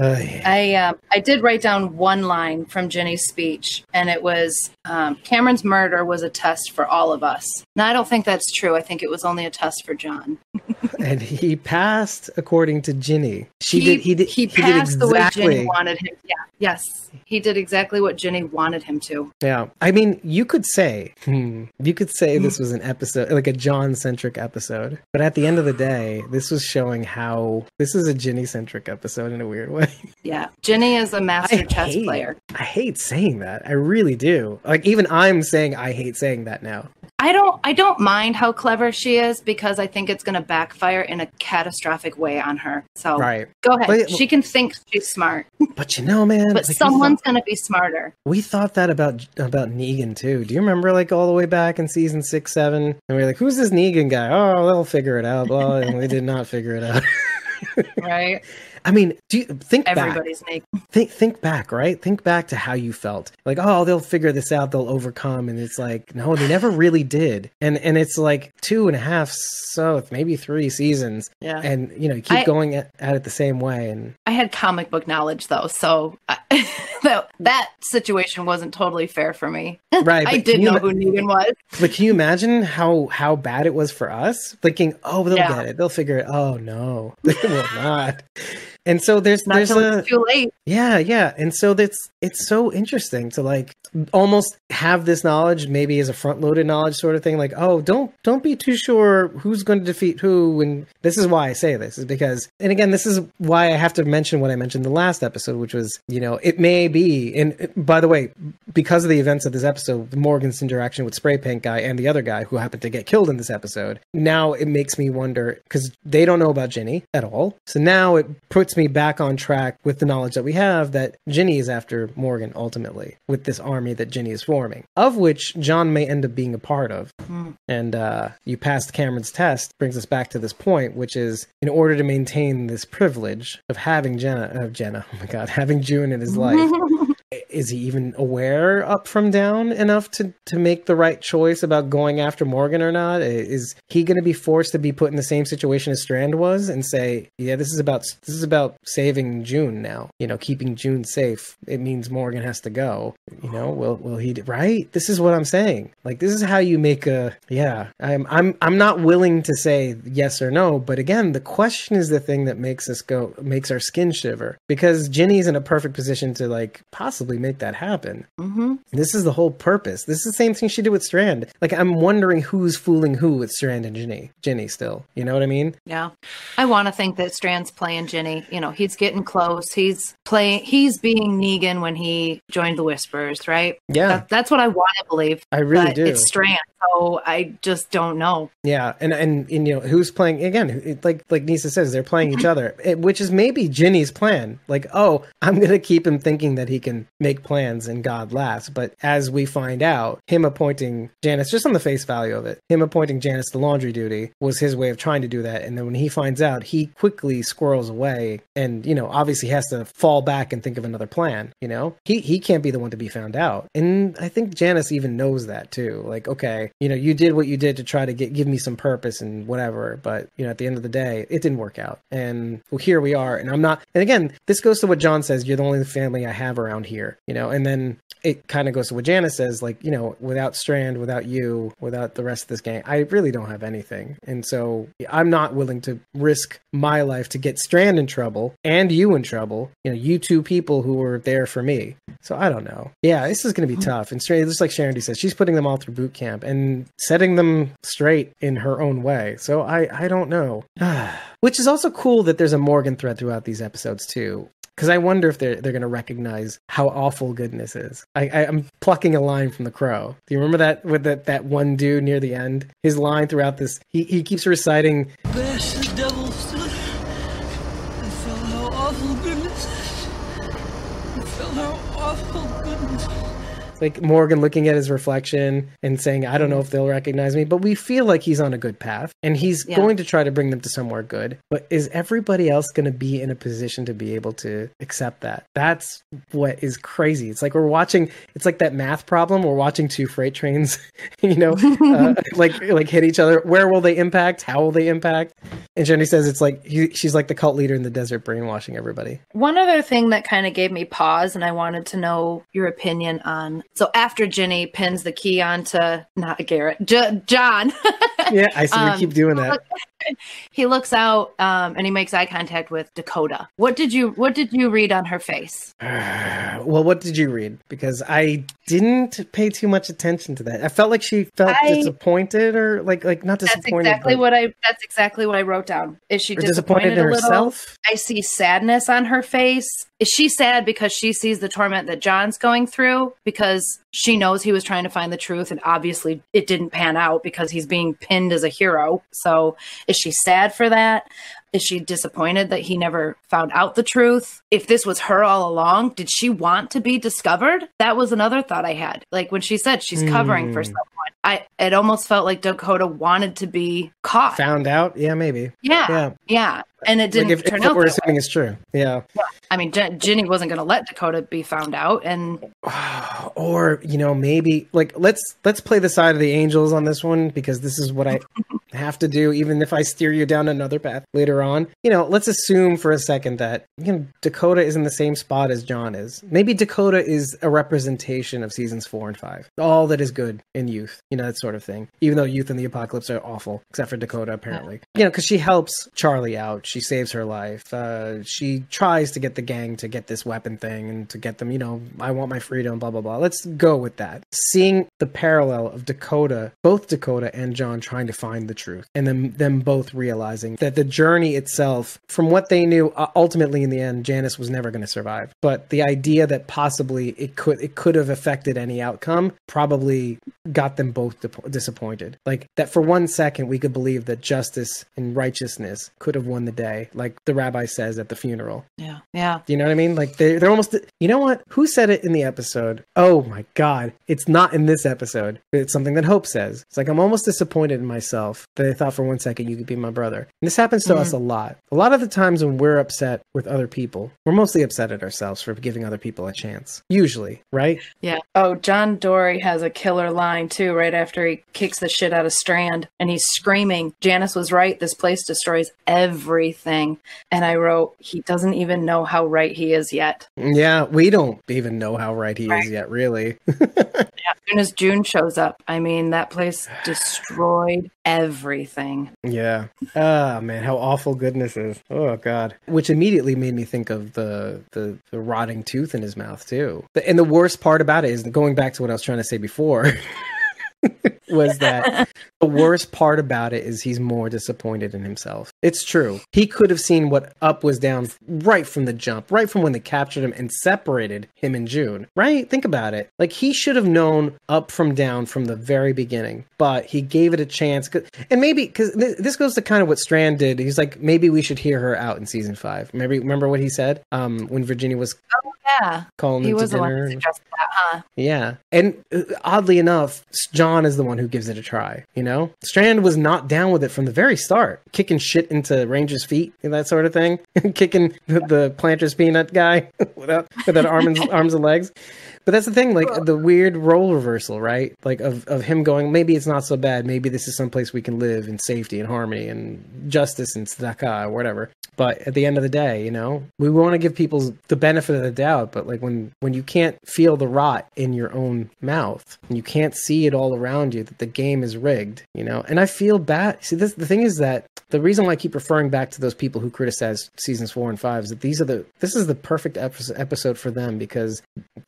Uh, yeah. I um, I did write down one line from Ginny's speech, and it was um, Cameron's murder was a test for all of us. Now I don't think that's true. I think it was only a test for John. and he passed according to Ginny. She he, did. He did. He did passed the way exactly- wanted him. Yeah. Yes. He did exactly what Ginny wanted him to. Yeah, I mean, you could say, hmm, you could say this was an episode, like a John centric episode, but at the end of the day, this was showing how this is a Ginny centric episode in a weird way. Yeah. Ginny is a master I chess hate- player. I hate saying that. I really do. Like even I'm saying I hate saying that now. I don't I don't mind how clever she is because I think it's going to backfire in a catastrophic way on her. So Right. go ahead. But- she can think she's smart, But you know, man, but like, someone's going to be smarter. we thought that about about Negan too. Do you remember like all the way back in season six, seven? And we are like, who's this Negan guy? Oh, they'll figure it out. Blah, and we did not figure it out. Right? I mean, do you think back? Everybody's naked. Think think back, right? Think back to how you felt. Like, oh, they'll figure this out, they'll overcome, and it's like, no, they never really did. And and it's like two and a half, so maybe three seasons, Yeah. and you know, you keep I- going at, at it the same way. And I had comic book knowledge though, so I, that that situation wasn't totally fair for me. right, I did can you know who Negan was. But can you imagine how how bad it was for us? Thinking, oh, they'll Yeah. get it, they'll figure it. Oh no, they will not. And so there's Not there's a too late. Yeah, yeah. And so that's it's so interesting to like almost have this knowledge maybe as a front loaded knowledge sort of thing like oh don't don't be too sure who's going to defeat who and this is why I say this is because and again this is why I have to mention what I mentioned the last episode which was you know it may be and uh, by the way because of the events of this episode Morgan's interaction with spray paint guy and the other guy who happened to get killed in this episode now it makes me wonder because they don't know about Ginny at all so now it puts me back on track with the knowledge that we have that Ginny is after Morgan ultimately with this army that Ginny is forming, of which John may end up being a part of. Hmm. And uh, you passed Cameron's test brings us back to this point, which is in order to maintain this privilege of having Jenna, of Jenna, oh my God, having June in his life, is he even aware up from down enough to to make the right choice about going after Morgan or not? Is he going to be forced to be put in the same situation as Strand was and say, "Yeah, this is about this is about saving June now. You know, keeping June safe. It means Morgan has to go. You know, will will he right? This is what I'm saying. Like this is how you make a yeah. I'm I'm I'm not willing to say yes or no, but again, the question is the thing that makes us go makes our skin shiver because Ginny's in a perfect position to like possibly make that happen. hmm This is the whole purpose. This is the same thing she did with Strand. Like I'm wondering who's fooling who with Strand and Ginny. Ginny still. You know what I mean? Yeah. I want to think that Strand's playing Ginny. You know, he's getting close. He's playing, he's being Negan when he joined the Whispers, right? Yeah, That, that's what I want to believe. I really do. It's Strand. So I just don't know. Yeah, and, and and you know who's playing again? it- Like like Nisa says, they're playing each other, it- which is maybe Ginny's plan. Like, oh, I'm gonna keep him thinking that he can make plans and God laughs. But as we find out, him appointing Janis, just on the face value of it, him appointing Janis to laundry duty was his way of trying to do that. And then when he finds out, he quickly squirrels away, and you know obviously has to fall back and think of another plan. You know, he he can't be the one to be found out, and I think Janis even knows that too. Like, okay, you know, you did what you did to try to get give me some purpose and whatever, but you know, at the end of the day, it didn't work out, and well, here we are. And I'm not. And again, this goes to what John says: you're the only family I have around here. You know, and then it kind of goes to what Janis says: like, you know, without Strand, without you, without the rest of this gang, I really don't have anything. And so I'm not willing to risk my life to get Strand in trouble and you in trouble. You know, you two people who were there for me. So I don't know. Yeah, this is going to be hmm. tough. And straight, just like Sharon says, she's putting them all through boot camp and setting them straight in her own way. So I, I don't know. Which is also cool that there's a Morgan thread throughout these episodes too. Because I wonder if they're they're going to recognize how awful goodness is. I, I I'm plucking a line from The Crow. Do you remember that with that that one dude near the end? His line throughout this, he he keeps reciting devil like Morgan looking at his reflection and saying, I don't know if they'll recognize me, but we feel like he's on a good path and he's Yeah. going to try to bring them to somewhere good. But is everybody else going to be in a position to be able to accept that? That's what is crazy. It's like we're watching, it's like that math problem. We're watching two freight trains, you know, uh, like, like hit each other. Where will they impact? How will they impact? And Jenny says it's like, he, she's like the cult leader in the desert brainwashing everybody. One other thing that kind of gave me pause, and I wanted to know your opinion on. So after Ginny pins the key onto not Garret, J- John, Yeah. I see Um, keep doing that. he looks out um, and he makes eye contact with Dakota. What did you What did you read on her face? well, what did you read? Because I didn't pay too much attention to that. I felt like she felt I- disappointed, or like like not That's disappointed. exactly but- what I. That's exactly what I wrote down. Is she disappointed, disappointed in a little? herself. I see sadness on her face. Is she sad because she sees the torment that John's going through because she knows he was trying to find the truth and obviously it didn't pan out because he's being pinned as a hero. So is she sad for that? Is she disappointed that he never found out the truth? If this was her all along, did she want to be discovered? That was another thought I had. Like when she said she's covering for Hmm. someone. I it almost felt like Dakota wanted to be caught. Found out? Yeah, maybe. yeah, yeah, Yeah. and it didn't Like if, turn if what out. we're that way. assuming is true. Yeah. I mean, Jen- Ginny wasn't going to let Dakota be found out, and or you know maybe like let's let's play the side of the angels on this one because this is what i have to do even if i steer you down another path later on. You know let's assume for a second that you know dakota is in the same spot as john is. Maybe dakota is a representation of seasons four and five. All that is good in youth you know that sort of thing. Even though youth and the apocalypse are awful except for dakota apparently. You know because she helps charlie out. She saves her life. Uh, she tries to get the gang to get this weapon thing and to get them you know i want my freedom blah blah blah. Let's go with that. Seeing the parallel of dakota both dakota and john trying to find the truth and then them both realizing that the journey itself from what they knew uh, ultimately in the end janis was never going to survive but the idea that possibly it could it could have affected any outcome probably got them both disappointed like that for one second we could believe that justice and righteousness could have won the day like the rabbi says at the funeral yeah, yeah, you know what I mean? Like they they're almost you know what? Who said it in the episode? Oh my god. It's not in this episode. It's something that Hope says. It's like I'm almost disappointed in myself that I thought for one second you could be my brother. And this happens to us mm-hmm. a lot. A lot of the times when we're upset with other people, we're mostly upset at ourselves for giving other people a chance. Usually, right? yeah. Oh, John Dorie has a killer line too. Right after he kicks the shit out of Strand, and he's screaming, "Janis was right. This place destroys everything." And I wrote, "He doesn't even know how right he is yet." Yeah, we don't even know how right he Right. is yet, really. As soon as June shows up, I mean, that place destroyed everything. Yeah. Ah, man, how awful goodness is. Oh God. Which immediately made me think of the, the the rotting tooth in his mouth too. And the worst part about it is going back to what I was trying to say before. was that the worst part about it is he's more disappointed in himself. It's true. He could have seen what up was down right from the jump, right from when they captured him and separated him in June. Right? Think about it. Like he should have known up from down from the very beginning, but he gave it a chance. And maybe because this goes to kind of what Strand did. He's like, maybe we should hear her out in season five. Maybe remember what he said um, when Virginia was Yeah, calling he was to the one who suggested that, huh? Yeah. And uh, oddly enough, John is the one who gives it a try, you know? Strand was not down with it from the very start, kicking shit into Ranger's feet and that sort of thing, kicking the, the planter's peanut guy without, without arms, arms and legs. But that's the thing, like the weird role reversal, right? Like of, of him going, maybe it's not so bad. Maybe this is someplace we can live in safety and harmony and justice and tzedakah or whatever. But at the end of the day, you know, we want to give people the benefit of the doubt. But like when when you can't feel the rot in your own mouth and you can't see it all around you that the game is rigged, you know. And I feel bad. See, this the thing is that the reason why I keep referring back to those people who criticize seasons four and five is that these are the this is the perfect episode episode for them because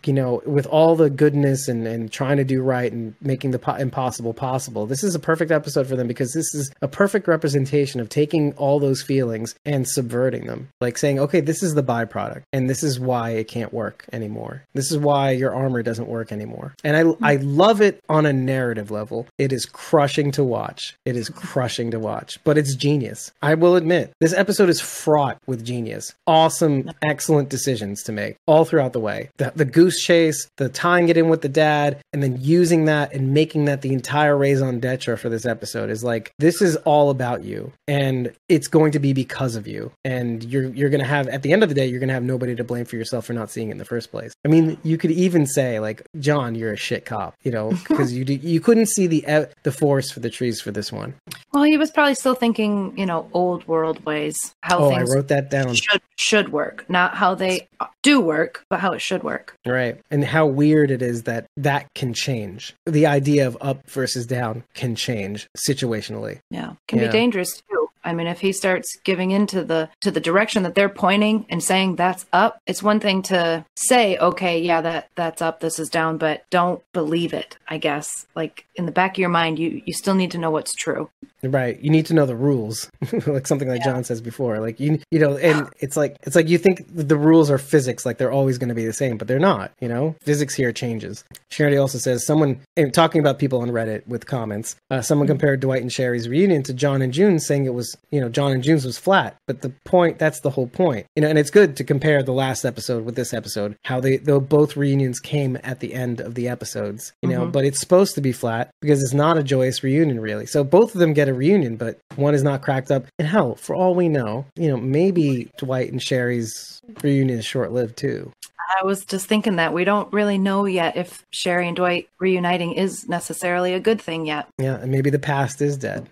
you know with all the goodness and and trying to do right and making the po- impossible possible. This is a perfect episode for them because this is a perfect representation of taking all those feelings and subverting them. Like saying okay this is the byproduct and this is why it can't work anymore. This is why your armor doesn't work anymore. And i i love it on a narrative level. It is crushing to watch. It is crushing to watch but it's genius. I will admit this episode is fraught with genius. Awesome excellent decisions to make all throughout the way. The, the goose chase the tying it in with the dad and then using that and making that the entire raison d'etre for this episode is like this is all about you and it's going to be because of you. And you're you're going to have at the end of the day you're going to have nobody to blame for yourself for not seeing it in the first place. I mean you could even say like john you're a shit cop you know because you did, you couldn't see the the forest for the trees for this one. Well, he was probably still thinking, you know, old world ways, how oh i things wrote that down. should should work, not how they do work, but how it should work. Right. And how weird it is that that can change. The idea of up versus down can change situationally. Yeah, can Yeah. be dangerous too. I mean, if he starts giving into the to the direction that they're pointing and saying that's up, it's one thing to say, okay, yeah, that that's up, this is down, but don't believe it. I guess, like in the back of your mind, you you still need to know what's true. Right. You need to know the rules. like something like John says before. Like you you know, and it's like it's like you think the rules are physics, like they're always going to be the same, but they're not, you know? Physics here changes. Charity also says someone and talking about people on Reddit with comments, uh, someone compared Dwight and Sherry's reunion to John and June saying it was you know, John and June's was flat. But the point, that's the whole point. You know, and it's good to compare the last episode with this episode, how they, though both reunions came at the end of the episodes, you know, Mhm. but it's supposed to be flat because it's not a joyous reunion, really. So both of them get a reunion, but one is not cracked up. And hell, for all we know, you know, maybe Dwight and Sherry's reunion is short lived too. I was just thinking that we don't really know yet if Sherry and Dwight reuniting is necessarily a good thing yet. Yeah, and maybe the past is dead.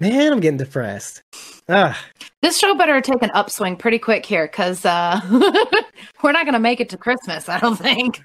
Man, I'm getting depressed. Ah, This show better take an upswing pretty quick here because uh, we're not going to make it to Christmas, I don't think.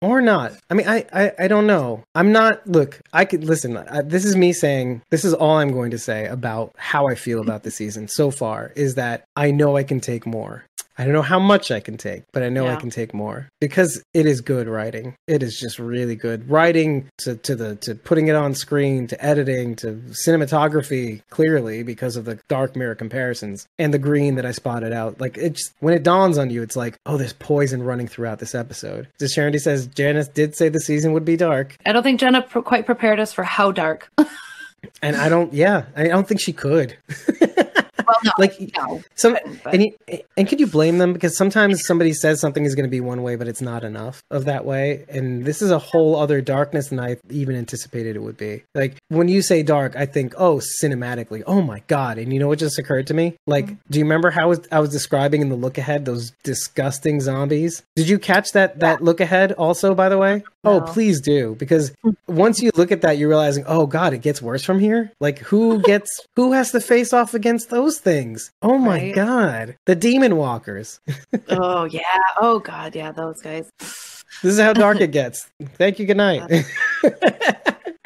or not. I mean, I, I, I don't know. I'm not. Look, I could listen. I, this is me saying. This is all I'm going to say about how I feel about the season so far. Is that I know I can take more. I don't know how much I can take, but I know I can take more because it is good writing. It is just really good writing to, to the to putting it on screen to editing to cinematography. Clearly, because of the dark mirror comparisons and the green that I spotted out. Like it's when it dawns on you, it's like, oh, there's poison running throughout this episode. Just Sharon D says Janice did say the season would be dark, I don't think Jenna pr- quite prepared us for how dark. and I don't. Yeah, I don't think she could. well, no, Like no. some but- and you, and could you blame them? Because sometimes somebody says something is going to be one way but it's not enough of that way and this is a whole other darkness than i even anticipated it would be. Like when you say dark i think oh cinematically oh my god and you know what just occurred to me? Like mm-hmm. do you remember how I was, I was describing in the look ahead those disgusting zombies? Did you catch that that look ahead also by the way oh No. please do because hmm. once you look at that you're realizing oh god it gets worse from here like who gets who has to face off against those things oh my Right. god the demon walkers oh, yeah. Oh, God. Yeah, those guys. this is how dark it gets thank you good night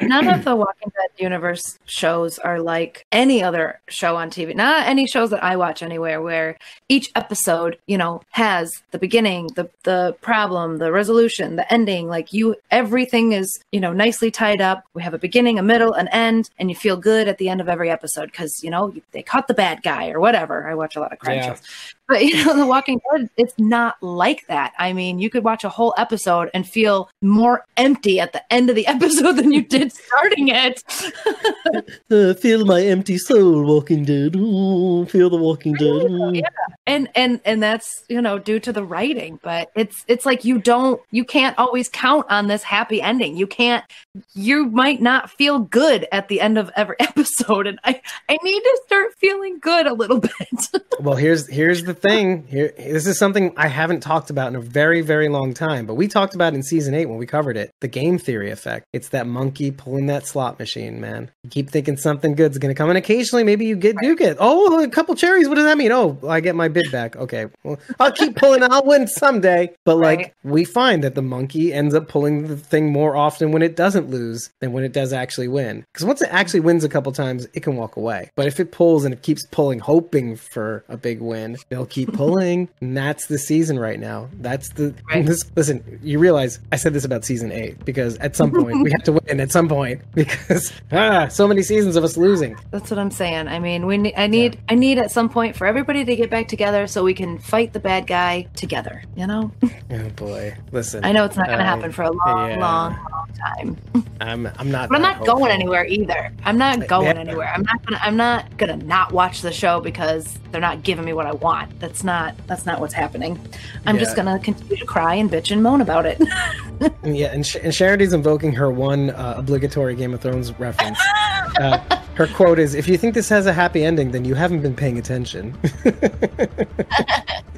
None of the Walking Dead universe shows are like any other show on TV. Not any shows that I watch anywhere where each episode, you know, has the beginning, the the problem, the resolution, the ending. Like you everything is, you know, nicely tied up. We have a beginning, a middle, an end, and you feel good at the end of every episode because, you know, they caught the bad guy or whatever. I watch a lot of crime Yeah. shows. But you know, The Walking Dead, it's not like that. I mean, you could watch a whole episode and feel more empty at the end of the episode than you did starting it. uh, feel my empty soul walking dead Ooh, feel the walking dead Ooh. Yeah. And and and that's, you know, due to the writing, but it's it's like you don't you can't always count on this happy ending. You can't you might not feel good at the end of every episode and I I need to start feeling good a little bit. well here's here's the thing here this is something i haven't talked about in a very very long time but we talked about in season 8 when we covered it the game theory effect it's that monkey pulling that slot machine man you keep thinking something good's gonna come and occasionally maybe you get do get oh a couple cherries what does that mean oh i get my bid back okay well i'll keep pulling i'll win someday but like Right. we find that the monkey ends up pulling the thing more often when it doesn't lose than when it does actually win. Because once it actually wins a couple times, it can walk away. But if it pulls and it keeps pulling, hoping for a big win, they'll keep pulling. and that's the season right now. That's the Right. this. Listen, you realize I said this about season eight because at some point we have to win. At some point because ah, so many seasons of us losing. That's what I'm saying. I mean, we ne- I need I need at some point for everybody to get back together so we can fight the bad guy together, you know? Oh boy, listen. I know it's not going to Uh, happen for a long, yeah. long, long time. I'm I'm not. But I'm not going anywhere either. I'm not going Yeah. anywhere. I'm not gonna. I'm not gonna not watch the show because they're not giving me what I want. That's not. That's not what's happening. I'm just gonna continue to cry and bitch and moan about it. Yeah, and, Sh- and Charity's invoking her one uh, obligatory Game of Thrones reference. Uh, her quote is, "If you think this has a happy ending, then you haven't been paying attention."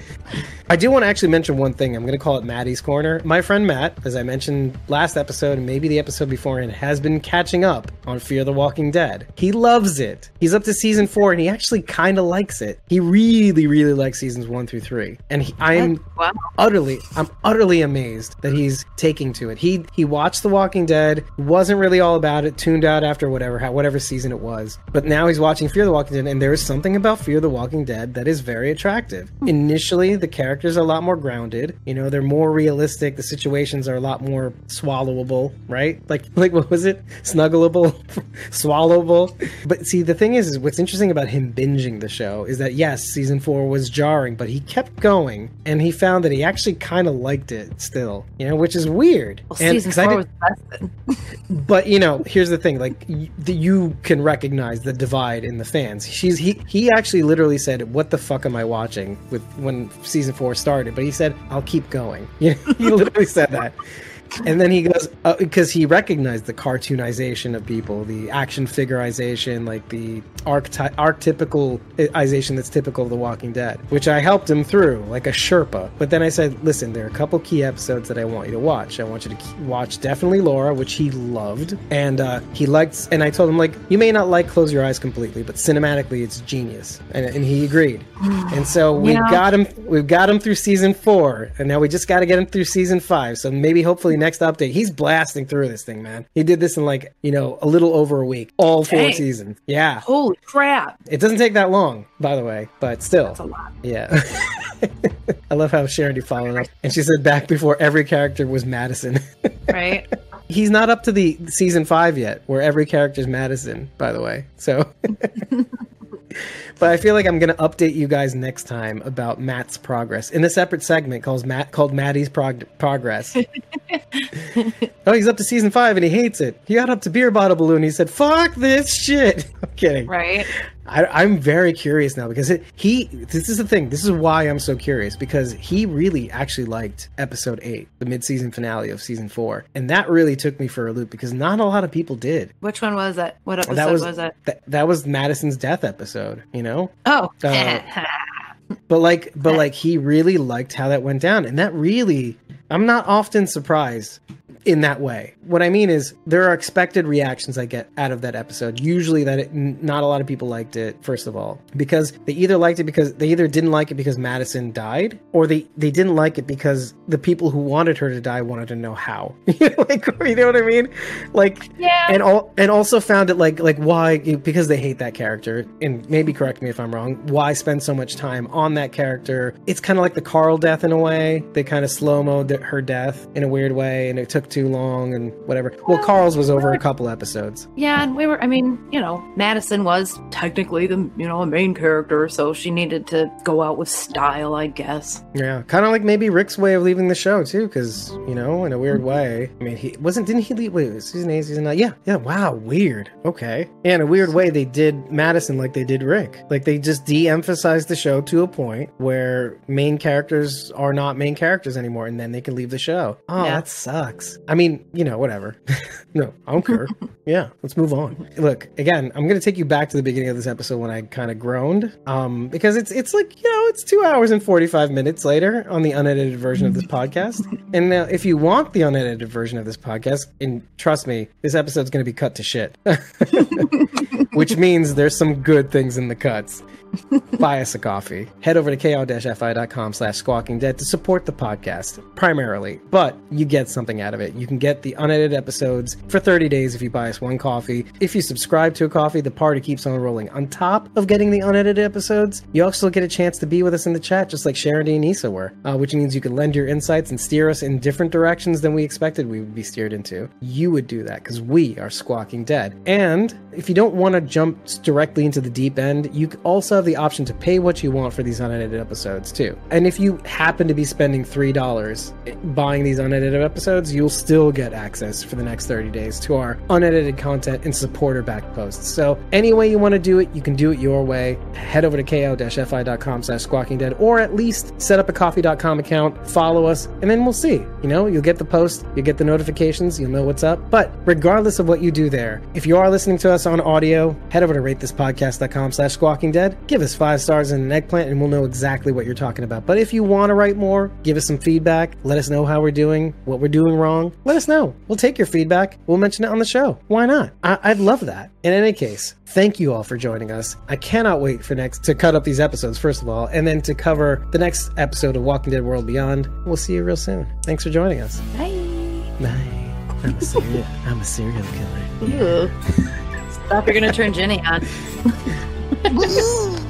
I do want to actually mention one thing. I'm going to call it Maddie's Corner. My friend Matt, as I mentioned last episode and maybe the episode beforehand, has been catching up on Fear the Walking Dead. He loves it. He's up to season four and he actually kind of likes it. He really, really likes seasons one through three. And he, I'm wow. utterly i'm utterly amazed that he's taking to it he he watched the walking dead wasn't really all about it tuned out after whatever whatever season it was but now he's watching fear the walking dead and there is something about fear the walking dead that is very attractive hmm. initially the characters are a lot more grounded. You know, they're more realistic. The situations are a lot more swallowable, right? Like, like what was it? Snuggleable, swallowable. But see, the thing is, is what's interesting about him binging the show is that yes, season four was jarring, but he kept going, and he found that he actually kind of liked it still. You know, which is weird. Well, And- season four was best. but you know, here's the thing: like y- you can recognize the divide in the fans. She's he he actually literally said, "What the fuck am I watching?" With when season four started, but he said, "I'll keep going." You know, he literally said that. And then he goes uh, because he recognized the cartoonization of people, the action figurization, like the archety- archetypicalization that's typical of The Walking Dead, which I helped him through like a Sherpa. But then I said, listen, there are a couple key episodes that I want you to watch. I want you to watch definitely Laura, which he loved, and uh, he liked. And I told him like, you may not like Close Your Eyes completely, but cinematically it's genius, and, and he agreed. And so we Yeah. got him. We've got him through season four, and now we just got to get him through season five. So maybe, hopefully, next update, he's blasting through this thing, man. He did this in like you know a little over a week, all four Dang. seasons. Yeah, Holy crap! it doesn't take that long, by the way, but still, That's a lot. yeah. I love how Sharon followed up, and she said back before every character was Madison. Right? He's not up to the season five yet, where every character's Madison, by the way. So, but I feel like I'm going to update you guys next time about Matt's progress in a separate segment called Matt called Maddie's prog- progress. oh, he's up to season five and he hates it. He got up to beer bottle balloon. He said, "Fuck this shit." I'm kidding. Right? I, I'm very curious now because it, he. This is the thing. This is why I'm so curious because he really actually liked episode eight, the mid-season finale of season four, and that really took me for a loop because not a lot of people did. Which one was it? What episode that was, was, it? That, that was Madison's death episode. You know, Oh. Uh, but like, but like, he really liked how that went down, and that really, I'm not often surprised in that way. What I mean is, there are expected reactions I get out of that episode. Usually, that it, not a lot of people liked it. First of all, because they either liked it because they either didn't like it because Madison died, or they they didn't like it because the people who wanted her to die wanted to know how. like, you know what I mean? Like, yeah. and all and also found it like like why because they hate that character and maybe correct me if i'm wrong why spend so much time on that character it's kind of like the carl death in a way they kind of slow mode her death in a weird way and it took too long and whatever. Well Well, carl's was over a couple episodes. Yeah, and we were. I mean, you know, Madison was technically the you know a main character, so she needed to go out with style, I guess. yeah kind of like maybe rick's way of leaving the show too because you know in a weird mm-hmm. way. I mean he wasn't didn't he leave wait season 8 season 9 yeah yeah wow weird. Okay. Yeah in a weird way they did madison like they did rick. Like they just de-emphasized the show to a point where main characters are not main characters anymore and then they can leave the show. Oh Yeah. that sucks i mean you know whatever. No i don't care. Yeah let's move on. Look again i'm gonna take you back to the beginning of this episode when i kind of groaned um because it's it's like you know it's two hours and 45 minutes later on the unedited version of this podcast. And now if you want the unedited version of this podcast and trust me this episode's gonna be cut to shit. Which means there's some good things in the cuts buy us a coffee. Head over to ko-fi.com slash squawking dead to support the podcast, primarily. But you get something out of it. You can get the unedited episodes for 30 days if you buy us one coffee. If you subscribe to a coffee, the party keeps on rolling. On top of getting the unedited episodes, you also get a chance to be with us in the chat, just like Sharon D and Issa were, uh, which means you can lend your insights and steer us in different directions than we expected we would be steered into. You would do that because we are squawking dead. And if you don't want to jump directly into the deep end, you also have the option to pay what you want for these unedited episodes too. And if you happen to be spending $3 buying these unedited episodes, you'll still get access for the next 30 days to our unedited content and supporter back posts. So any way you want to do it, you can do it your way. Head over to ko-fi.com slash squawking dead or at least set up a ko-fi.com account, follow us, and then we'll see. You know, you'll get the post, you'll get the notifications, you'll know what's up. But regardless of what you do there, if you are listening to us on audio, head over to ratethispodcast.com slash squawking dead. Give us five stars and an eggplant and we'll know exactly what you're talking about. But if you want to write more, give us some feedback. Let us know how we're doing, what we're doing wrong. Let us know. We'll take your feedback. We'll mention it on the show. Why not? I- I'd love that. In any case, thank you all for joining us. I cannot wait for next to cut up these episodes, first of all, and then to cover the next episode of Walking Dead World Beyond. We'll see you real soon. Thanks for joining us. Bye. Bye. I'm a serial, I'm a serial killer. Stop! You're gonna turn Ginny on. Boo!